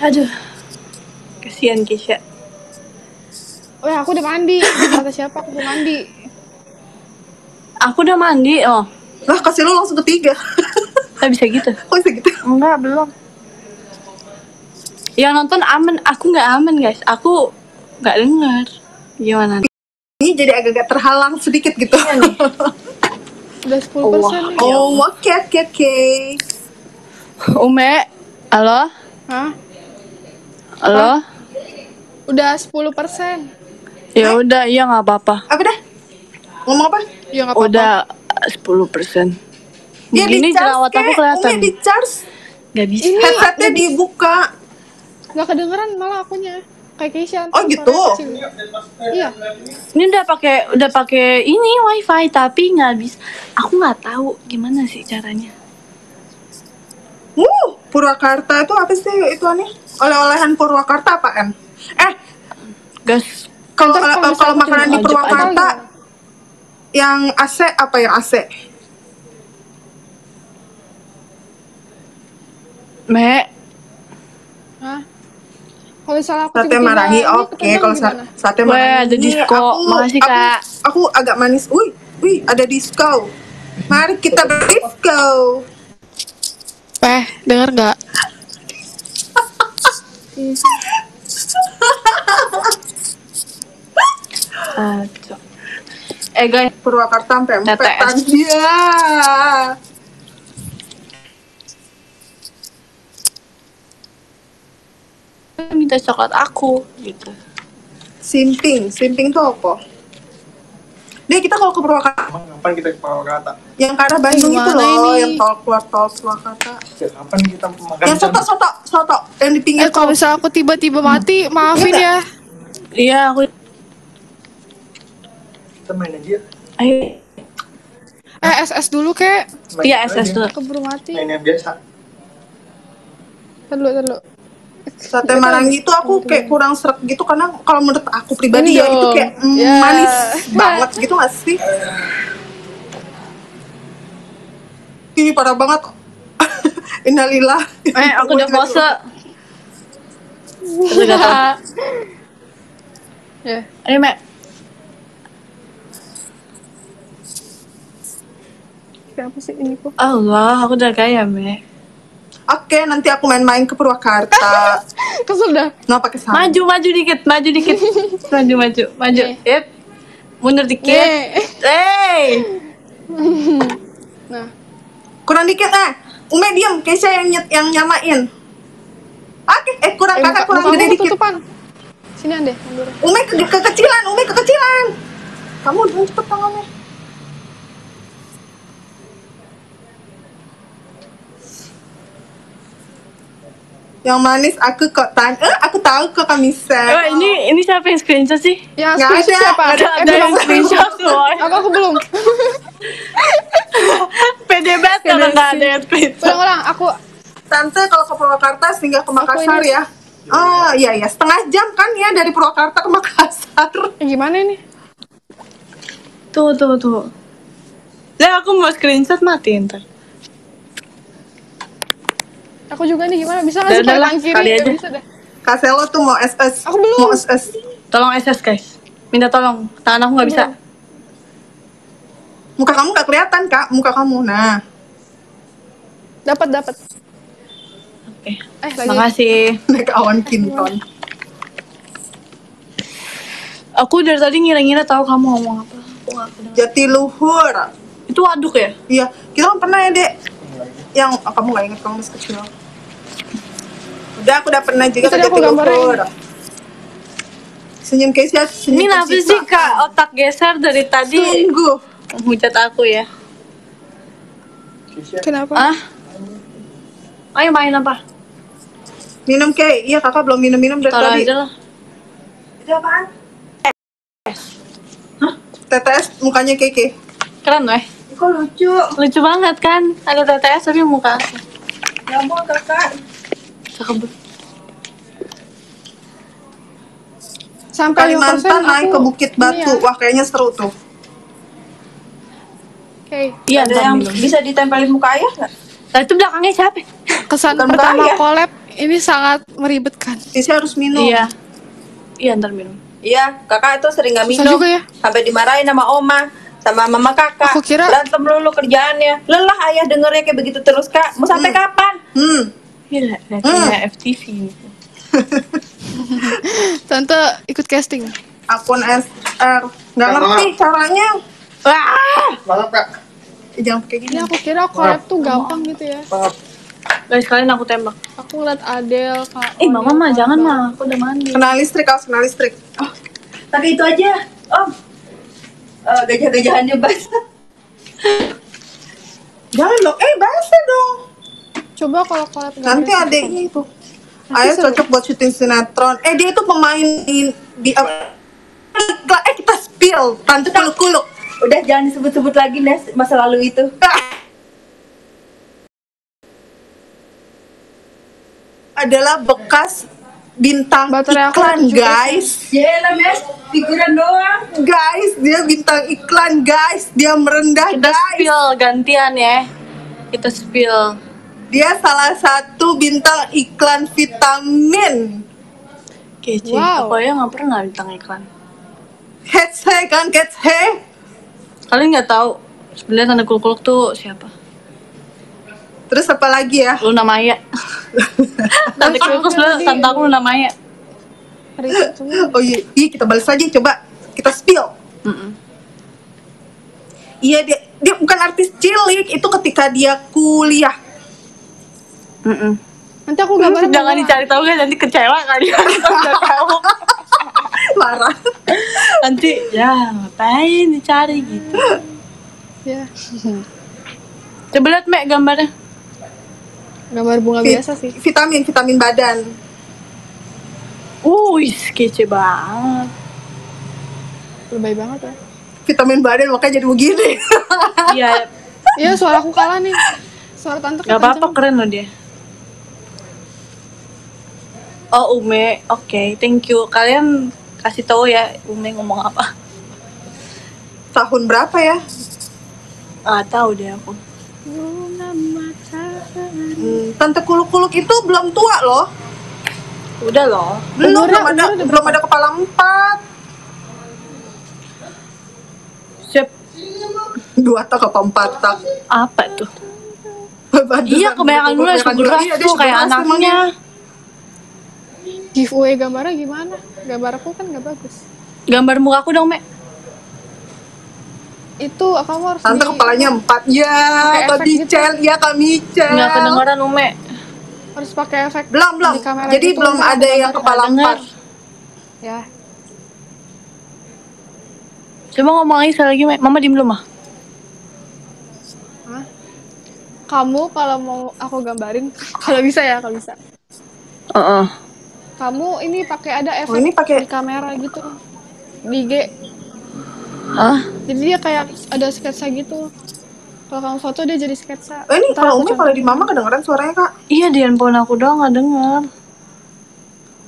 Aduh. Kasihan Kisha. Wah, aku udah mandi. Kata siapa aku udah mandi. Aku udah mandi. Oh, Lah Kak Selok langsung ketiga. nggak bisa gitu. Kok <laughs> bisa gitu? Enggak, belum. Yang nonton aman, aku nggak aman guys. Aku nggak dengar. Gimana? Ini jadi agak-agak terhalang sedikit gitu. <laughs> Udah 10% nih. oh, oke oke oke. Ume, halo, Hah? halo. Udah 10%. Ya udah, iya nggak apa-apa. Apa dah? Ngomong apa? Ya nggak apa-apa. Udah 10 persen. Ya, Begini jerawat aku kelihatan. Umi di charge. Gak bisa. Ini Headsetnya dibuka. nggak kedengeran malah akunya. Kayak Keisha. Oh, gitu? Iya. Ini udah pakai udah pakai ini wifi tapi nggak bisa. Aku nggak tahu gimana sih caranya. Uh, Purwakarta itu apa sih itu aneh? Oleh-olehan Purwakarta apaan? Eh, Gas. Kalau kalau, kalau makanan di. Purwakarta yang AC apa yang AC? Me, Hah? Kalau misalnya aku Sate ini oke. Kalau sate Weh, Marangi, ada disko. Makasih, aku, Kak. Aku agak manis. Wih, wih, ada disko. Mari kita berdisko. Eh, denger nggak? <laughs> Aduh. Eh guys, Purwakarta sampai TTS. empetan. Iya. minta coklat aku gitu. Simping, simping tuh apa? Deh kita kalau ke Purwakarta, kapan kita ke Purwakarta? yang ke arah Bandung itu loh, ini? yang tol keluar tol Purwakarta. Ya, kapan kita makan Yang soto, soto, soto, yang di pinggir Eh, kalau misalnya aku tiba-tiba mati, maafin ya. Iya, aku kita main aja ayo. Eh, SS dulu kek. Iya. SS dulu. Keburu mati. main yang biasa ntar dulu. Sate Marangi itu aku kayak kurang seret gitu karena kalau menurut aku pribadi Ini ya itu dong. kayak mm, Ya. manis banget gitu gak sih? Ini parah banget. <laughs> Innalillah. Eh, aku udah pose. Udah gatal. <laughs> Ya. Ayo, Mek. Siapa sih ini kok? Allah, aku udah kaya, Mek. Oke, nanti aku main-main ke Purwakarta. <laughs> Kesel dah. Nah, pakai sama. Maju, maju dikit, maju dikit. <laughs> maju, maju, maju. Yep. Mundur dikit. Hey. Nah, Kurang dikit ah. Ume diam, Keisha yang nyet, yang nyamain. Oke, eh kurang eh, kakak kurang gede dikit. ketutupan. Sini Ande, mundur. Ume ke kekecilan, Ume kekecilan. Kamu udah cepet tangannya. Yang manis aku kok tan. Eh, aku tahu kok Kamisa. Oh, ini ini siapa yang screenshot sih? Ya, Nggak screenshot ada, siapa? ada, Eh, <laughs> Ada yang screenshot semua. Aku, aku belum. Pede banget kalau nggak ada yang screenshot. Ulang-ulang, aku Tante kalau ke Purwakarta singgah ke Makassar ya. Oh iya iya setengah jam kan ya dari Purwakarta ke Makassar. eh, gimana ini? Tuh, tuh, tuh. Lah aku mau screenshot mati ntar. Aku juga nih gimana? Bisa nggak sih kiri? kali aja. bisa deh. Kaselo tuh mau SS. Aku belum. Mau SS. Tolong SS guys. Minta tolong. Tangan aku nggak bisa. Muka kamu nggak kelihatan kak, muka kamu. Nah, Dapat, dapat. Oke. Eh, lagi. Makasih. naik awan kinton. Aku dari tadi ngira-ngira tahu kamu ngomong apa. Aku kedengeran. Jatiluhur. Itu waduk ya? Iya, kita kan pernah ya, Dek. Yang oh, kamu gak inget kamu masih kecil. Udah, aku udah pernah juga Itu ke tadi aku gambarnya Jatiluhur. Senyum senyum Ini kenapa Keisha. sih kak otak geser dari tadi Sungguh. menghujat aku ya? Kenapa? Ah? Ayo main apa? Minum Kay. Iya, kakak belum minum-minum dari Taruh tadi. aja lah. Itu apaan? TTS mukanya Keke. Keren weh. Kok lucu? Lucu banget kan? Ada TTS tapi muka aku. Gak mau kakak. Cakep. Sampai Kalimantan 5% naik ke Bukit Batu. ya. Wah, kayaknya seru tuh. Oke. Iya, Ada yang minum. bisa ditempelin muka ayah nggak? Nah, itu belakangnya siapa? Kesan Bukan pertama bahaya. collab ini sangat meribetkan. Keisha harus minum. Iya. Iya, ntar minum. Iya, kakak itu sering nggak minum. juga ya. Sampai dimarahin sama oma, sama mama kakak. Aku kira- berantem lulu kerjaannya. Lelah ayah dengernya kayak begitu terus kak. Mau sampai kapan? Hmm. Iya, kayak FTV gitu. <laughs> Tante ikut casting. Akun SR. Nggak ngerti caranya. Wah! Maaf kak. Eh, Jangan kayak gini. Ini aku kira collab tuh gampang gitu ya. Guys, kalian aku tembak. Aku ngeliat Adele, Kak. Eh, mama mah jangan mah. Aku udah mandi. Kena listrik, harus kena listrik. Tapi itu aja, om. Eh, gajah-gajahannya basah. Jangan dong. Eh, basah dong. Coba kalau collab Nanti ada- adeknya itu. Ayah cocok buat syuting sinetron. Eh, dia itu pemain di, di? Eh, kita spill. Tante kuluk-kuluk. Udah jangan disebut-sebut lagi Nes masa lalu itu. Adalah bekas bintang Baterai iklan, guys. Yelah Nes, figuran doang. Guys, dia bintang iklan, guys. Dia merendah, Kita guys. spill gantian ya. Kita spill. Dia salah satu bintang iklan vitamin. Kece. Wow. Aja nggak pernah bintang iklan. Hetse kan, Hetse. Kalian nggak tahu sebenarnya tanda kuluk-kuluk tuh siapa? Terus apa lagi ya? Luna Maya. <laughs> tanda kuluk sebenarnya tante aku Luna Maya. Oh iya, iya kita balas aja coba. Kita spill. Iya dia dia bukan artis cilik, itu ketika dia kuliah. Mm-mm. Nanti aku gambarnya Jangan bawa. dicari tahu guys, nanti kecewa udah <laughs> tahu. Marah. Nanti ya ngapain dicari gitu. Ya. Coba lihat Mek gambarnya. Gambar bunga Vi- biasa sih. Vitamin, vitamin badan. Wih, kece banget. Lebay banget ya. Vitamin badan makanya jadi begini. Iya, Iya, suara aku kalah nih. Suara tante nggak apa-apa keren loh dia. Oh Ume, oke, thank you. Kalian kasih tahu ya Ume ngomong apa. Tahun berapa ya? Ah tahu deh aku. Hmm, Tante kuluk-kuluk itu belum tua loh. Udah loh. Belum, Umurnya- belum ada umurnya belum ada kepala empat. Siap Dua tak apa empat tak. apa tuh? Badan- Iya kebanyakan dulu rush Iya, kayak anaknya. Giveaway gambarnya gimana? Gambar aku kan nggak bagus. Gambar muka aku dong Mek. Itu kamu harus Tante di- kepalanya empat. Ya, Pakai Kak efek gitu. Ya, Kak Micel. Nggak kedengeran Ume. harus pakai efek Belum, belum. di kamera Jadi gitu, belum ada yang kepala empat. ya Coba ngomong lagi sekali lagi Mek. Mama diem dulu mah. Hah? kamu kalau mau aku gambarin <laughs> kalau bisa ya kalau bisa Heeh. Kamu ini pakai ada efek Oh, ini pakai- di kamera gitu di IG Hah? jadi dia kayak ada sketsa gitu kalau kamu foto dia jadi sketsa Oh, ini Ntar kalau Umi kalau di Mama kedengeran suaranya, Kak. Iya di handphone aku doang nggak denger.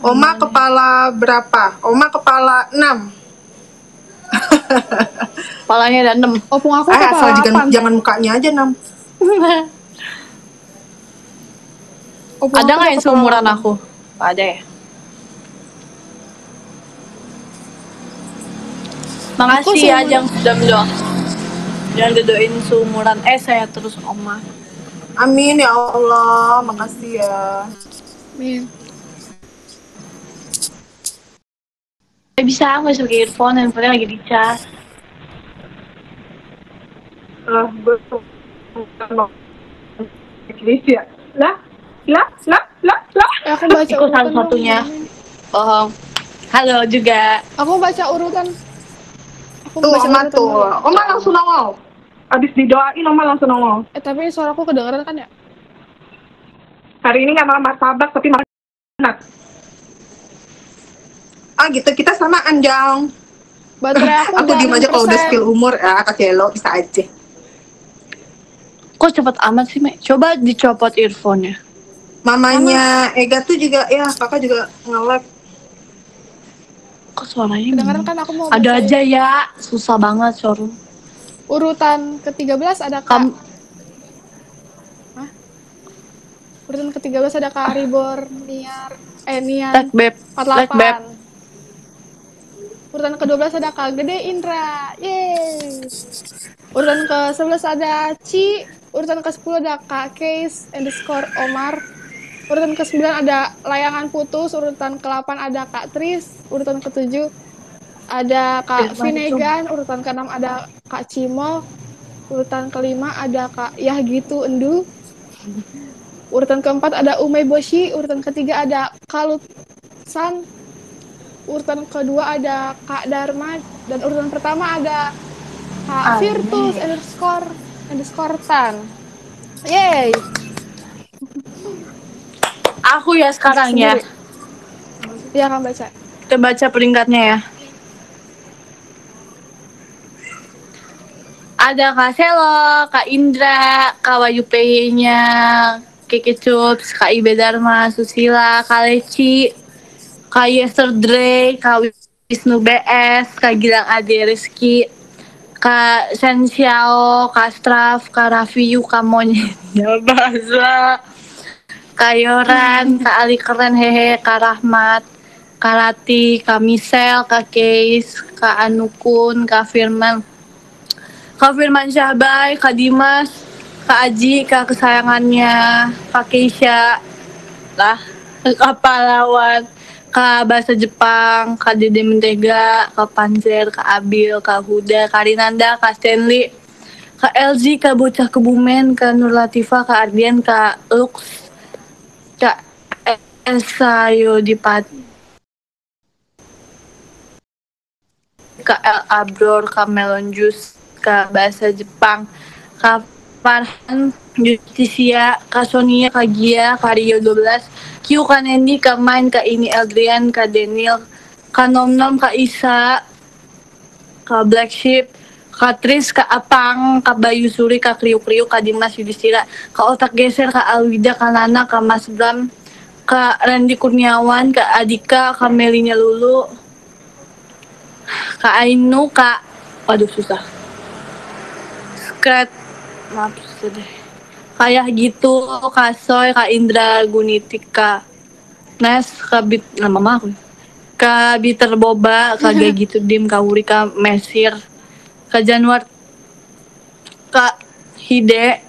Oma kepala berapa? Oma kepala 6. <laughs> Kepalanya ada enam. opung aku Eh, kepala asal jangan, jangan mukanya aja 6. <laughs> Opung ada nggak yang seumuran aku? Ada ya. Makasih Aku ya. Jang sudah mendoakan. Jangan doain seumuran eh saya terus oma. Amin ya Allah, makasih ya. Amin. Nggak bisa, nggak bisa pakai earphone, handphonenya lagi dicas. lah gue ya lah lah lah lah lah Eh, aku baca Ikut urutan satu-satunya. Bohong. Halo juga. Aku baca urutan. Aku Tuh, baca Oma tuh. Oma langsung nongol. abis didoain Oma langsung nongol Eh, tapi suaraku kedengeran kan ya? hari ini nggak makan martabak tapi makan donat Ah gitu, kita sama Anjang. Baterai aku <laughs> Aku diem aja kalau udah 6%. spill umur ya, Kak Cielo bisa aja. Kok cepet amat sih, Mek? Coba dicopot earphone-nya. Mamanya Ega tuh juga, ya kakak juga nge-lag. Kok suaranya Kedengeran kan aku mau Ada aja ya. Susah banget, Sorum. Urutan ke-13 ada Kak. Kam Hah? Urutan ke-13 ada Kak Ribor, Niar, eh Nian Tek, Beb. 48. Like, Beb. Urutan ke-12 ada Kak Gede Indra. Yeay. Urutan ke-11 ada Ci. Urutan ke-10 ada Kak Case underscore Omar. Urutan ke-9 ada Layangan Putus. Urutan ke-8 ada Kak Tris. Urutan ke-7 ada Kak Biar Vinegan. Urutan ke-6 ada Kak Cimo. Urutan ke-5 ada Kak Yah gitu Endu. Urutan keempat ada Umay Boshi. Urutan ketiga ada Kalut San urutan kedua ada Kak Dharma dan urutan pertama ada Kak Aneh. Virtus underscore underscore Tan. Yeay. Aku ya sekarang ya. Sendiri. Iya kan baca. Kita baca peringkatnya ya. Ada Kak Selo, Kak Indra, Kak Wayu PY-nya, Kiki Cups, Kak Ibe Dharma, Susila, Kak Leci, Kak Yesterday, Kak Wisnu BS, Kak Gilang Ade Rizky, Kak Shen Xiao, Kak Straf, Kak Raffi Yu, Kak Monyet, <laughs> ya Basla, Kak Yoran, <laughs> Kak Ali Keren Hehe, Kak Rahmat, Kak Rati, Kak Misel, Kak Keis, Kak Anukun, Kak Firman, Kak Firman Syahbay, Kak Dimas, Kak Aji, Kak kesayangannya, Kak Keisha, lah, Kak Pahlawan, Kak Bahasa Jepang, Kak Dede Mentega, Kak Panzer, Kak Abil, Kak Huda, Kak Rinanda, Kak Stanley, Kak LG, Kak Bocah Kebumen, Kak Nur Latifah, Kak Ardian, Kak Lux, Yodipat, Kak El Abror, Kak Melon Juice, Kak Bahasa Jepang, Kak Farhan, Justisia, Kak Sonia, Kak Gia, Kak Rio 12, Q, Kak Nendi, Kak Main, Kak Ini Adrian, Kak Daniel, Kak Nom Nom, Kak Isa, Kak Black Sheep, Kak Tris, Kak Apang, Kak Bayu Suri, Kak Kriuk Kriuk, Kak Dimas Yudhistira, Kak Otak Geser, Kak Alwida, Kak Nana, Kak Mas Bram, Kak Randy Kurniawan, Kak Adika, Kak Melinya Lulu, Kak Ainu, Kak... Waduh, susah. Skret. Maaf, deh. Kayak gitu, Kak Soy, Kak Indra Gunitik, Kak Nes, Kak Bit... Nama mama aku. Kak Biter Boba, Kak <laughs> Gak gitu Dim, Kak Wuri, Kak Mesir, Kak Januar, Kak Hide,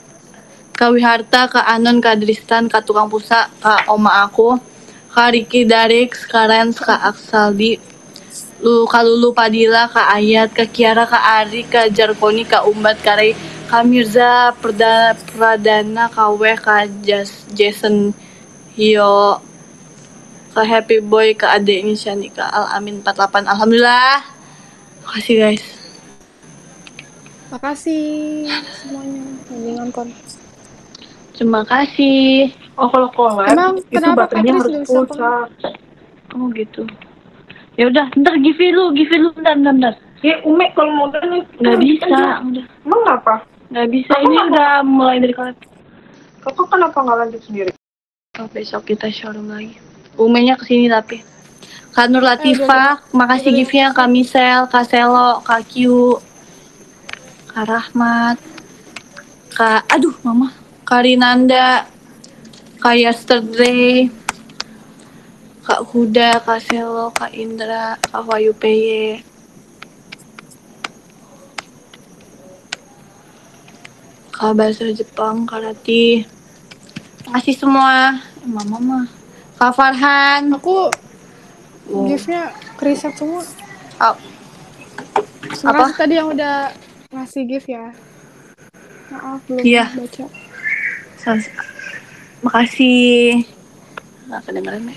Kak Wiharta, Kak Anon, Kak Dristan, Kak Tukang Pusa, Kak Oma aku, Kak Riki Darix, Kak Rens, Kak Aksaldi, Lu, Kak Lulu Padilla, Kak Ayat, Kak Kiara, Kak Ari, Kak Jarkoni, Kak Umbat, Kak Ray, Kak Mirza, Perdana, Pradana, Kak Weh, Kak Jas, Jason, Hio, Kak Happy Boy, Kak adeknya Shani, Kak Al Amin 48. Alhamdulillah. Makasih guys. Makasih semuanya yang nonton. Terima kasih. oh kalau collab Emang itu kenapa baterainya harus charge Oh gitu. Ya udah, ntar give lu, give lu, bentar, bentar, bentar. ya Umi kalau mau nih Nggak bisa, udah. emang kenapa Nggak bisa, Aku ini udah mulai dari collab. kakak kenapa nggak lanjut sendiri Oh, besok kita showroom lagi. Umenya ke sini tapi. Kak Nur Latifah, makasih giftnya Kak Misel, Kak Selo, Kak Q, Kak Rahmat, Kak, aduh mama, Kak Rinanda, Kak Yesterday, Kak Huda, Kak Selo, Kak Indra, Kak Wayu PY, Kak Bahasa Jepang, Kak Rati, Makasih semua. Eh, Mama mah. Kak Farhan. Aku Wow. gift-nya kriset semua. Oh, Makasih tadi yang udah ngasih gift ya. Maaf belum Iya. baca. Makasih. Nggak kedengeran, Me.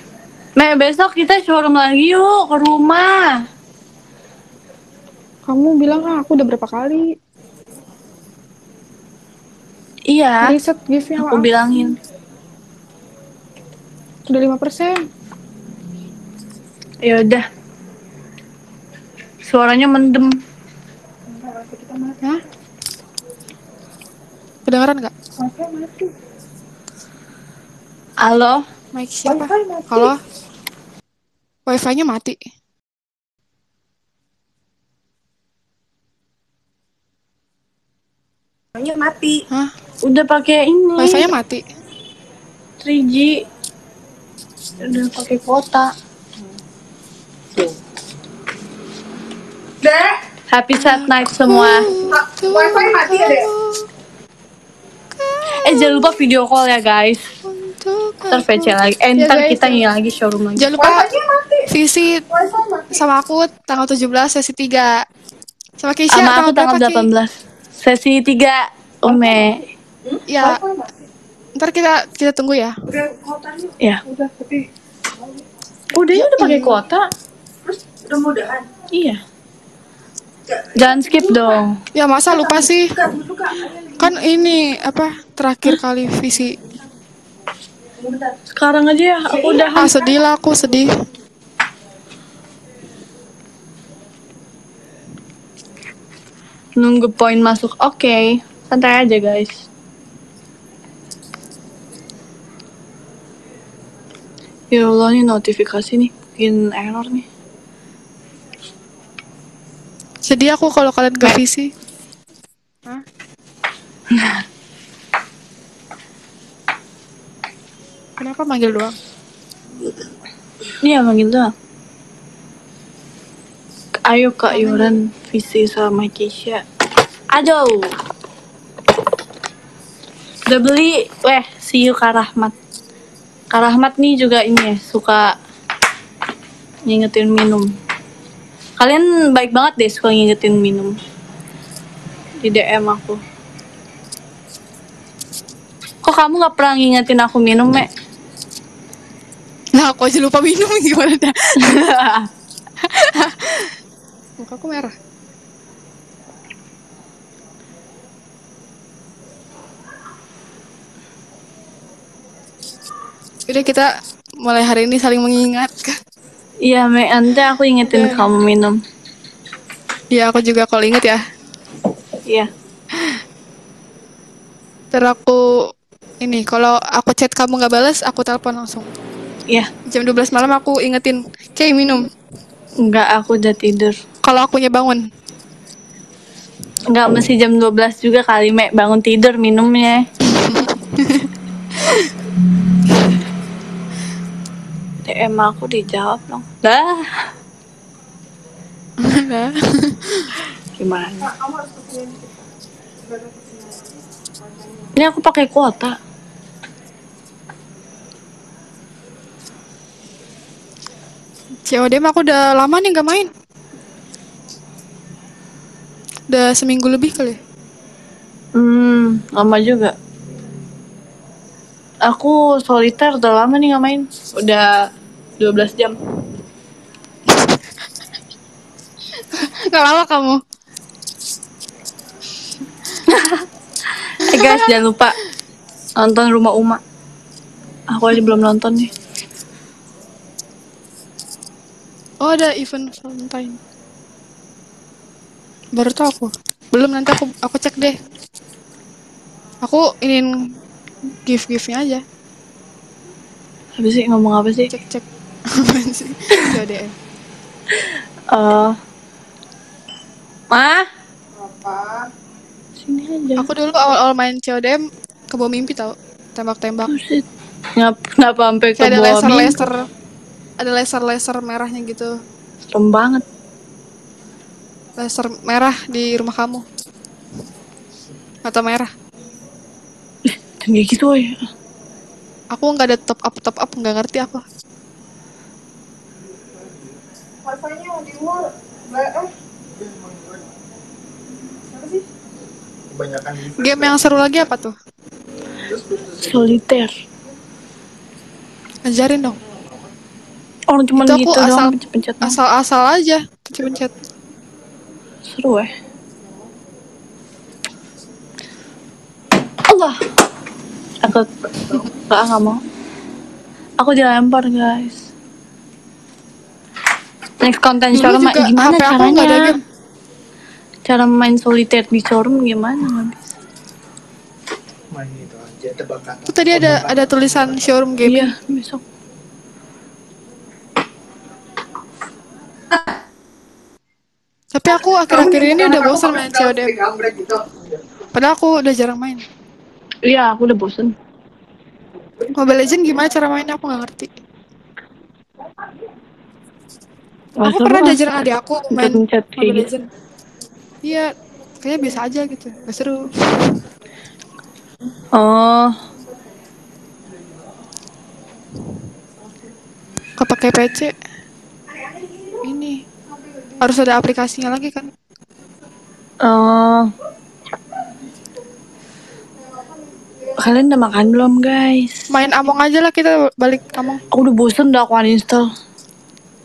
Me, besok kita showroom lagi yuk ke rumah. Kamu bilang ah, aku udah berapa kali Iya, riset giftnya aku maaf. bilangin. Udah 5%. Ya udah. Suaranya mendem. Hah? Kedengeran nggak? Halo? Mic siapa? Halo? Wifi-nya mati. Soalnya mati. Hah? Udah pakai ini. Wifi-nya mati. 3G. Udah pakai kuota. Deh, Happy sad night semua. wifi mati ya deh. Eh jangan lupa video call ya guys. Ntar VC lagi. Eh Ya, ntar guys, kita ya. nyanyi lagi showroom lagi. Jangan lupa visit sama aku tanggal 17 sesi 3. Sama Keisha Sama aku berapa, tanggal Ki? 18. Sesi 3 Ume. Ya, Wifi mati. ntar kita kita tunggu ya. Udah kuotanya Ya. udah tapi Udah ya udah pakai kuota. terus udah mudahan. Iya. Jangan skip dong. Ya masa lupa sih? Kan ini apa terakhir kali visi. Sekarang aja ya, aku udah Ah sedih lah aku sedih. nunggu poin masuk. Oke, santai aja guys. Ya Allah nih notifikasi nih, bikin error nih. Sedih aku kalau kalian gak visi. Hah? Kenapa manggil doang? Iya manggil doang. Ayo kak Yuran visi sama Keisha. Aduh. Udah beli, weh, see you Kak Rahmat. Kak Rahmat nih juga ini ya, suka ngingetin minum. Kalian baik banget deh suka ngingetin minum. Di DM aku. Kok kamu gak pernah ngingetin aku minum, Mek? Nah aku aja lupa minum <laughs> gimana dah. <laughs> Muka aku merah. Udah kita mulai hari ini saling mengingatkan. Iya, Mek, nanti aku ingetin Udah. kamu minum. Ya aku juga kalau inget ya. Iya. Terus aku ini kalau aku chat kamu nggak balas, aku telepon langsung. Iya. Jam 12 malam aku ingetin, kayak minum. Enggak, aku udah tidur. Kalau akunya bangun. Enggak, mesti jam 12 juga kali, Mek. Bangun tidur minumnya. <laughs> DM aku dijawab dong. Dah. Nah. Gimana? Ini aku pakai kuota. COD mah aku udah lama nih nggak main. Udah seminggu lebih kali. Hmm, lama juga. Aku soliter udah lama nih nggak main. Udah 12 jam. Gak lama kamu. Eh guys, jangan lupa nonton Rumah Uma. Aku aja belum nonton nih. Oh ada event Valentine. Baru tau aku. Belum nanti aku aku cek deh. Aku ingin gift giftnya aja. Apa sih ngomong apa sih? Cek cek. <laughs> Apaan sih? COD. Eh, Ma, Apa? sini aja. Aku dulu awal-awal main COD ke bawah mimpi tau. Tembak-tembak. Buset. Ngap, kenapa sampai ke ada mimpi? laser-laser. Ada laser-laser merahnya gitu. Serem banget. Laser merah di rumah kamu. Atau merah. Dan kayak gitu ya. Aku nggak ada top up top up nggak ngerti aku. Wifi-nya di luar. Mbak, eh, Kebanyakan gitu. Game yang seru lagi apa tuh? Soliter. Ajarin dong. Orang cuma Itu aku gitu asal- doang pencet-pencet. Asal-asal aja pencet-pencet. Seru ya. Allah. Aku nggak nggak mau. Aku dilempar guys. Next konten showroom gimana HP aku caranya? ada game. Cara main soliter di showroom gimana? Nggak bisa. Main itu aja tebak kata. Tuh tadi ada ada tulisan showroom game. Iya besok. Tapi aku akhir-akhir ini udah bosan main COD. Padahal aku udah jarang main. Iya aku udah bosen. Mobile Legend gimana cara mainnya aku nggak ngerti. Nggak Aku pernah ah. diajarin adik aku main Mobile gitu. Legend. Iya, kayaknya biasa aja gitu. Gak seru. Oh, Kepakai PC. Ini harus ada aplikasinya lagi kan? oh. Kalian udah makan belum guys? Main Among aja lah kita balik Among. Aku udah bosen udah aku uninstall.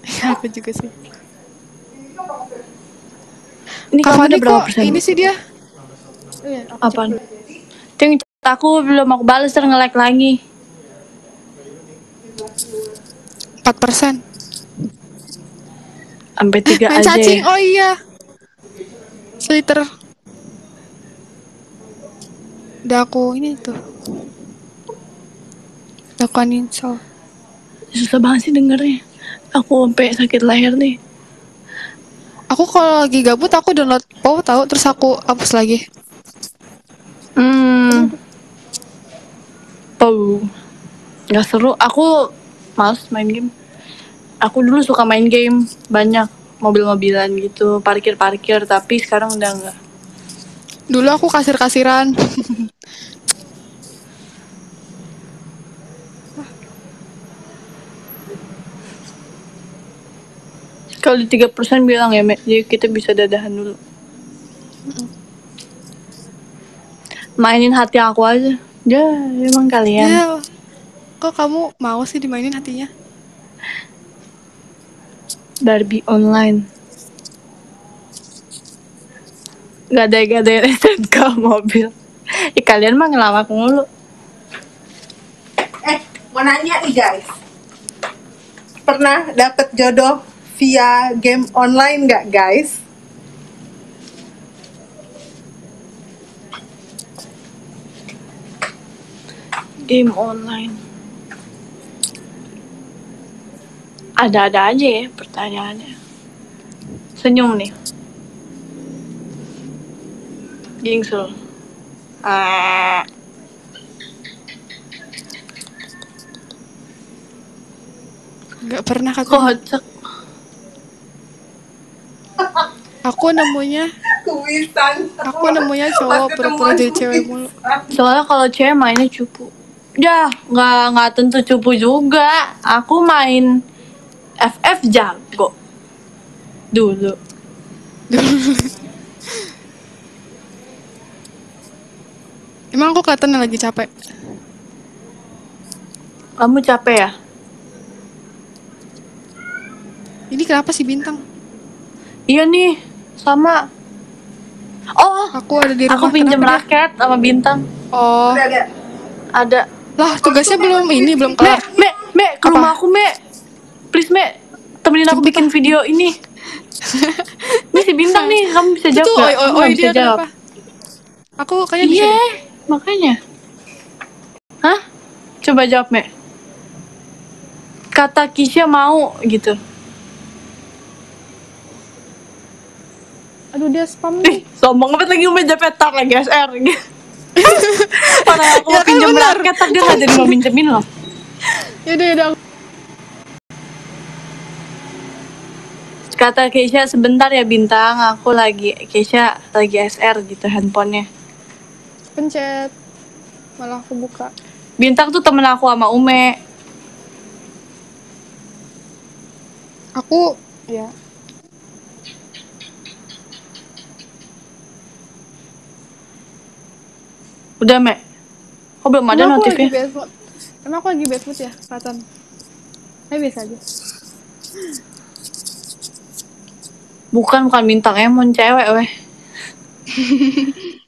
Ya, aku juga sih. Ini kamu udah berapa persen? ini sih dia? Iya, Apaan? yang chat aku belum aku balas terus nge-like lagi. 4 persen. Sampai tiga aja cacing, ya. oh iya. Sliter. Udah aku ini tuh. Udah aku uninstall. Susah banget sih dengernya. Aku sampai sakit leher nih. Aku kalau lagi gabut aku download POW tahu terus aku hapus lagi. Hmm. Pau. Gak seru. Aku males main game. Aku dulu suka main game banyak mobil-mobilan gitu, parkir-parkir, tapi sekarang udah enggak. Dulu aku kasir-kasiran. Kalau di 3% bilang ya, jadi kita bisa dadahan dulu. Mainin hati aku aja. Ya, emang kalian. Ya. Kok kamu mau sih dimainin hatinya? Barbie online. Gak ada gak ada SNK mobil. Ih, kalian mah ngelawak mulu. Eh, mau nanya nih guys. Pernah dapet jodoh via game online nggak guys? Game online. Ada-ada aja ya pertanyaannya. Senyum nih. Gingsul. Ah. Gak pernah aku. Kocak. Aku nemunya, aku nemunya cowok pura-pura jadi cewek mulu. Soalnya kalau cewek mainnya cupu. Ya, nggak nggak tentu cupu juga. Aku main FF jago. Dulu. <laughs> Emang aku kelihatan lagi capek. Kamu capek ya? Ini kenapa sih bintang? Iya nih, sama. Oh, Aku ada di rumah. aku pinjam raket sama bintang. Oh, Udah ada. Ada. lah tugasnya belum ini belum Me, kelar. me, me, ke Apa? rumah aku, me. Please, me. Temenin aku bikin video ini. <laughs> ini si bintang nih, kamu bisa Itu jawab oi nggak? oi oi nggak bisa dia jawab. kenapa? Aku kayaknya bisa. Iya, deh. Makanya. Hah? Coba jawab, Me. Kata Kisha mau gitu. Aduh dia spam nih. Ih, sombong banget lagi Umi Japetar lagi SR. <laughs> Orang aku Ya mau kan pinjam benar. raket, dia nggak jadi mau minjemin loh. <laughs> Yaudah yaudah. Kata Keisha sebentar ya bintang, aku lagi Keisha lagi SR gitu handphonenya pencet. Malah aku buka. Bintang tuh temen aku sama Ume. Aku ya. Udah me kok belum ada emang notifnya? aku emang aku lagi bad mood ya? Kelihatan. Eh biasa aja. Bukan bukan bintang emon cewek weh. <laughs>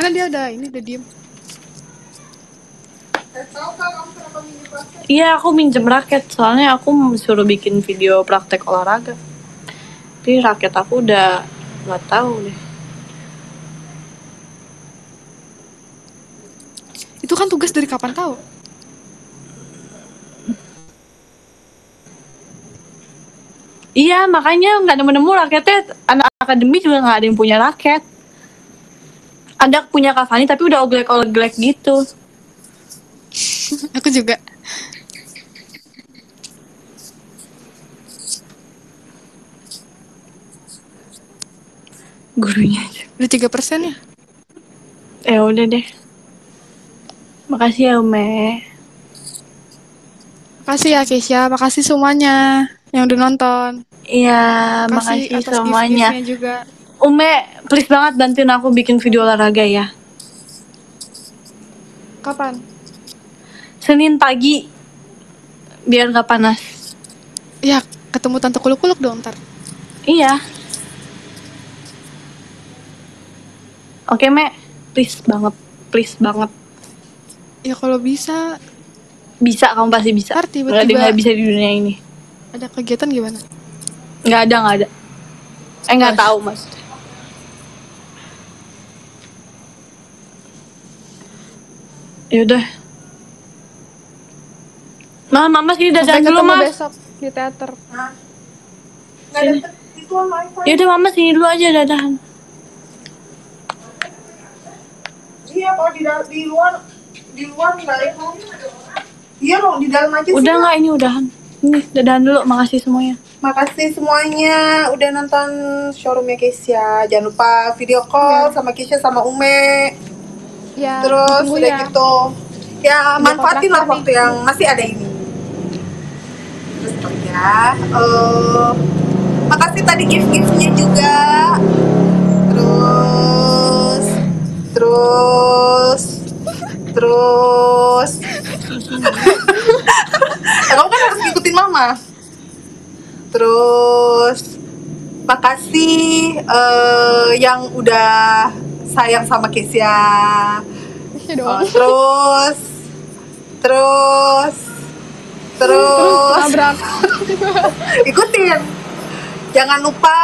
Mana dia ada ini udah diem. Iya, aku minjem raket. Soalnya aku suruh bikin video praktek olahraga. Tapi raket aku udah nggak tahu deh. Itu kan tugas dari kapan tahu? Iya, makanya nggak nemu-nemu raketnya. Anak akademi juga nggak ada yang punya raket. Ada punya Cavani tapi udah oglek-oglek gitu. Aku juga. Gurunya. Udah tiga persen ya? Ya udah deh. Makasih ya, Ume. Makasih ya Keisha, makasih semuanya yang udah nonton. Iya, Makasih makasih semuanya. juga. Ume, please banget bantuin aku bikin video olahraga ya. Kapan? Senin pagi. Biar nggak panas. Ya, ketemu tante kuluk-kuluk dong ntar. Iya. Oke, Me. Please banget. Please banget. Ya kalau bisa Bisa, kamu pasti bisa. Ntar tiba-tiba- nggak bisa di dunia ini. ada kegiatan gimana? Nggak ada, nggak ada. Eh, nggak Mas. tahu, Mas. Yaudah. Nah, mama sini Sampai dadah dulu, Mas. besok di teater. Sama iPhone. Yaudah, mama sini dulu aja dadahan. Iya, kalau di, di luar di luar nggak iPhone. Iya dong, di dalam aja Udah nggak ini udahan. Ini dadahan dulu, makasih semuanya. Makasih semuanya udah nonton showroomnya Keisha. Jangan lupa video call sama Keisha sama Ume. Ya, Terus udah ya. gitu. Ya manfaatin lah waktu yang masih ada ini. Terus ya, eh, makasih tadi gift-giftnya juga. Terus, terus, terus. <laughs> Kamu kan harus ngikutin mama. Terus, makasih eh, yang udah sayang sama Kesia. Iya. Oh, terus, terus, terus, Nabrak. <laughs> ikutin. Jangan lupa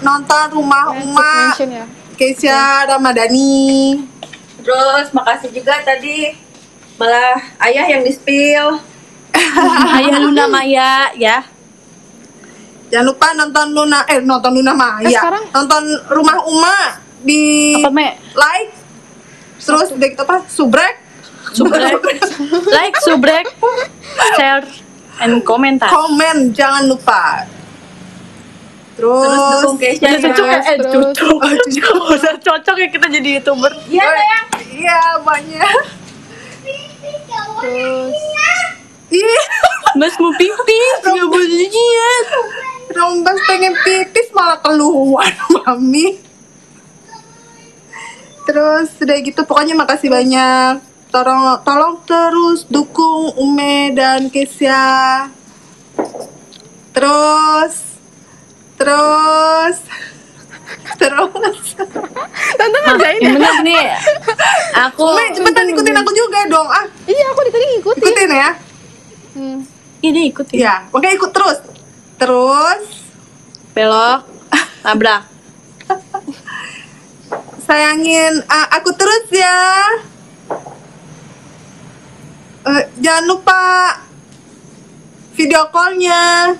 nonton Rumah Ya, Uma mention ya. Keisha Ramadhani. Terus makasih juga tadi malah ayah yang di spill. <laughs> Ayah Luna Maya, ya. Jangan lupa nonton Luna eh nonton Luna Maya. Eh, sekarang- Nonton Rumah Uma di Apa, Me? like. Terus udah gitu apa? Subrek. <laughs> Subrek. like, subrek, share, and komentar. Komen jangan lupa. Terus, Terus dukung ya. cocok ya? Eh, Terus. cocok. <laughs> Udah cocok ya kita jadi youtuber. Iya sayang. Iya banyak. Terus Iya. Mas mau pipis, <laughs> nggak boleh lihat. Rombas pengen pipis malah keluar mami. Terus udah gitu pokoknya makasih banyak. Tolong tolong terus dukung Ume dan Kesia. Terus terus <laughs> terus. tante ngerjain ya? Bener nih, aku Ume cepetan ikutin aku juga dong. Ah, Iya, aku di tadi ngikutin. ikutin ya. Hmm. ini ikut ya. Iya, oke ikut terus. Terus Belok, nabrak. <laughs> sayangin ah, aku terus ya. Eh, jangan lupa video callnya.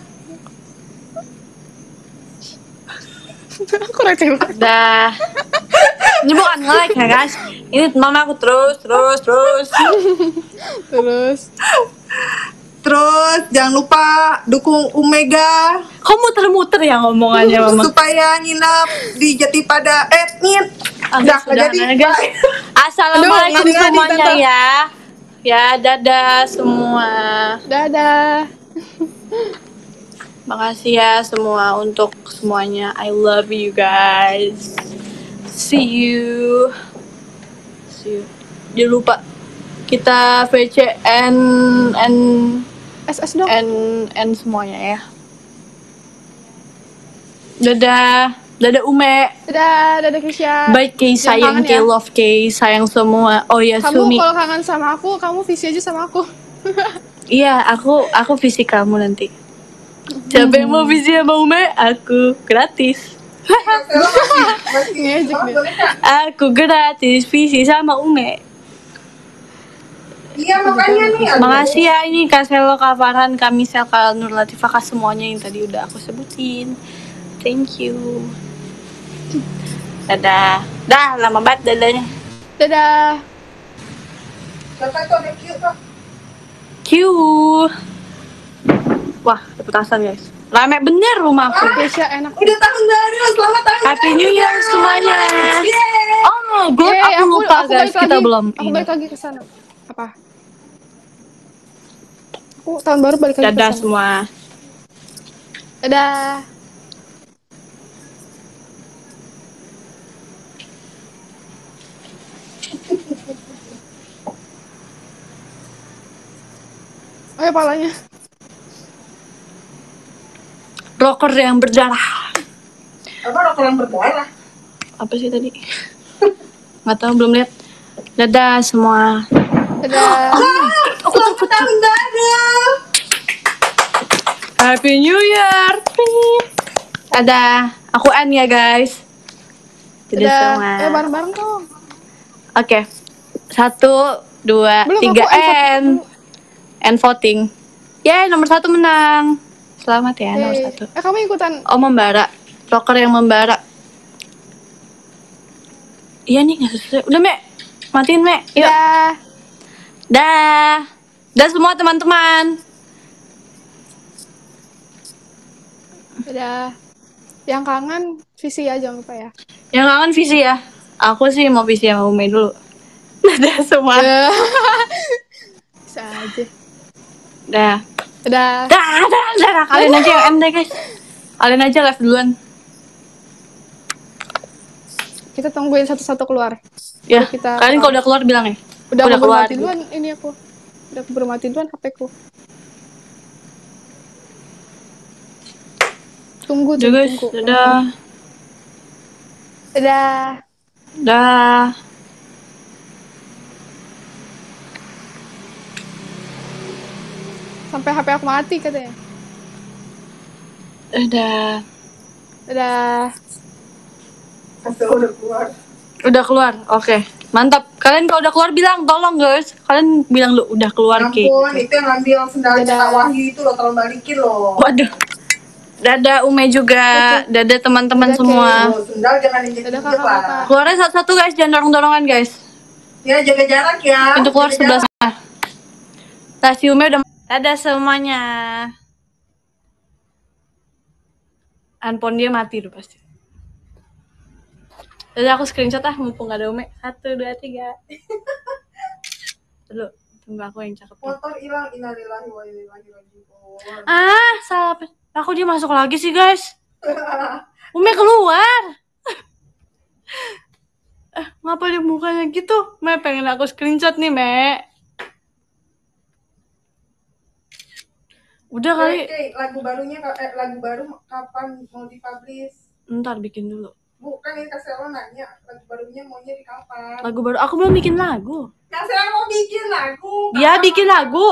<laughs> aku receh banget. Dah. Ini bukan nge-like ya guys. Ini mama aku terus, terus, terus. <laughs> Terus Terus jangan lupa dukung Omega Kok muter-muter ya ngomongannya mama? supaya nginap di Jati pada eh ngin. Ah, Udah, guys, nggak udah, jadi. guys. <laughs> Assalamualaikum Aduh, semuanya Tante. ya. Ya, dadah semua. dadah. <laughs> Makasih ya semua untuk semuanya. I love you guys. See you. See you. Jangan lupa kita VC and and SS dong. and and semuanya ya. Dadah. Dadah Ume. Dadah, dadah Krisya. Baik Jangan sayang Kay, ya. love Kay, sayang semua. Oh ya Kamu Sumi. kalau kangen sama aku, kamu visi aja sama aku. <laughs> Iya, aku aku visi kamu nanti. Siapa yang mau visi sama Ume? Aku gratis. <laughs> Masih masih? Aku gratis visi sama Ume. Iya makanya nih. aduh. Makasih ya ini Kak Selo, Kak Farhan, Kak Misel, Kak Nur Latifah, Kak semuanya yang tadi udah aku sebutin. Thank you. Dadah. Dah, lama banget dadanya. Dadah. Itu ada kok. Q. Wah, ada petasan guys. Rame bener rumahku. Krisya enak. Udah tahun baru, selamat tahun Happy New Year semuanya. Yeay. Oh, gue Yeay, aku lupa guys, balik kita lagi. belum. Aku ini. balik lagi ke sana. Apa? Aku tahun baru balik lagi Dadah semua. Dadah. <laughs> Ayo palanya. Rocker yang berdarah. Apa rokok yang berdarah? Apa sih tadi? <laughs> Nggak tahu belum lihat. Dadah semua. Dadah. Selamat tahun baru. Happy New Year. Dadah. Aku An ya guys. Dadah Dadah. semua. Ayo bareng-bareng dong. Oke. Satu, dua, Belum tiga, end and and voting. Yeay, nomor satu menang. Selamat ya, nomor Yeay. satu. Eh kamu ikutan Oh, membara. Rocker yang membara. Iya nih, nggak sesuai. Udah, Mek. Matiin, Mek. Yuk. Dadah. Dah. Dah semua teman-teman. Dadah. Yang kangen visi ya jangan lupa ya. Yang kangen visi ya. Aku sih mau visi sama Umi dulu. <laughs> Dadah semua. <laughs> Bisa aja. Dah. Dah, dah, dah, dah. Kalian aja yang end deh, guys. Kalian aja live duluan. Kita tungguin satu-satu keluar. Ya, Kita- kalian kalau udah keluar bilang ya. Udah, Udah keluar. mati duluan ini aku. Udah keburu mati duluan HP ku. Tunggu tuh, guys. tunggu. Dadah. Dadah. Dah. Sampai HP aku mati katanya. Dadah. Dadah. Marcelo udah keluar. Udah keluar. Oke. Mantap. Kalian kalau udah keluar bilang tolong, guys. Kalian bilang lu udah keluar Ki. Ampun, itu yang ngambil Dadah. Kak Wahyu itu lo tolong balikin loh. Waduh. Dadah Ume juga. Dadah teman-teman Dadah, semua. Sendal jangan injek lah. Keluarnya satu-satu guys, jangan dorong-dorongan guys. Ya jaga jarak ya. Pintu keluar sebelah sana. Nah, si Ume udah Dadah semuanya. Handphone dia mati tuh pasti. Jadi aku screenshot ah mumpung gak ada Ume. Satu, dua, tiga. Dulu, tunggu aku yang cakep. Motor hilang innalillahi wa inna ilaihi. Ah, salah. Aku dia masuk lagi sih guys. <laughs> Ume keluar. Eh, ngapa dia mukanya gitu? Me pengen aku screenshot nih, Me. Udah kali. Oke, lagu barunya eh, lagu baru kapan mau dipublish? Ntar bikin dulu. Bukan ini Kak Selo nanya lagu barunya maunya di kapan? Lagu baru. Aku belum bikin lagu. Kak Selo mau bikin lagu. Dia Kapan? bikin lagu.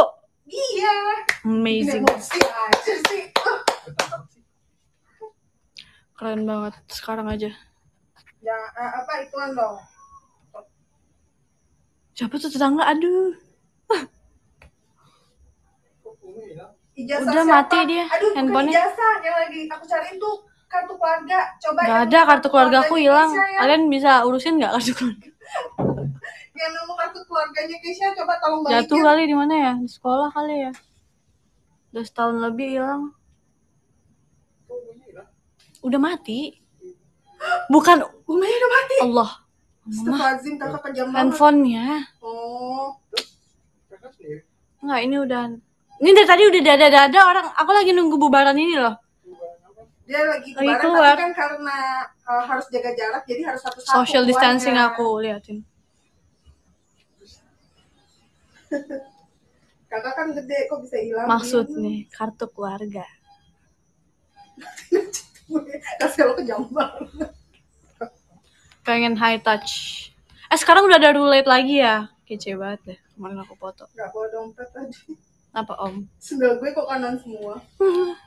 Iya. Amazing. aja sih. Keren banget. Sekarang aja. Ya eh, apa ituan dong? Siapa tuh tetangga? Aduh. Ijazah Udah siapa? mati dia Aduh, bukan handphonenya. ijazah yang lagi aku cariin tuh kartu keluarga. Coba Gak yang ada kartu keluarga aku keluarganya hilang. Ya. Kalian bisa urusin nggak kartu keluarga? <laughs> Yang nemu kartu keluarganya Keisha coba tolong balikin. Jatuh kali di mana ya? Di sekolah kali ya. Udah setahun lebih hilang. Udah mati. Bukan Bumi udah mati. Allah. Astagfirullahaladzim kakak kejam banget. Handphonenya. Oh. Enggak, ini udah. Ini dari tadi udah dada-dada orang. Aku lagi nunggu bubaran ini loh. Dia lagi Lagi keluar keluar. tapi kan karena uh, harus jaga jarak jadi harus satu-satu Social distancing keluarnya. aku liatin. <laughs> kakak kan gede kok bisa hilang Maksud nih kartu keluarga. <laughs> kasih lo kejambal Pengen high touch. Eh sekarang udah ada roulette lagi ya? Kece banget deh. Kemarin aku foto. nggak bawa dompet tadi Apa om? sendal gue kok kanan semua <laughs>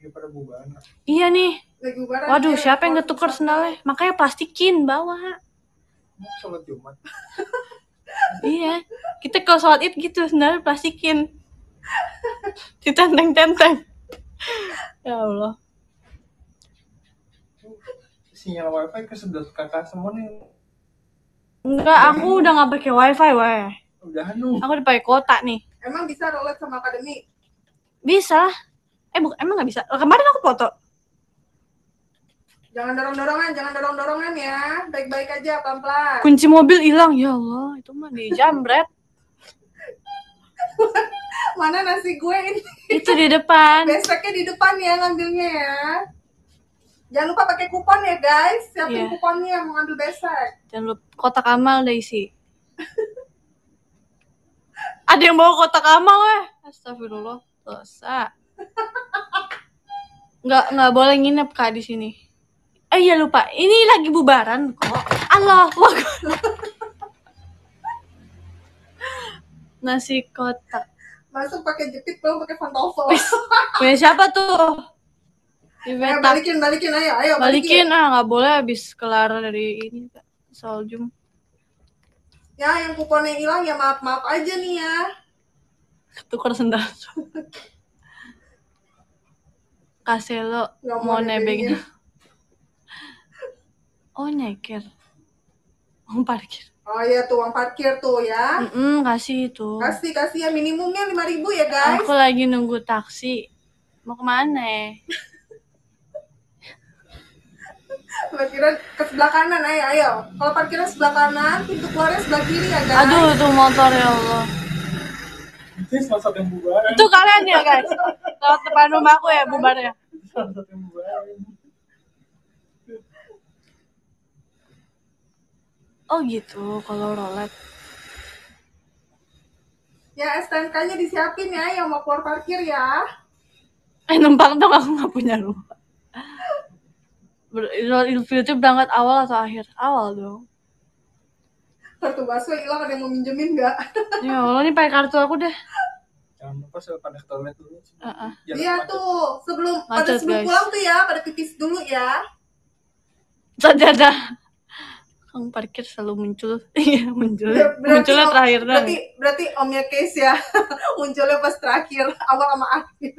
Lagi pada bubaran. Iya nih. lagi bubaran Waduh, ya, siapa yang ngetukar sendalnya? Makanya plastikin bawa. Mau sholat Jumat. <laughs> Iya. Kita kalau sholat id gitu sendalnya plastikin. Ditenteng-tenteng. Ya Allah. Sinyal wifi kesedot kakak semua nih. Enggak, aku udah nggak pakai wifi weh. Udah anu. Aku udah pakai kota nih. emang bisa roulette sama akademi Bisa lah. Eh, bu- emang nggak bisa? Kemarin aku foto. jangan dorong dorongan jangan dorong dorongan ya baik baik aja pelan pelan Kunci mobil hilang. Ya Allah, itu mah di jambret. <laughs> mana nasi gue ini itu di depan. beseknya di depan ya ngambilnya ya jangan lupa pakai kupon ya guys siapin Iya. kuponnya mau ngambil besek Jangan lupa kotak amal udah isi. Ada yang bawa kotak amal weh. Astagfirullah. Dosa. Nggak nggak boleh nginep kak di sini. Eh iya lupa. Ini lagi bubaran kok. Allah. Nasi kotak. masuk pakai jepit belum pakai pantofel Punya siapa tuh? Ayo petak. balikin balikin ayo ayo Balikin ah nggak boleh habis kelar dari ini Kak. Soljum. ya yang kuponnya hilang ya maaf maaf aja nih ya Tukar sendal. Kaselo Nggak mau mau nebengnya. <laughs> Oh nyeker. Mau parkir. oh iya tuh uang parkir tuh ya Mm kasih itu. kasih kasih ya minimumnya lima ribu ya guys Aku lagi nunggu taksi. Mau ke mana ya? <laughs> parkiran ke sebelah kanan ayo ayo kalau parkiran sebelah kanan pintu keluarnya sebelah kiri ya guys Aduh tuh motor ya Allah. Itu salah satu yang bubaran. Itu kalian ya guys. Lewat depan rumahku ya bubarnya. Salah satu yang bubaran. Oh gitu kalau roulette. ya STNK nya disiapin ya yang mau keluar parkir ya Eh numpang dong aku nggak punya rumah. Ber- Idul Fitri berangkat awal atau akhir? Awal dong. Kartu bakso hilang ada yang mau minjemin nggak <laughs> Ya Allah nih pakai kartu aku deh. Jangan lupa saya pada ke toilet dulu. Heeh. Jangan iya tuh sebelum pada Macet, sebelum guys. pulang tuh ya pada pipis dulu ya Sajadah. Kang parkir selalu muncul. <laughs> Iya, muncul. Ber- Munculnya om- terakhir dong. berarti berarti omnya case ya <laughs> munculnya pas terakhir awal sama akhir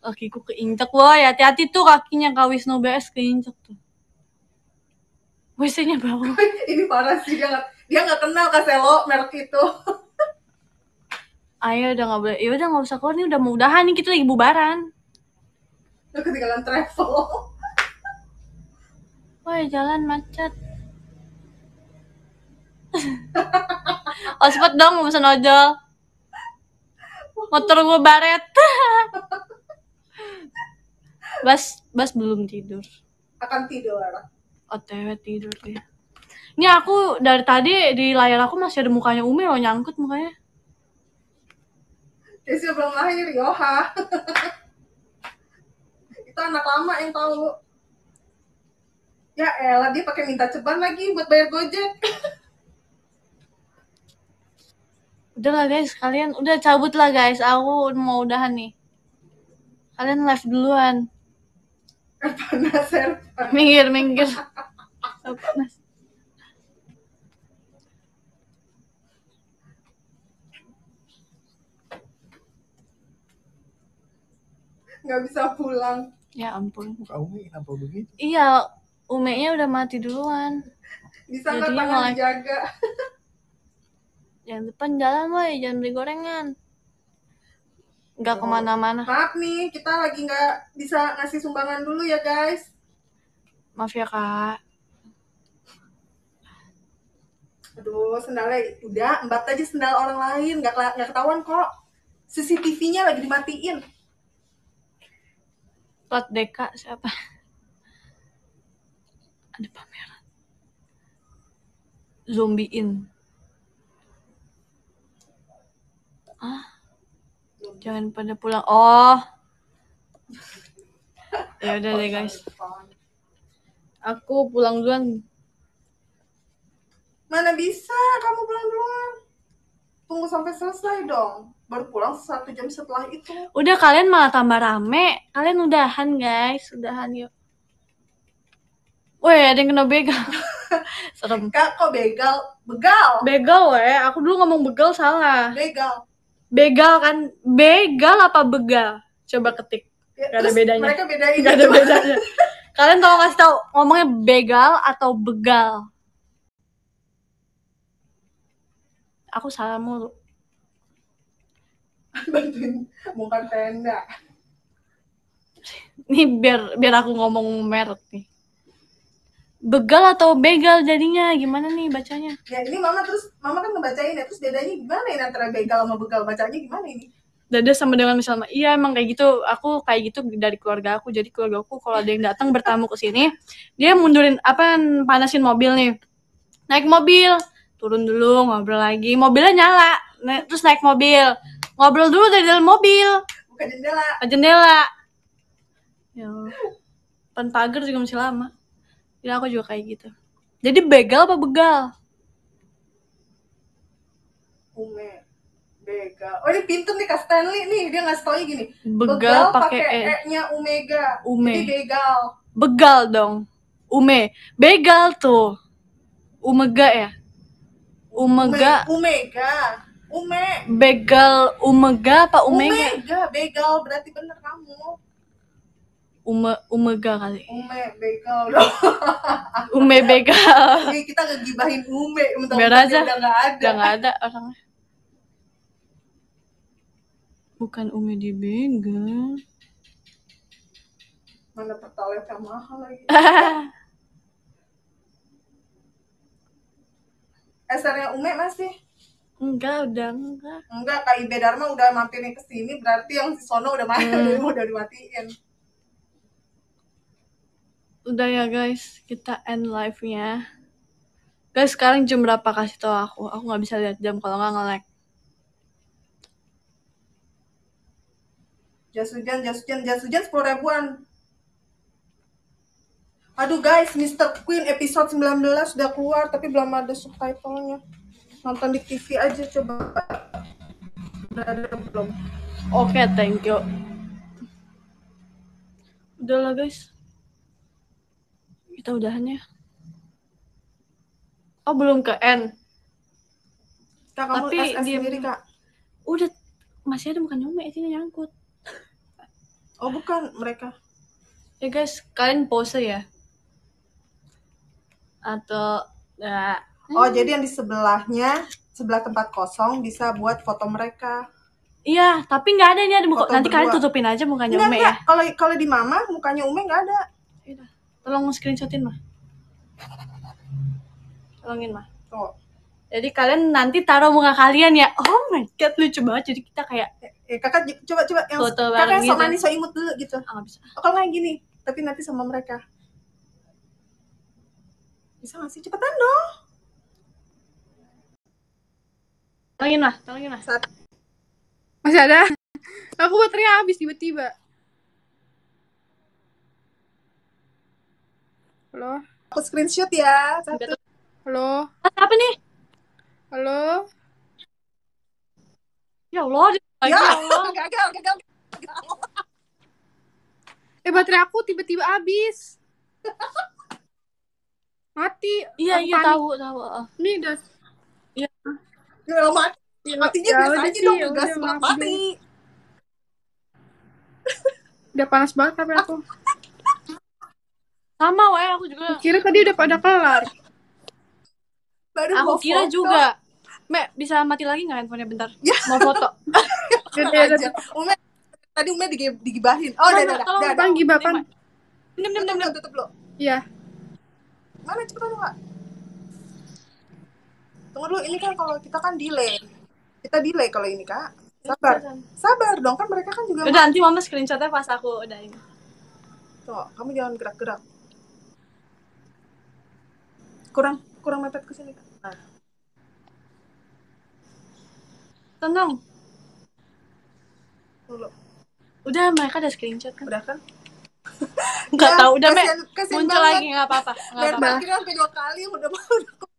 Kakiku keinjak woi, hati-hati tuh kakinya Kak Wisnu BS keinjak tuh. WC-nya bau. ini parah sih dia nggak dia nggak kenal Kaselo merek itu Ayo udah nggak boleh. Ya udah nggak usah keluar nih udah mau udahan nih kita lagi bubaran. Lu ketinggalan travel Woi jalan macet. oh cepet dong mau pesen ojol. Motor gue baret. Bas, Bas belum tidur. akan tidur OTW tidur dia. Ini aku dari tadi di layar aku masih ada mukanya Umi loh nyangkut mukanya. Kesia belum lahir Yoha <laughs> itu anak lama yang tahu ya elah dia pakai minta ceban lagi buat bayar gojek <laughs> Udah lah guys, kalian udah cabut lah guys. Aku mau udahan nih. Kalian live duluan. panas panas. Minggir, minggir. <laughs> Panas. Nggak bisa pulang Ya ampun. Muka Umi kenapa begitu? Iya, umeknya udah mati duluan. bisa nggak tangan malah- dijaga <laughs> Jangan depan jalan woi, jangan beli gorengan. Nggak ke mana-mana. maaf nih kita lagi nggak bisa ngasih sumbangan dulu ya guys Maaf ya kak. aduh sendalnya udah embat aja sendal orang lain nggak nggak ketahuan kok CCTV-nya lagi dimatiin plat DK siapa? Ada pameran. Zombie in. Ah. Jangan pada pulang. Oh. Ya udah deh guys. Aku pulang duluan. Mana bisa kamu pulang duluan? Tunggu sampai selesai dong. Baru pulang satu jam setelah itu. Udah kalian malah tambah rame. Kalian udahan guys, udahan yuk. Weh, ada yang kena begal. <laughs> Serem. Kak, kok begal? Begal. Begal weh, aku dulu ngomong begal salah. Begal. Begal kan, begal apa begal? Coba ketik. Ya, Gak ada bedanya. Mereka bedain Gak ada bedanya. <laughs> Kalian tolong kasih tahu ngomongnya begal atau begal. Aku salah mulu. <laughs> Bantuin bongkar tenda. Nih biar biar aku ngomong merek nih. Begal atau begal jadinya gimana nih bacanya? Ya ini mama terus mama kan ngebacain ya terus bedanya gimana ini antara begal sama begal bacanya gimana ini? Dada sama dengan misalnya iya emang kayak gitu aku kayak gitu dari keluarga aku jadi keluarga aku kalau ada yang datang bertamu ke sini dia mundurin apa panasin mobil nih naik mobil turun dulu ngobrol lagi mobilnya nyala Na- terus naik mobil ngobrol dulu dari dalam mobil Buka jendela. ke jendela ya depan pagar juga masih lama jadi aku juga kayak gitu jadi begal apa begal Ume. Begal. Oh ini pinter nih Kak Stanley nih dia ngasih taunya gini. begal pakai e E-nya Omega. Ume. Jadi begal. begal dong ume begal tuh umega ya umega Ume. Ume. begal umega apa omega Omega. Begal berarti bener kamu. ume umega kali Ume. Begal dong. <laughs> ume begal Jadi kita ngegibahin Ume. Mentang-mentang Biar aja. Udah gak ada. udah nggak ada orangnya bukan ume di begal Mana pertalite yang mahal lagi. <laughs> SR-nya Ume masih? Enggak udah enggak Enggak, Kak Ibe Dharma udah mampirnya ke sini, berarti yang si Sono udah main, Hmm. <laughs> udah dimatiin. udah ya guys kita end live nya guys sekarang jam berapa kasih tau aku aku nggak bisa lihat jam kalau nggak nge-lag Jas hujan, jas hujan, jas hujan 10 ribuan. Aduh guys, Mr. Queen episode 19 udah keluar, tapi belum ada subtitlenya. Nonton di TV aja coba. Udah ada belum? oke thank you udah lah guys kita udahan ya oh belum ke end Kak, kamu Tapi SS dia- sendiri, Kak. udah masih ada bukan nyume ini nyangkut Oh, bukan, mereka. ya guys kalian pose ya atau ya Oh, jadi yang di sebelahnya, sebelah tempat kosong bisa buat foto mereka. iya tapi nggak ada ini ada muka Foto nanti kalian berdua. tutupin aja mukanya Ume ya Kalau kalau di Mama mukanya Ume nggak ada. Yaudah, tolong screenshotin mah tolongin mah Tuh. jadi kalian nanti taruh muka kalian ya oh my god lucu banget jadi kita kayak Eh, kakak j- coba coba yang Foto kakak yang sok gitu. manis sok imut dulu gitu. nggak bisa Oh, kalau nggak gini, tapi nanti sama mereka. Bisa nggak sih? Cepetan dong. Tolongin lah tolongin lah Saat Masih ada? Aku baterainya habis tiba-tiba. Halo? aku screenshot ya. Satu. Halo? Apa nih Halo? ya Allah Ya, Allah gagal, gagal. Eh, baterai aku tiba-tiba habis. <laughs> Mati. iya iya panik. tahu tahu ah. Ini udah mati. Matinya Ya biasa aja sih, dong, ya gas udah, banget maaf mati. udah panas banget tapi aku. sama wae aku juga Kira tadi udah pada kelar. Baru aku kira foto. juga Mek, bisa mati lagi nggak handphonenya bentar? Ya. Mau foto. <laughs> Ume, tadi Ume digi- digibahin. Oh, udah, udah, udah. tolong, udah, Bang, udah. gibapan. Diam, diam, Tutup dulu. Iya. Mana cepetan Kak? Tunggu dulu, ini kan kalau kita kan delay. Kita delay kalau ini, Kak. Sabar. Sabar dong, kan mereka kan juga Udah nanti mama screenshotnya pas aku udah ini. Tuh, kamu jangan gerak-gerak. Kurang kurang mepet ke sini. Kak. Nah. Tenang. Dulu. Udah mereka ada screenshot kan? Udah kan? <laughs> Nggak Ya, tahu udah kasihan Muncul banget. lagi nggak apa-apa. Nggak Biar apa-apa. sampai dua kali udah udah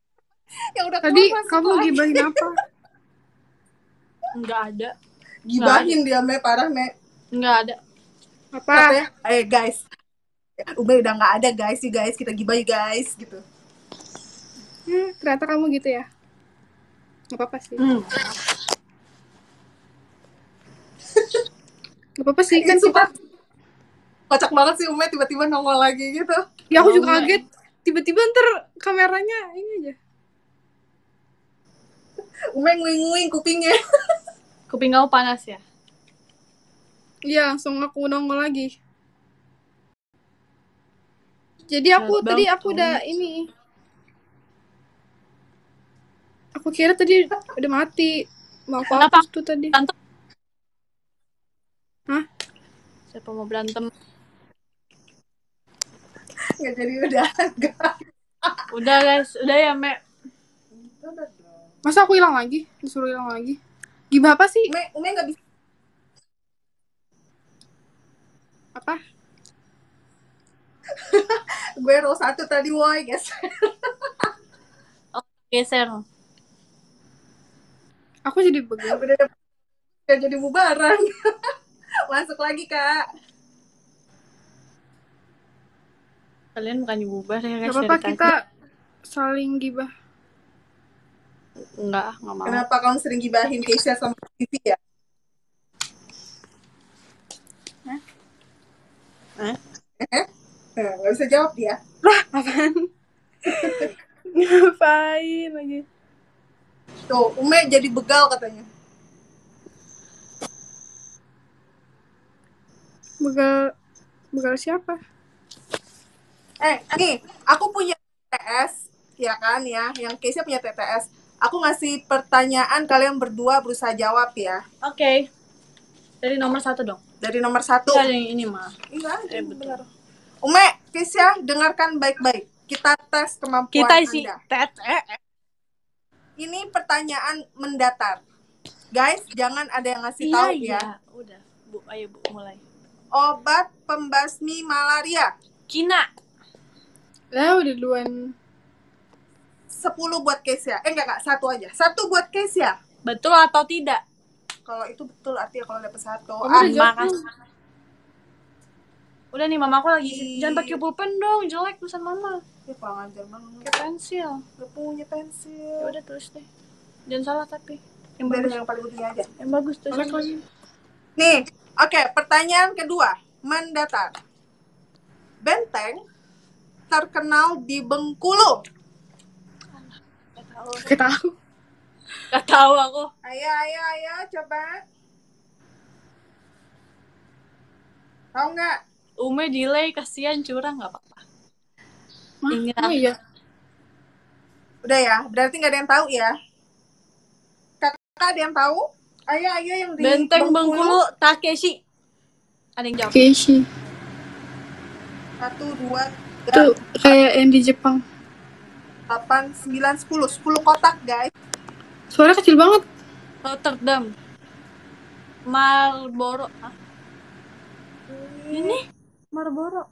<laughs> yang udah Tadi kamu lagi. gibahin apa? <laughs> Nggak ada. gibahin dia me parah me Nggak ada. Apa? katanya eh guys Ube udah nggak ada guys sih guys kita gibah yuk, guys gitu Hmm, ternyata kamu gitu ya. Gak apa-apa sih. Hmm. <laughs> Gak apa-apa sih kan kita. kocak banget sih Ume tiba-tiba nongol lagi gitu Ya aku juga kaget. Tiba-tiba ntar kameranya ini aja. Ume nguing-nguing kupingnya <laughs> Kuping kamu panas ya? Iya, langsung aku nongol lagi. Jadi aku Berat tadi aku udah ini. Aku kira tadi udah mati. Mau aku Kenapa? hapus tuh tadi. Berantem. Hah? Siapa mau berantem? nggak jadi udah <laughs> Udah guys, udah ya Mek. Masa aku hilang lagi? Disuruh hilang lagi? Gimana apa sih? Ume Ume nggak bisa Apa? <laughs> gue row satu tadi woi guys <laughs> Geser. Aku jadi begel. udah udah jadi bubaran <laughs> masuk lagi kak Kalian bukan bubar ya guys Gak tadi. kita saling gibah. Enggak, enggak mau. kenapa kamu sering gibahin Keisha sama Vivi ya Hah? Eh? Eh, nggak bisa jawab dia Apaan? <laughs> Ngapain lagi? tuh Ume jadi begal katanya Begal begal siapa? Eh, nih, aku punya TTS, ya kan ya, yang Keisha punya TTS. Aku ngasih pertanyaan kalian berdua berusaha jawab ya. Oke. Dari nomor satu dong. Dari nomor satu. Ada yang ini mah. Iya, Eh, betul. benar. Ume, Keisha, dengarkan baik-baik. Kita tes kemampuan Kita isi Anda. tet eh, eh. Ini pertanyaan mendatar. Guys, jangan ada yang ngasih Iya, tahu iya. ya. Udah. Bu, ayo Bu, mulai. Obat pembasmi malaria. Kina. Lah udah duluan. 10 buat Keisha. Eh, enggak, enggak. Satu aja. Satu buat Keisha. Betul atau tidak? Kalau itu betul artinya kalau dapat satu. Kamu Ah, udah jawab makasih. Udah nih mamaku lagi Ih. jangan pakai pulpen dong, jelek tulisan mama. ya kurang ajar banget. Pakai pensil. Gak punya pensil. Ya udah tulis deh. Jangan salah tapi yang Dari bagus. yang paling penting aja. Yang bagus tulis. Lagi. Nih, oke, pertanyaan kedua, mendatar. Benteng terkenal di Bengkulu. Gak tahu. Gak tahu. Gak tahu aku. Ayo, ayo, ayo, coba. Tahu nggak? Ume delay kasihan curang nggak apa-apa. Ingat. oh iya. Udah ya, berarti nggak ada yang tahu ya. Kakak ada yang tahu? Ayo, ayo yang di Benteng Bengkulu Takeshi. Ada yang jawab. Keishi. Satu, dua, Tuh tiga, kayak yang di Jepang. Delapan, sembilan, sepuluh. Sepuluh kotak, guys. Suara kecil banget. Rotterdam. Marlboro. Hah? Ini Marlboro.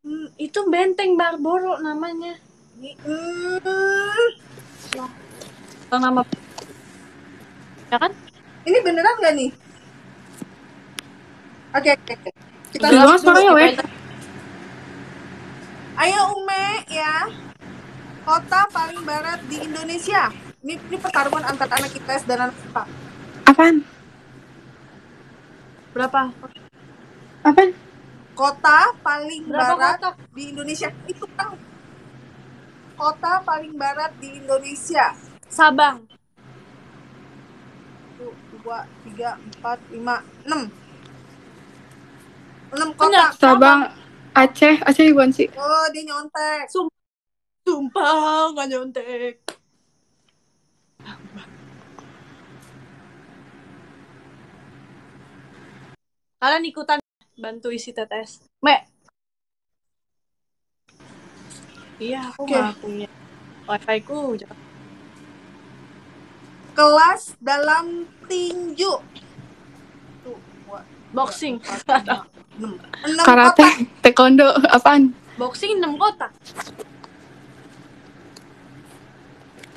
Hmm, itu benteng Marlboro namanya. Hmm, Atau nama Ya kan? ini beneran nggak nih? Oke, oke, oke. Kita Kecil banget suaranya, weh. Ayo Ume ya. Kota paling barat di Indonesia. Ini, ini pertarungan antara anak IPS dan anak IPA. Apaan? Berapa? Apaan? Kota paling Berapa barat kotak? di Indonesia. Itu kan kota paling barat di Indonesia. Sabang. Satu, dua, tiga, empat, lima, enam. Enam Benar. kota. Sabang, Aceh, Aceh bukan sih? Oh, dia nyontek. Sumpah nggak nyontek. Kalian ikutan bantu isi TTS. Mek, Iya, aku Oke. nggak punya. Wifi ku. Kelas dalam tinju. Tuh, boxing. enam. <laughs> Enam Karate, kotak. taekwondo, apaan? boxing 6 kotak.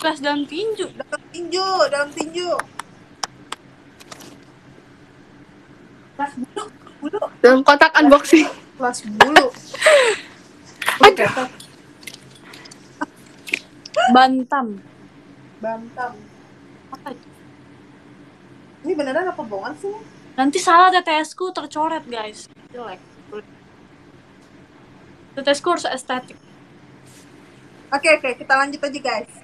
Kelas dalam tinju. Dalam tinju, dalam tinju. Kelas bulu, bulu. Dalam kotak unboxing. Kelas bulu. <laughs> Aduh. Bantam. Bantam. Apa? Ini beneran apa bohongan sih? Nanti salah TTS ku tercoret, guys. Jelek. TTS ku harus estetik. Oke, oke, kita lanjut aja guys.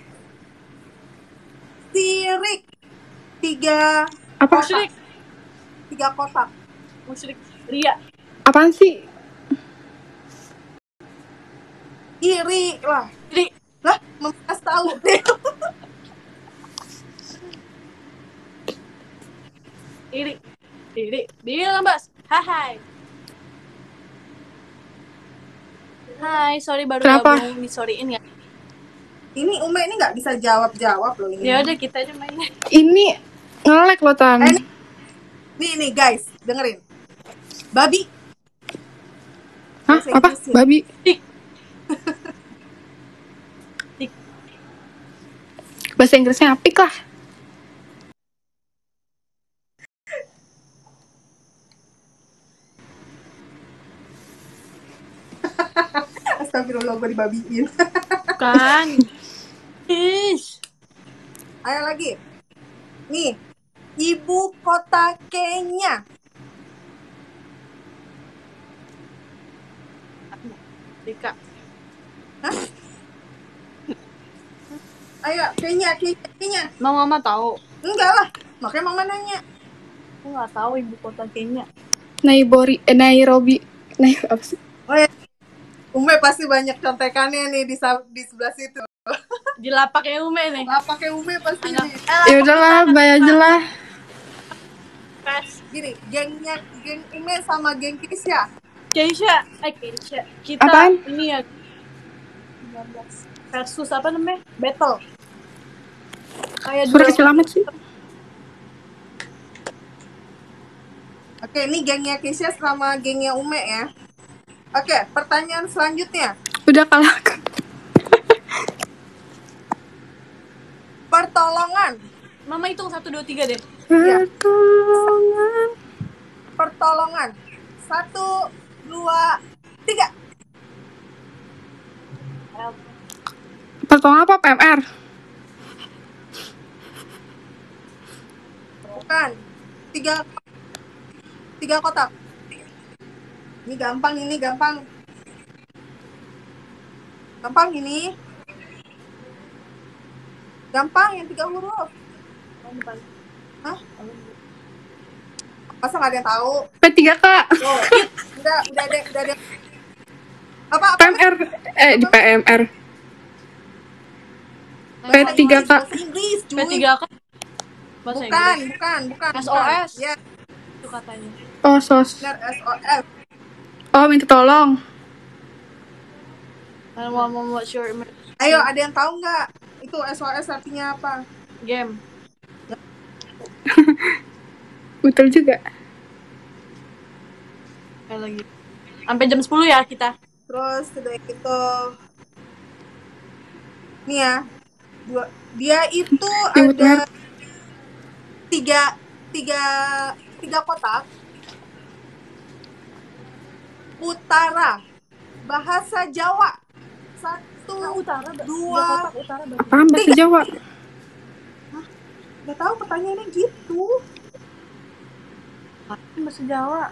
Sirik. Tiga, Apa? Musyrik. tiga kotak. Musyrik. Ria. Apaan sih? Iri lah. Iri. Lah, membekas tahu. <laughs> Iri. Iri. Bilang, Bas. Hai. Hai, sorry baru Kenapa? gabung di sorryin ya. Ini Ume ini nggak bisa jawab-jawab loh ini. Ya udah kita aja mainnya. Ini ngelek loh, Tan. Eh, Nih, nih guys, dengerin. Babi. Hah? bahasa Apa? Inggris ya. Babi? <laughs> Tik. Bahasa Inggrisnya apik lah. Astagfirullah, gue dibabiin. Kan. <laughs> Ish. Ayo lagi. Nih, ibu kota Kenya. Rika. Ayo, Kenya, Kenya, Kenya. Mama mama tahu. Enggak lah, makanya mama nanya. Aku nggak tahu ibu kota Kenya. Naibori, eh, Nairobi. Nai, apa sih? Oh ya, Ume pasti banyak contekannya nih di, sa- di sebelah situ. Di lapaknya Ume nih. Lah pakai Ume pasti Enggak. nih. Eh, Ya udahlah, bayar aja lah. Gini, gengnya geng Ume sama geng Kisya. Keisha. Eh Keisha. Kita Apaan? ini ya. 19. Versus apa namanya? Battle. Kayak kecil amat sih. Oke, ini gengnya Kisya sama gengnya Ume ya. Oke, pertanyaan selanjutnya. Udah kalah. Pertolongan. Mama hitung 1 2 3 deh. Pertolongan. Pertolongan. Satu, dua, tiga. Pertolongan apa? PMR? Bukan. Tiga, tiga kotak. Ini gampang, ini gampang. Gampang ini. Gampang yang tiga huruf. Hah? Masa nggak ada yang tahu? P3K. Oh, udah, udah ada, udah ada. Apa? apa? PMR. Eh, di PMR. Bahasa P3K. Inggris, bahasa Inggris, cuy. P3 kan bahasa Bukan, Inggris. bukan, bukan. SOS. Ya, Itu katanya. Oh, sos. benar SOS. Oh, minta tolong. Ayo, ada yang tahu nggak? Itu SOS artinya apa? game? <laughs> Betul juga. Kayak lagi. Sampai jam 10 ya kita. Terus udah itu nih ya. Dua, dia itu ada tiga tiga tiga kotak. Utara, bahasa Jawa. Satu, utara, dua, utara Apaan bahasa Jawa? Gak tahu pertanyaannya gitu. bahasa Jawa.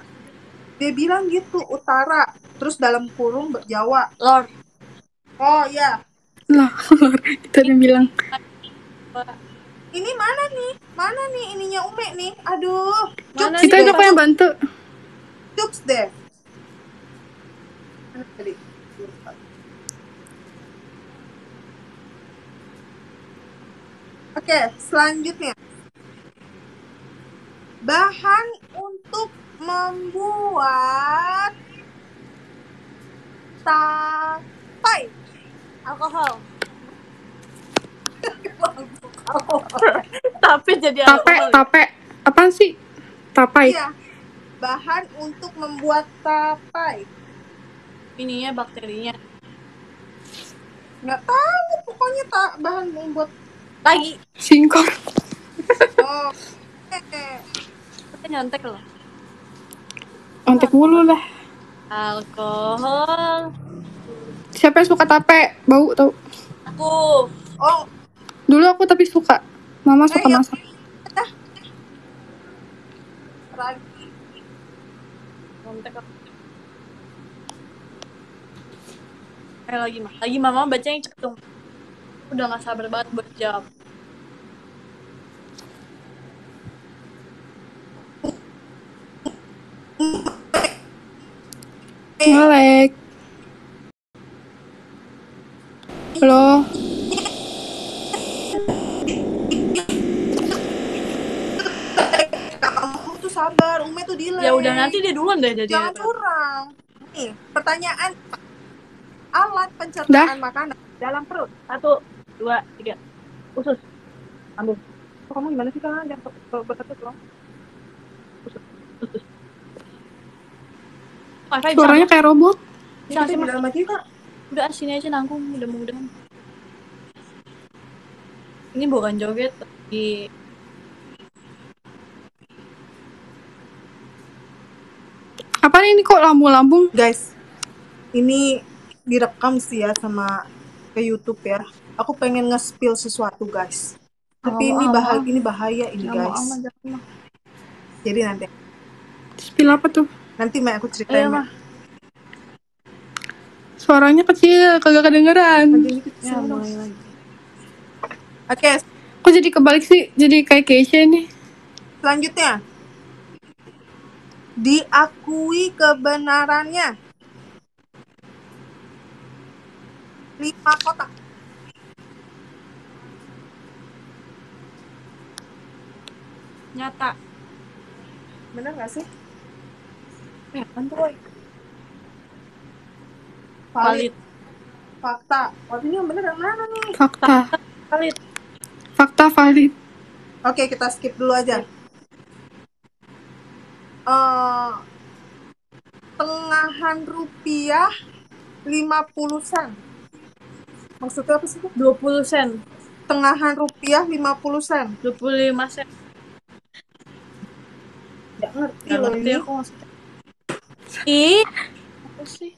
Dia bilang gitu, utara. Terus dalam kurung Jawa. Lord. Oh iya, Lah, <laughs> kita udah bilang. ini mana nih? Mana nih ininya Ume nih? Aduh, Mana cups Kita deh. pengen bantu. Cups deh. Mana tadi? Oke, selanjutnya. Bahan untuk membuat tapai. alkohol. <laughs> Tapi jadi Tape, alkohol. tape. Apaan sih? Tapai. Iya. Bahan untuk membuat tapai. Ininya bakterinya. Nggak tahu pokoknya tak bahan membuat Lagi. Singkong. oh. Eh, Kita nyontek loh. Ontek mulu lah. Alkohol. Siapa yang suka tape? Bau tau. Aku. Oh, Dulu aku tapi suka. Mama suka iya. masak. Nyontek. Eh lagi mah. Lagi mama baca yang cepet dong. Udah gak sabar banget buat jawab. Ngelek. Halo. Kamu tuh sabar, Ume tuh delay. Ya udah nanti dia duluan deh jadi. Jangan curang. Nih, pertanyaan alat pencernaan makanan dalam perut. Satu, dua, tiga. Usus. Ambil. Oh, kamu gimana sih kan? Jangan berkatut loh. Wifi bisa Suaranya kayak robot. Bisa sih, dalam aja kak. Udah sini aja nanggung mudah-mudahan. Ini bukan joget di Apa ini kok lambung-lambung? Guys, ini direkam sih ya sama ke YouTube ya. Aku pengen nge-spill sesuatu guys. Tapi Amu, ini bahaya, ini bahaya ini guys. Jadi nanti, Spill apa tuh? Nanti Mek aku ceritain. Mek. mah. Suaranya kecil, kagak kedengeran. Kecil Ya, dong. mulai lagi. Oke, Kok jadi kebalik sih? Jadi kayak Keisha nih. selanjutnya. Diakui kebenarannya. Lima kotak. Nyata. Bener gak sih? Eh, apaan tuh, woy? Valid. Fakta. Waktu ini yang bener yang mana nih? Fakta. Valid. Fakta valid. Oke, kita skip dulu aja. Eh, tengahan rupiah 50 sen. Maksudnya apa sih? Bu? 20 sen. Tengahan rupiah 50 sen. 25 sen. Gak ngerti Gak loh ngerti ini. aku maksudnya. Ih. Apa sih?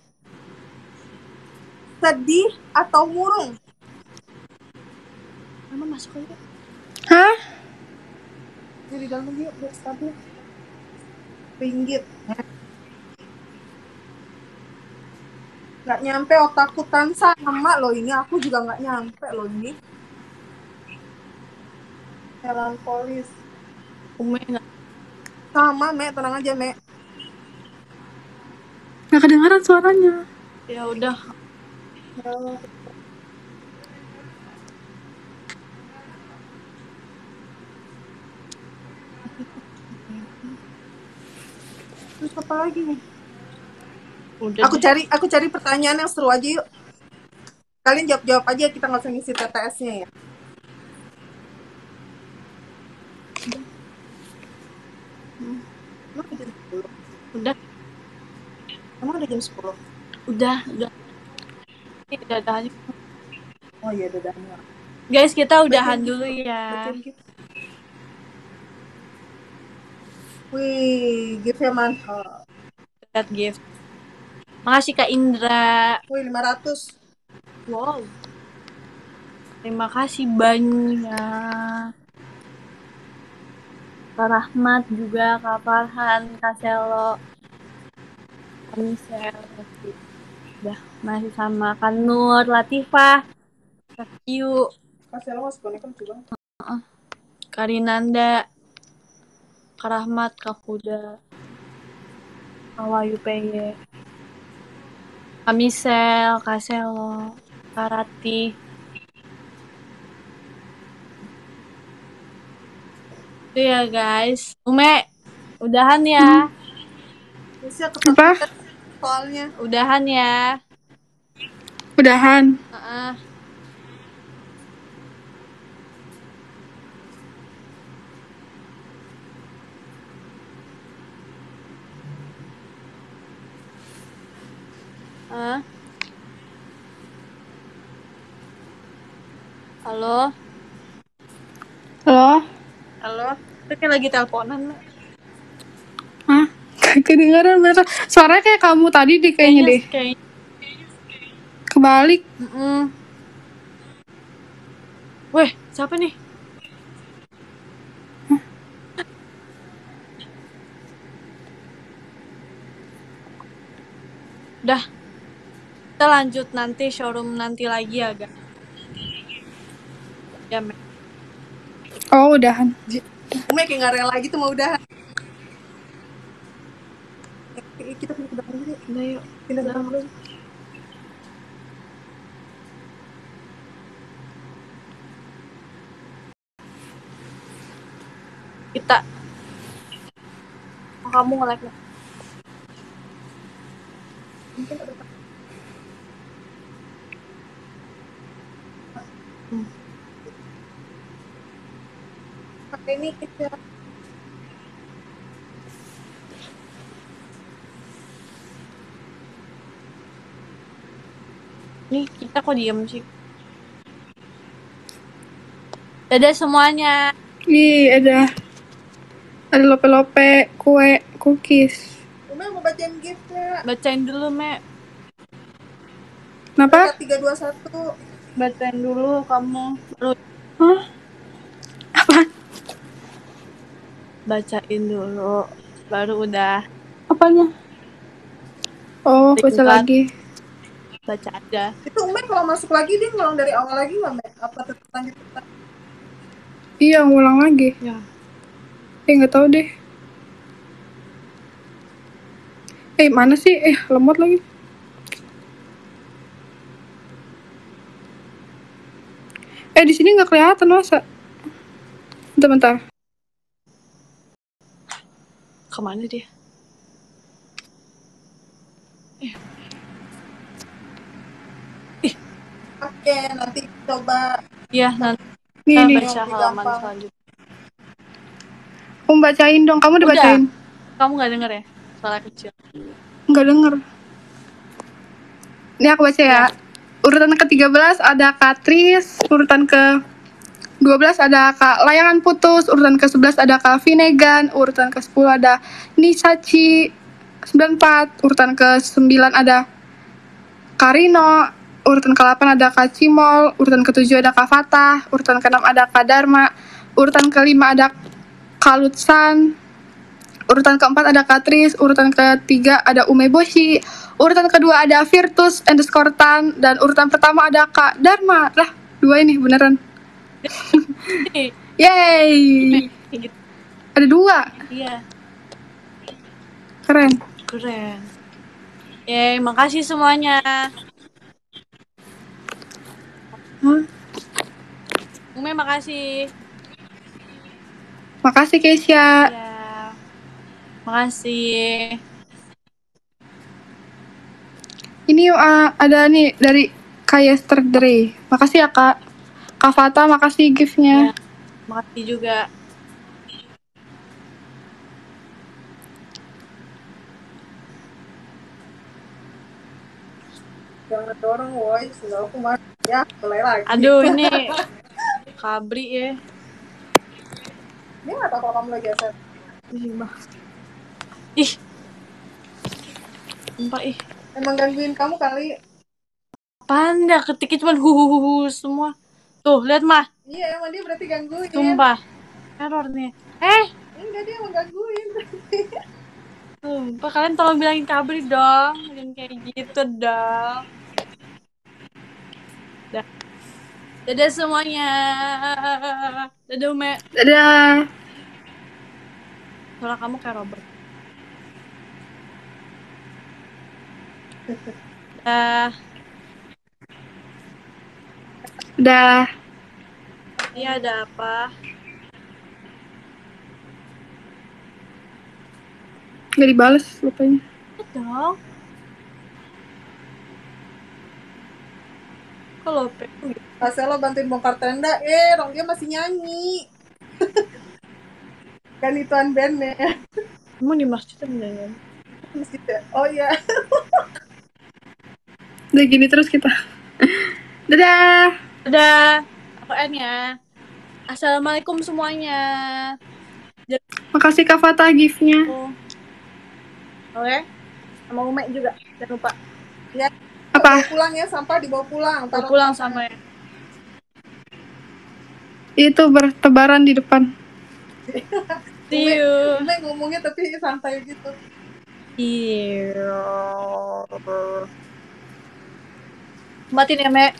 Sedih atau murung? Mama masuk aja. Hah? Jadi dalam dia biar stabil. Ringgit. Gak nyampe otakku tan sama loh ini. Aku juga gak nyampe loh ini. Melankolis. Umi. Sama, Mek. Tenang aja, Mek. Gak kedengaran suaranya. Ya udah. Terus apa lagi nih? Udah. Aku deh. cari aku cari pertanyaan yang seru aja yuk. Kalian jawab-jawab aja, kita nggak usah ngisi TTS-nya ya. Emang udah jam 10? Udah. Emang udah jam 10? Udah. Udah. Ini udah udahan. Oh iya, udah Daniel. Guys, kita udahan dulu ya. Bacain gift. Wih, gift-nya mantap. Lihat gift. Makasih Kak Indra. Wih, 500. Wow. Terima kasih banyak. Kak Rahmat juga, Kak Farhan, Kak Selo, Masih, udah masih sama Kak Nur, Latifah, Kak Yu, Kasih lo masuk konekan coba. Kak Rinanda, Kak Rahmat, Kak Kuda, Kak Wayu PY, Kak Michelle, Kak Selo, Kak Rati. Itu ya guys. Ume, udahan ya. Bisa Apa? soalnya. Udahan ya. Udahan. Uh -uh. Huh? Halo? Halo? Halo? Kita lagi teleponan. Hah? <laughs> Kedengaran bener. Suaranya kayak kamu tadi deh kayaknya deh. Kayaknya. Kebalik. Mm-mm. Weh, siapa nih? Dah. Kita lanjut nanti showroom nanti lagi ya? Ya. Oh, udahan. Umi kayak gak rela gitu mau udahan. Eh, Kita pindah ke dulu yuk. Pindah ke dulu. Kita. Oh, kamu nge-like. Mek. Pakai ini kita Nih, kita kok diem sih? Dadah semuanya. Ih, ada ada lope-lope, kue, cookies. Umi mau bacain gift ya. Bacain dulu, Mek. Kenapa? Tiga dua satu. Bacain dulu kamu. Baru Hah? Apa? bacain dulu. Baru udah Apanya? Oh, baca lagi. Baca aja. Itu Umi kalau masuk lagi dia ngulang dari awal lagi nggak? Apa tetap lanjut? Iya, ngulang lagi. Ya. Eh, nggak tahu deh. Eh, mana sih? Eh, lemot lagi. Eh, di sini nggak kelihatan masa. Bentar, bentar. Ke mana dia? Oke, nanti coba Iya, nanti kita baca halaman selanjutnya. Kamu bacain dong. Kamu udah Udah. bacain? Kamu nggak denger ya? Suara kecil. Nggak denger. Ini aku baca ya. Urutan ke-13 ada Katris, urutan ke 12 ada Kak Layangan Putus, urutan ke-11 ada Kak Vinegan, urutan ke-10 ada Nisachi 94, urutan ke-9 ada Karino, urutan ke-8 ada Kak Cimol, urutan ke-7 ada Kak Fatah, urutan ke-6 ada Kak Dharma, urutan ke-5 ada Kak Lutsan, Urutan keempat ada Katris, urutan ketiga ada Umeboshi, urutan kedua ada Virtus underscore Tan, dan urutan pertama ada Kak Dharma. Lah, dua ini beneran. <laughs> Yeay! Ada dua. Iya, Keren. keren. Yeay, makasih semuanya. Hah? Ume makasih. Makasih Keisha. Ya. Makasih. Ini uh, ada nih dari Kak Yesterday. Makasih ya Kak. Kak Fata, makasih giftnya. Makasih juga. Jangan dorong woi, sudah aku mati ya, mulai lagi. Aduh, ini <laughs> kabri ya. Dia nggak tahu kalau kamu lagi asal. Ih, bah. Ih. Sumpah ih. Emang gangguin kamu kali. Panda ketiknya cuma huhuhuhu semua. Tuh, lihat mah. Iya, emang dia berarti gangguin. Sumpah. Error nih. Eh, Enggak, dia emang gangguin. sumpah kalian tolong bilangin kabri dong. Jangan kayak gitu dong. Dah. Dadah semuanya. Dadah Ume. Dadah. Suara kamu kayak Robert. Dah. Udah. Iya ada apa? Nggak dibales lupanya. Ya dong. Kalau pe Marcelo bantuin bongkar tenda, eh, Rong dia masih nyanyi. <laughs> kan ituan bandnya. kamu di masjid enggak ya? Mesti Oh iya. <laughs> Udah gini terus kita. <laughs> Dadah. Dadah. UN ya. Assalamualaikum semuanya. Makasih Kak Fatah gift-nya. Oke. Sama Ume juga. Jangan lupa. Apa? pulang ya sampah dibawa pulang Taruh- pulang sama ya. Itu bertebaran di depan. See you. Umi ngomongnya tapi santai gitu Iya. Matiin ya, Mek.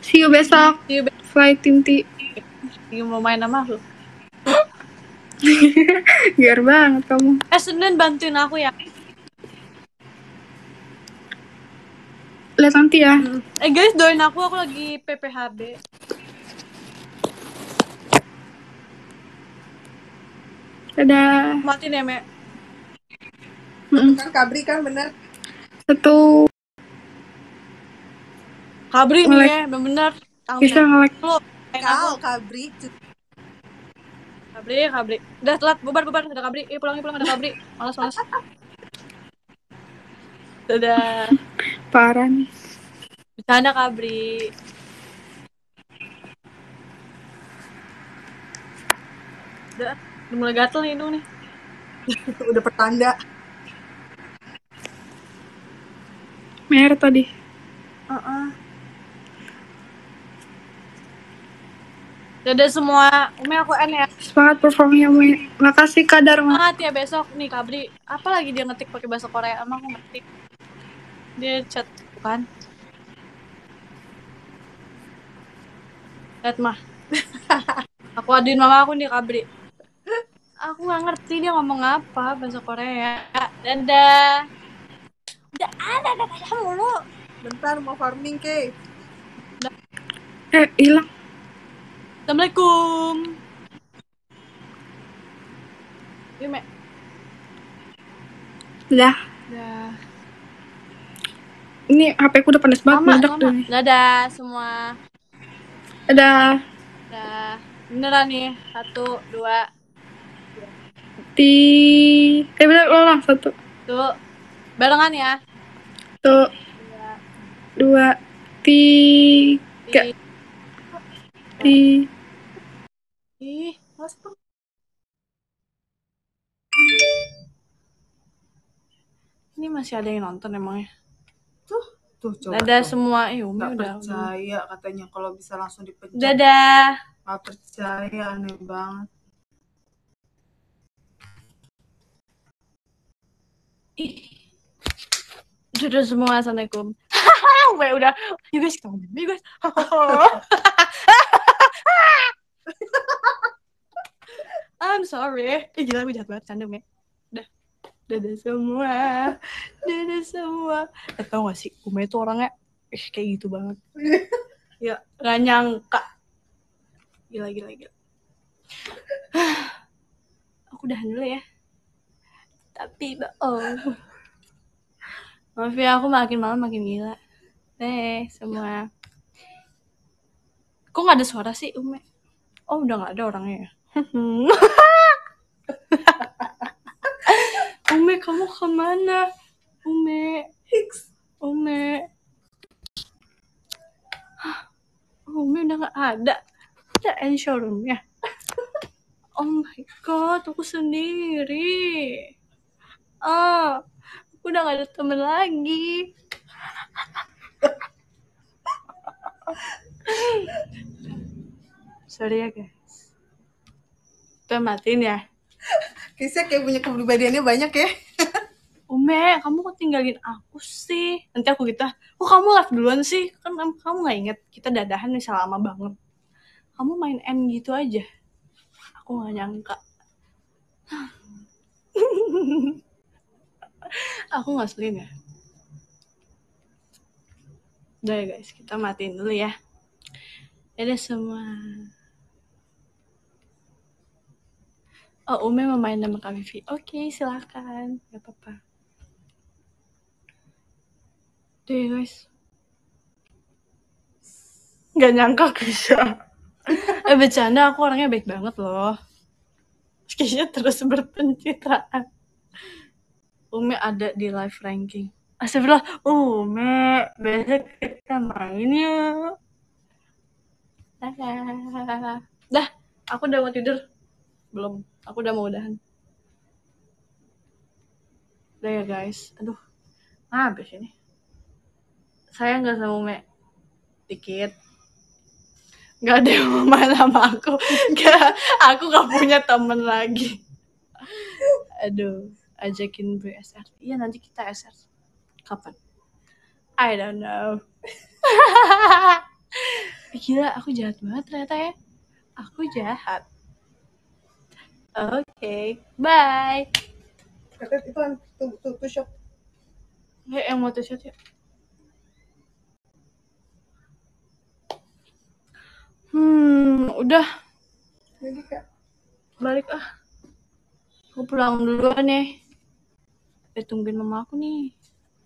See you besok. See you besok. Fly Tinti. Lagi mau main sama lu. <laughs> Biar banget kamu. Eh, Senin bantuin aku ya. Lihat nanti ya. Eh, guys, doain aku. Aku lagi PPHB. Dadah. Matiin ya, Mek. Mm-mm. kan kabri kan bener Satu. Kabri nih ya, bener-bener. Bisa ngelek. aku. kau kabri Kabri, kabri. Udah telat, bubar, bubar. Udah kabri. Eh, pulang, pulang. Ada kabri. Malas, malas. <laughs> Dadah. Parah nih. Bercanda kabri. Udah, udah mulai gatel nih hidung nih. <laughs> udah pertanda Mer tadi. Dadah semua. Umi aku N ya. Semangat performnya, Umi. Makasih Kak Dharma. Semangat ya besok nih Kabri. Apa lagi dia ngetik pakai bahasa Korea? Emang aku ngetik. Dia chat bukan? Lihat mah. <laughs> aku aduin mama aku nih Kabri. Aku nggak ngerti dia ngomong apa bahasa Korea. Dadah. Udah ada dadah mulu. bentar mau farming ke Eh, hilang. Assalamualaikum. Yuk, Mek. Dah. Ini HP ku udah panas banget. Meledak tuh nih. Dadah semua. Dadah. Dah. Beneran nih. Satu, dua, Ti. Eh, bener. Ulang. Satu. tuh. Barengan ya. Satu. Dua. Tiga. Ih, Ti. Ih, tuh. Ini masih ada yang nonton emangnya. Tuh coba. Dadah tuh. semua. Eh, Umi Nggak udah. percaya katanya kalau bisa langsung dipencet. Dadah. Nggak percaya aneh banget. Ih. Dadah semua. Assalamualaikum. <laughs> Gue udah. You guys ketawa. You guys. <laughs> I'm sorry. Eh gila gue jahat banget canda ya. Dah. Dadah semua. Dadah semua. Eh tau gak sih, Ume itu orangnya eh, kayak gitu banget. <laughs> ya, gak nyangka. Gila, gila, gila. <sighs> Aku udahan dulu ya. Tapi bohong. Maaf ya, aku makin malam makin gila. Eh, semua. Kok gak ada suara sih, Ume? Oh, udah gak ada orangnya ya? <laughs> Ume, kamu ke mana? Ume. Hicks. Ume. Hah, Ume udah gak ada. Ada end showroom ya? <laughs> Oh my god, aku sendiri. Ah, aku udah gak ada temen lagi. <laughs> Sorry ya guys. Kita matiin ya. Kisah kayak punya kepribadiannya banyak ya <laughs> Ume, kamu kok tinggalin aku sih? Nanti aku gitu, kok kamu live duluan sih? Kan kamu, kamu gak inget, kita dadahan bisa lama banget. Kamu main N gitu aja. Aku gak nyangka. <laughs> aku gak selin ya. Udah ya guys, kita matiin dulu ya. Dadah semua. Oh, Ume mau main sama Kak Vivi. Oke, silakan. Gak apa-apa. Tuh ya guys. Gak nyangka Kisha. eh bercanda, aku orangnya baik banget loh. Kisha terus berpencitraan. Ume ada di live ranking. Astagfirullah, Ume, besok kita main ya. Dah. Dah, aku udah mau tidur. Belum. Aku udah mau udahan. Udah ya guys. Aduh. Habis ini. Saya nggak sama Mek. Dikit. Nggak ada yang mau main sama aku. Nggak, aku nggak punya temen lagi. Aduh. Ajakin BSR. Iya nanti kita SR. Kapan? I don't know. <laughs> Gila, aku jahat banget ternyata ya. Aku jahat. Oke, bye. Kata itu kan tuh tuh, tuh shop. Eh, yang mau shot ya? Hmm, udah Jadi kayak balik ah. Aku pulang duluan nih. Eh, tungguin mama aku nih.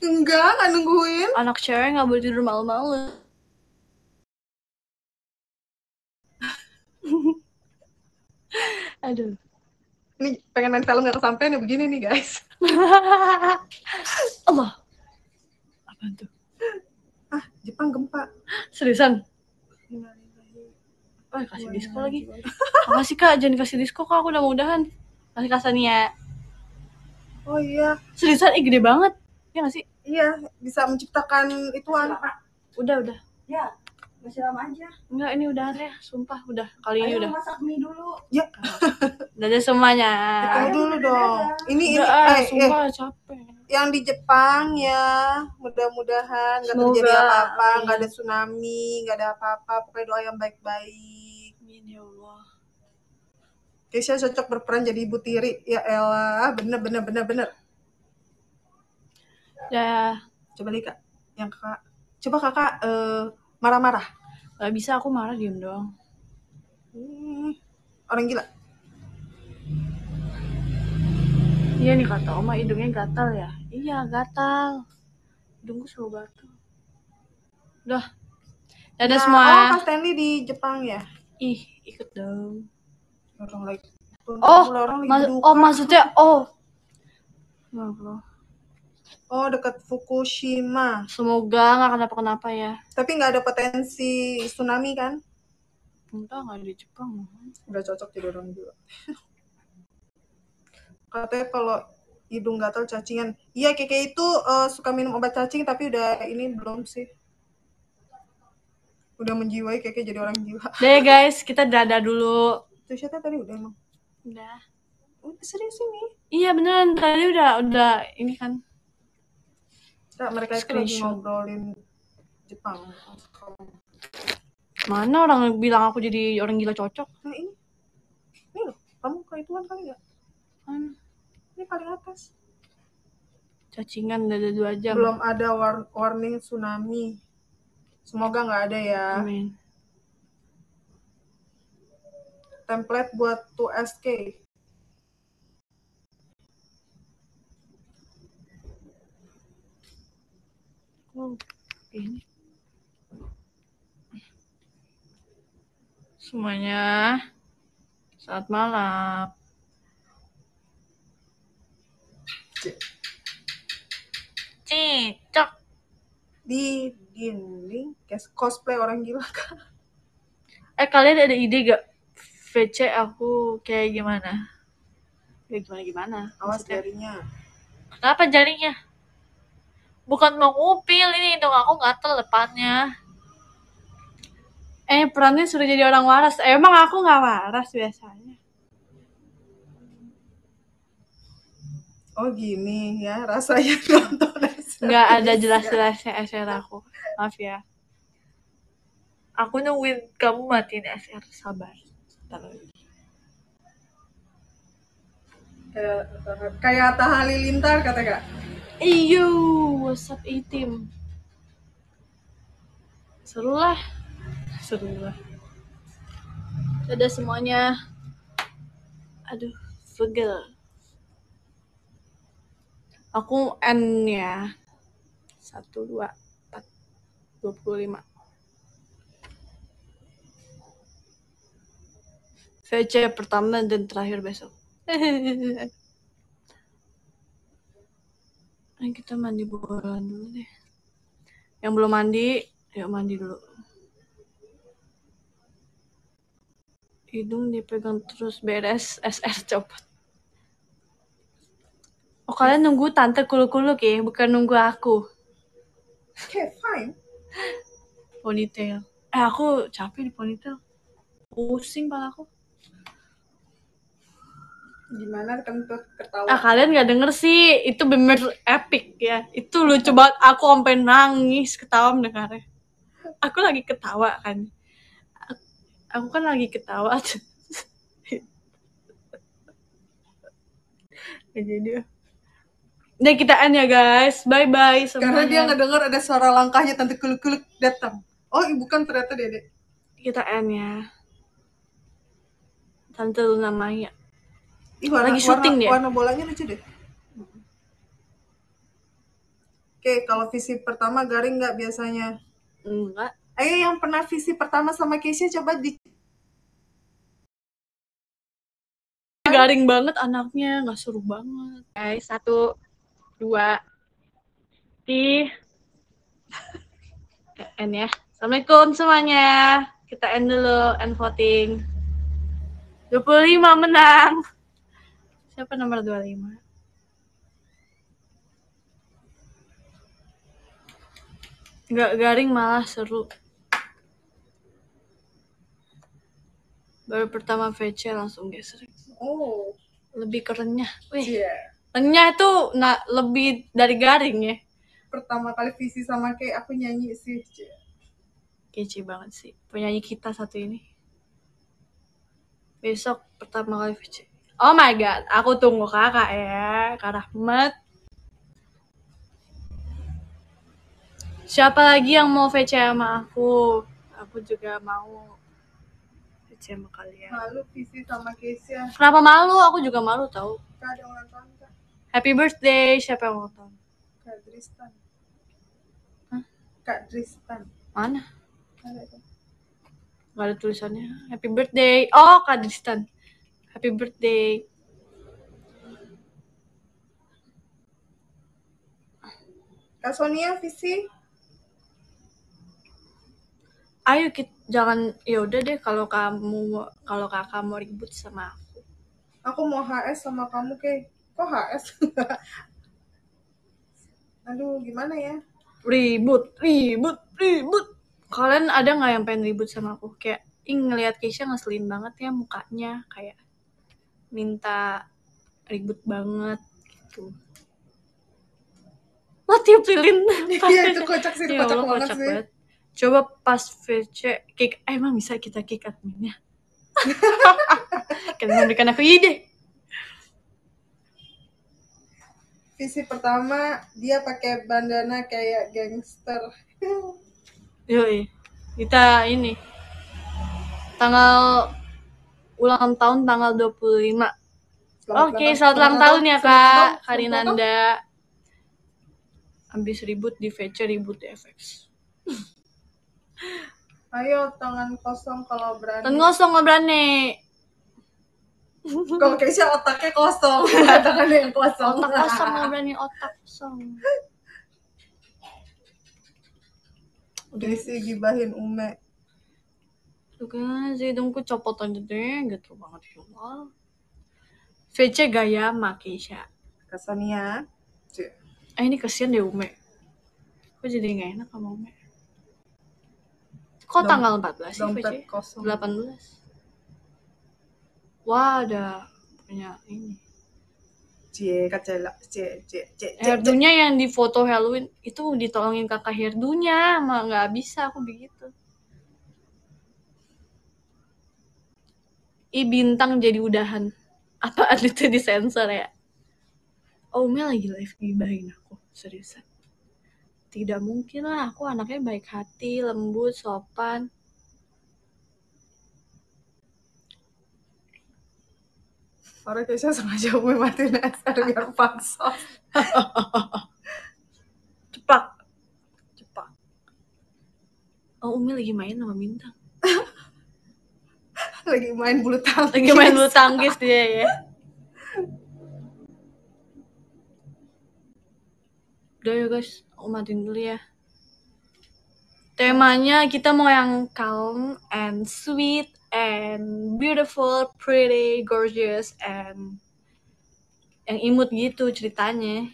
enggak nggak nungguin. Anak cewek nggak boleh tidur malam-malam. <laughs> Aduh. Ini pengen main film nggak kesampean ya begini nih guys. <laughs> Allah. Apaan tuh? Ah Jepang gempa. Seriusan? Oh, kasih disko lagi. <laughs> Makasih kak, jangan kasih disko kak, aku udah mau udahan. Kasih kasania. Oh iya Seriusan, ih gede banget. Ya gak sih? iya bisa menciptakan ituan. Udah, udah. Ya, masih lama aja. Enggak, ini udahan ya. Sumpah, udah. Kali ini Ayo udah. masak mie dulu. Udah ada semuanya. Tunggu dulu dong. Ini ini Udah, ah, eh, eh, sumpah capek. yang di Jepang ya mudah-mudahan nggak terjadi apa-apa nggak ada tsunami nggak ada apa-apa pokoknya doa yang baik-baik Amin ya Allah. Keisha cocok berperan jadi ibu tiri ya elah bener bener bener bener Ya, coba lihat yang kakak coba kakak eh, marah-marah gak bisa aku marah diem doang. Hmm, orang gila Iya nih kata Oma hidungnya gatal ya. Iya gatal. Hidungku selalu gatal. Udah. Dadah Nah, semua. oh Kak Stanley di Jepang ya Ih, ikut dong. orang lagi Oh, orang lagi Mas- duka. oh maksudnya oh. Ya Allah. Oh dekat Fukushima Semoga nggak kenapa-kenapa ya. tapi nggak ada potensi tsunami kan Entah nggak di Jepang. udah cocok jadi orang gila <laughs> katanya kalau hidung gatal cacingan iya keke itu eh, suka minum obat cacing tapi udah ini belum sih udah menjiwai keke jadi orang gila <laughs> Deh guys, kita dadah dulu. tuh siapa tadi udah emang Udah. udah serius ini Iya beneran tadi udah udah ini kan. Kak, mereka itu lagi ngobrolin Jepang Mana orang bilang aku jadi orang gila cocok? nah ini ini loh kamu ke ituan kali ya Mana? ini paling atas Cacingan udah ada dua jam. belum ada war- warning tsunami semoga nggak ada ya Amin. template buat 2SK Oh, ini. Semuanya. Saat malam. Cicak. di dinding kayak cosplay orang gila <laughs> kan Eh kalian ada ide gak? VC aku kayak gimana? Kayak gimana gimana? awas Maksudnya, jarinya Kenapa jarinya? Bukan mau ngupil ini dong aku gatel depannya. Eh perannya sudah jadi orang waras. Eh, emang aku nggak waras biasanya. oh gini ya rasanya <laughs> nonton Nggak ada jelas-jelasnya SR aku. Maaf ya. Aku nungguin kamu matiin SR. Sabar. Lagi. kayak kayak Atta Halilintar kata kak Iyo, WhatsApp itim. Seru lah. Seru lah. Dadah semuanya. Aduh, pegel. Aku N ya. Satu, dua, empat, dua puluh lima. VC pertama dan terakhir besok. <laughs> Ayo kita mandi boran dulu deh. Yang belum mandi, yuk mandi dulu. hidung dipegang terus beres SR copot oh kalian nunggu tante kuluk-kuluk ya bukan nunggu aku Oke, fine. ponytail eh aku capek di ponytail pusing pala aku Gimana tuh ketawa? ah kalian nggak denger sih itu bener epic ya itu lucu banget aku sampai nangis ketawa mendengarnya aku lagi ketawa kan aku kan lagi ketawa <laughs> Ya, jadi Udah kita end ya guys. Bye bye Karena dia semuanya. nggak dengar ada suara langkahnya tante kuluk-kuluk datang. Oh, ibu kan ternyata dede. Kita end ya. Tante Luna Maya. Ih, Lagi syuting warna, dia. Warna bolanya lucu deh. Oke, kalau visi pertama garing nggak biasanya? Enggak. Ayo yang pernah visi pertama sama Keisha coba di Garing banget anaknya, nggak seru banget. Guys, satu, dua, Di end <laughs> ya. Assalamualaikum semuanya. Kita end dulu end voting. 25 menang. Siapa nomor 25? Nggak garing malah seru. Baru pertama VC langsung geser. Oh, Lebih kerenyah. Wih, iya. renyah itu nah, lebih dari garing ya. Pertama kali visi sama kayak aku nyanyi sih. Kece banget sih. Penyanyi kita satu ini. Besok pertama kali VC. Oh my god, aku tunggu kakak ya. Kak Rahmat. Siapa lagi yang mau VC sama aku? Aku juga mau VC sama kalian. Malu visi sama Keisha. Kenapa malu? Aku juga malu tau. Kak ada ulang tahun kak? Happy birthday, siapa yang ulang tahun? Kak Tristan. Hah? Kak Tristan. Mana? Gak ada tulisannya. Happy birthday. Oh, Kak Distan. Happy birthday. Kak Sonia visi. Ayo kita jangan ya udah deh kalau kamu kalau kakak mau ribut sama aku. Aku mau HS sama kamu kayak. Kok HS? <laughs> Aduh, gimana ya? Ribut, ribut, ribut. Kalian ada nggak yang pengen ribut sama aku? Kayak ih ngelihat Keisha ngeselin banget ya mukanya kayak minta ribut banget gitu. Lo tiup lilin pas Iya, itu kocak sih, <laughs> Ya kocak kocak sih. banget. Coba pas VC kick, eh, emang bisa kita kick adminnya? <laughs> Kalian memberikan aku ide. Visi pertama, dia pakai bandana kayak gangster. <laughs> Yoi. Kita ini tanggal ulang tahun tanggal 25. Oke, selamat ulang tahun ya Kak Karinanda. Habis ribut di VC, ribut di FX. <laughs> Ayo, tangan kosong kalau berani. Dan ngosong nggak berani. <laughs> Kalau Keisha otaknya kosong, <laughs> tangannya yang kosong. Otak kosong nggak berani, otak kosong. Udah sih gibahin Ume. Tuh kan, si hidungku copot aja deh, gitu banget ya Allah. VC gaya Makisha. Cie. Eh ini kesian deh Ume. Kok jadi nggak enak sama Ume? Kok Dom- tanggal 14 sih VC? kosong. 18. Wah, ada punya ini. Cie, kacela. Cie, cie, cie, cie. Herdunya yang di foto Halloween itu ditolongin kakak Herdunya, mah nggak bisa aku begitu. I bintang jadi udahan. Apaan itu disensor ya? Oh, Mel lagi live gibahin aku, seriusan. Tidak mungkin lah, aku anaknya baik hati, lembut, sopan. Orang Keisha sengaja Ume matiin SR biar <laughs> pansos. Cepat. Cepat. Oh, Umi lagi main sama bintang. <laughs> Lagi main bulu tangkis. Lagi main bulu tangkis dia ya. Udah ya guys, aku dulu ya. Temanya kita mau yang calm and sweet and beautiful, pretty, gorgeous and yang imut gitu ceritanya.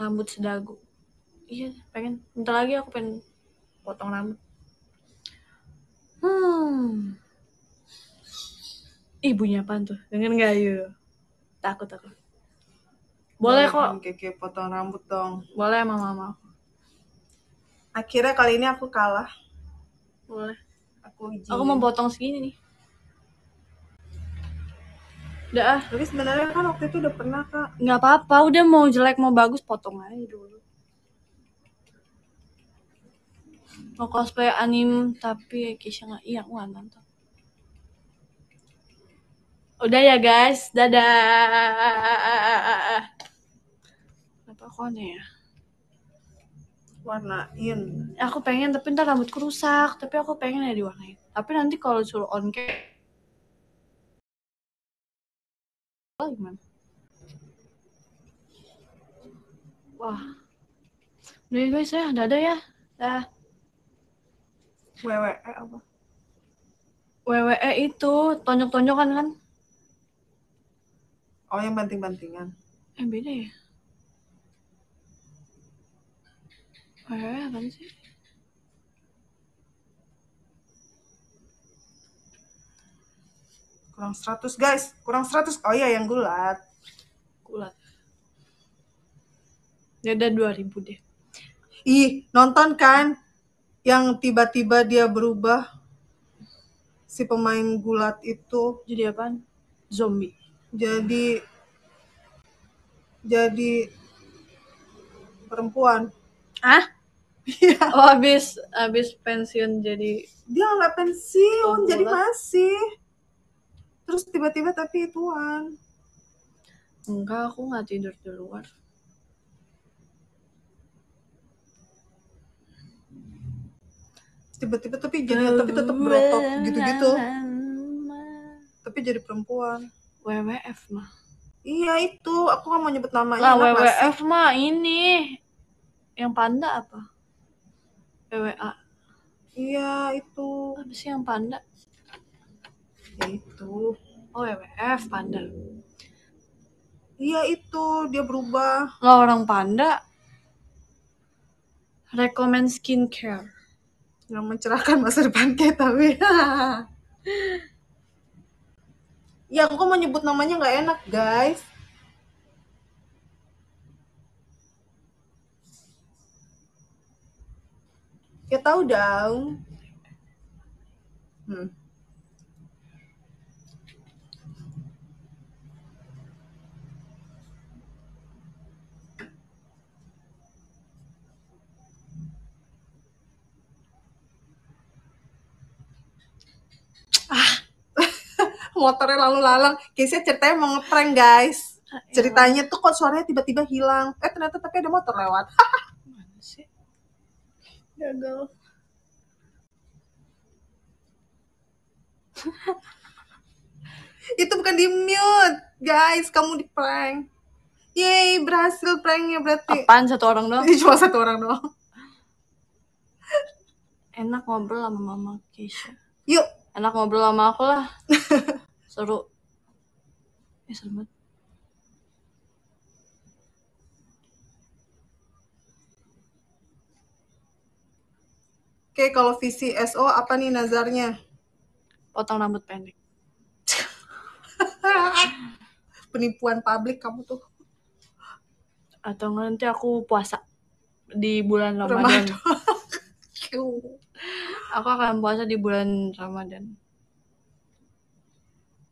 Rambut sedagu. Iya, pengen. Bentar lagi aku pengen potong rambut. Hmm. Ih, bunyi apaan tuh? Denger nggak yuk? Takut aku. Boleh kok. Keke potong rambut dong. Boleh sama mama. Akhirnya kali ini aku kalah. Boleh. Aku izin. Aku mau potong segini nih. Udah ah, Tapi sebenarnya kan waktu itu udah pernah kak. nggak apa-apa. Udah mau jelek mau bagus potong aja dulu. Mau cosplay anim tapi Kisha nggak iya nggak nonton. Udah ya guys, dadah. Aku aneh ya? Warnain. Aku pengen tapi ntar rambutku rusak. Tapi aku pengen ya diwarnain. Tapi nanti kalau suruh on cam Oh, gimana? Wah. Udah guys ya, dadah ya. Dah. WWE apa? WWE itu tonjok-tonjokan kan? Oh yang banting-bantingan. Eh beda ya? WWE apa sih? Kurang 100 guys. Kurang 100. Oh iya yang gulat. Kulat. Dadah 2000 deh. Ih, nonton kan? Yang tiba-tiba dia berubah. Si pemain gulat itu Jadi apaan? Zombie. jadi jadi perempuan. Ah? Iya. Oh abis abis pensiun jadi Dia nggak pensiun, Oh, jadi masih. Terus tiba-tiba tapi ituan. enggak aku nggak tidur di luar. Tiba-tiba tapi jadi tapi tetap berotot gitu-gitu. Tapi jadi perempuan. WWF mah. Iya itu, aku nggak mau nyebut namanya. Lah? WWF mah ini yang panda apa? WWA. Iya itu, Apa sih yang panda? ya itu. Oh WWF panda. Iya itu, dia berubah. Lah orang panda recommend skincare. Yang mencerahkan masa depan kita, tapi. ya aku mau nyebut namanya nggak enak guys. Ya tahu dong. Hmm. Motornya lalu lalang Keisha ceritanya mau ngeprank guys ceritanya tuh kok suaranya tiba-tiba hilang eh ternyata tapi ada motor lewat Mana sih? gagal itu bukan di mute guys kamu di prank Yeay, berhasil pranknya berarti. Apaan satu orang doang? <laughs> Cuma satu orang doang. Enak ngobrol sama mama Keisha. Yuk, Enak ngobrol sama aku lah. <laughs> Seru. Ya seru banget. Oke, kalau visi SO apa nih nazarnya? Potong rambut pendek. <laughs> Penipuan publik kamu tuh. Atau nanti aku puasa di bulan Ramadan. <laughs> Aku akan puasa di bulan Ramadan.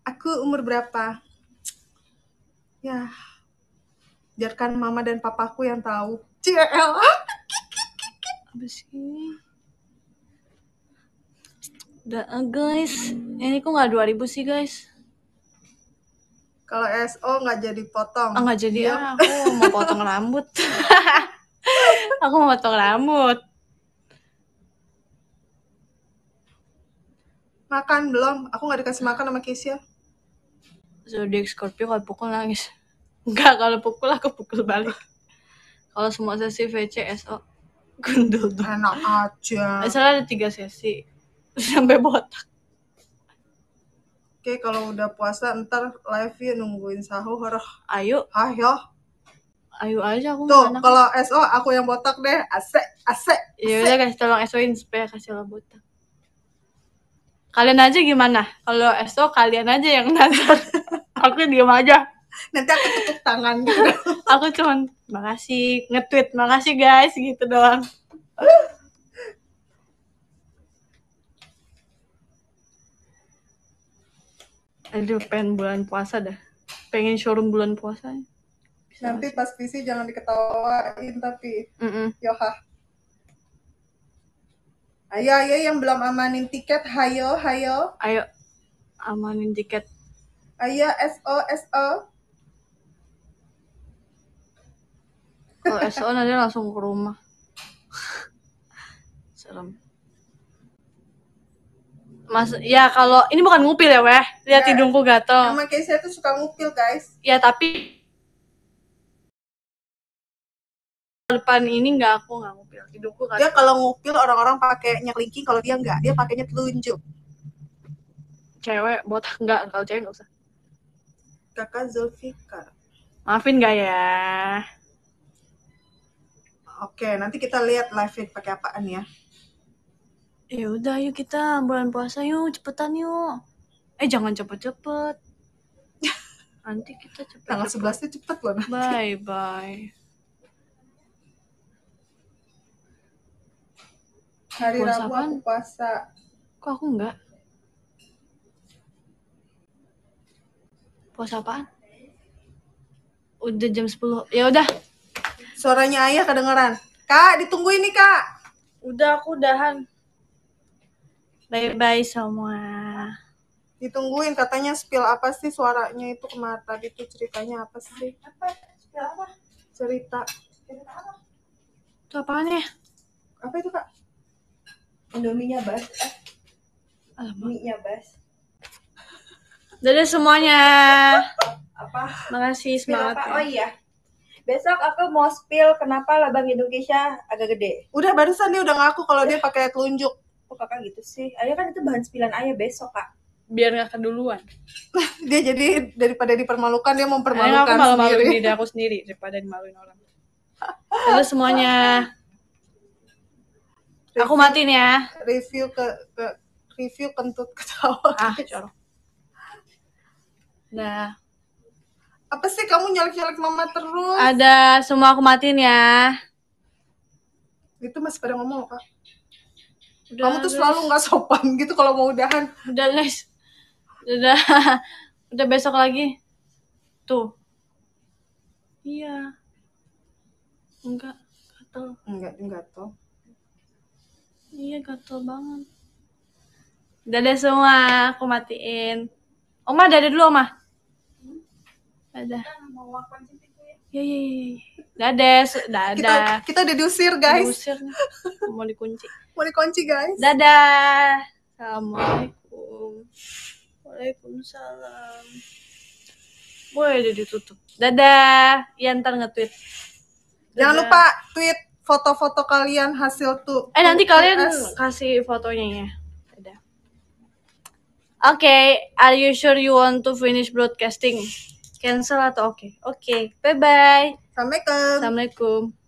Aku umur berapa? Ya, biarkan mama dan papaku yang tahu. CL. Apa sih? Udah, eh, guys. Ini kok nggak 2000 sih, guys? Kalau SO nggak jadi potong. Ah, nggak jadi Dia ah. Aku mau potong rambut. <laughs> aku mau potong rambut. makan belum? Aku nggak dikasih makan sama Keisha. Zodiac Scorpio kalau pukul nangis. <laughs> Enggak, kalau pukul aku pukul balik. Kalau semua sesi VC SO gundul tuh. Enak aja. Misalnya ada tiga sesi <laughs> sampai botak. Oke, kalau udah puasa ntar live ya nungguin sahur. Ayo, Ayo. ayo aja aku Tuh, kalau SO aku yang botak deh. Asik, asik. Ya udah guys, tolong SO-in supaya kasih lo botak. Kalian aja gimana? Kalau SO kalian aja yang <laughs> nazar. aku diem aja. Nanti aku tepuk tangan gitu. <laughs> Aku cuman makasih, nge-tweet makasih guys gitu doang. Aduh, pengen bulan puasa dah. Pengen showroom bulan puasa. Nanti pas PC jangan diketawain tapi Mm-mm. Yoha. Ayo, ayo yang belum amanin tiket, hayo, hayo. Ayo, amanin tiket. Ayo, SO, SO. Kalau SO nanti langsung ke rumah. <laughs> Serem. Mas, ya kalau ini bukan ngupil ya weh. Lihat Ya. hidungku gatel. Sama Keisha tuh suka ngupil, guys. Ya tapi depan ini nggak aku nggak ngupil. Hidungku Dia gatel. kalau ngupil orang-orang pakainya kelingking, kalau dia enggak, dia pakainya telunjuk. Cewek botak <laughs> nggak kalau cewek nggak usah. Kakak Zulfikar. Maafin nggak ya? Oke, nanti kita lihat live feed pakai apaan ya. Ya udah yuk kita bulan puasa yuk cepetan yuk. Eh jangan cepet-cepet. <laughs> Nanti kita Tanggal cepet-cepet. 11 nya cepet loh. Bye bye. Hari Puasa Rabu apaan? aku puasa. Kok aku enggak? Puasa apaan? Udah jam 10. Ya udah. Suaranya ayah kedengeran. Kak, ditungguin nih kak. Udah aku udahan. Bye bye semua. Ditungguin katanya spill apa sih suaranya itu ke mata gitu ceritanya apa sih? Apa? Spill apa? Cerita. Cerita apa? Itu apaan ya? Apa itu kak? Indominya bas. Eh, Alamak. mie-nya bas. Dadah semuanya. Apa? Makasih Spill apa? Oh semangatnya. iya. Besok aku mau spill kenapa labang hidung Keisha agak gede. Udah barusan dia udah ngaku kalau dia pakai telunjuk. Kok kakak gitu sih? Ayah kan itu bahan spillan ayah besok kak. Biar nggak keduluan. Dia jadi daripada dipermalukan dia Ayo aku mempermalukan malu-maluin sendiri. diri aku sendiri daripada dimaluin orang. Dadah semuanya. <laughs> Aku matiin ya. Review ke, ke review kentut ketawa. Ah, corok. Nah, Apa sih kamu nyalek-nyalek mama terus? ada semua aku matiin ya. Itu masih pada ngomong kak. Udah, Kamu tuh guys. selalu nggak sopan gitu kalau mau udahan. Udah, guys. Udah. <laughs> Udah besok lagi. Tuh. Iya. Enggak, gatel. Enggak, enggak tuh. Iya, gatel banget. Dadah semua, aku matiin. Oma, dadah dulu, Oma. Dadah. Iya, iya, iya. Dadah, su- Kita dadah. kita udah diusir guys. Diusir. Mau dikunci. <laughs> Mau dikunci guys. Dadah. Assalamualaikum. Waalaikumsalam. Boleh udah ditutup. Dadah. Ya ntar nge-tweet. Jangan Dadah. lupa tweet foto-foto kalian hasil tuh. Eh nanti kalian kasih fotonya ya. Oke, are you sure you want to finish broadcasting? Cancel atau oke? Oke, bye bye. Assalamualaikum. Assalamualaikum.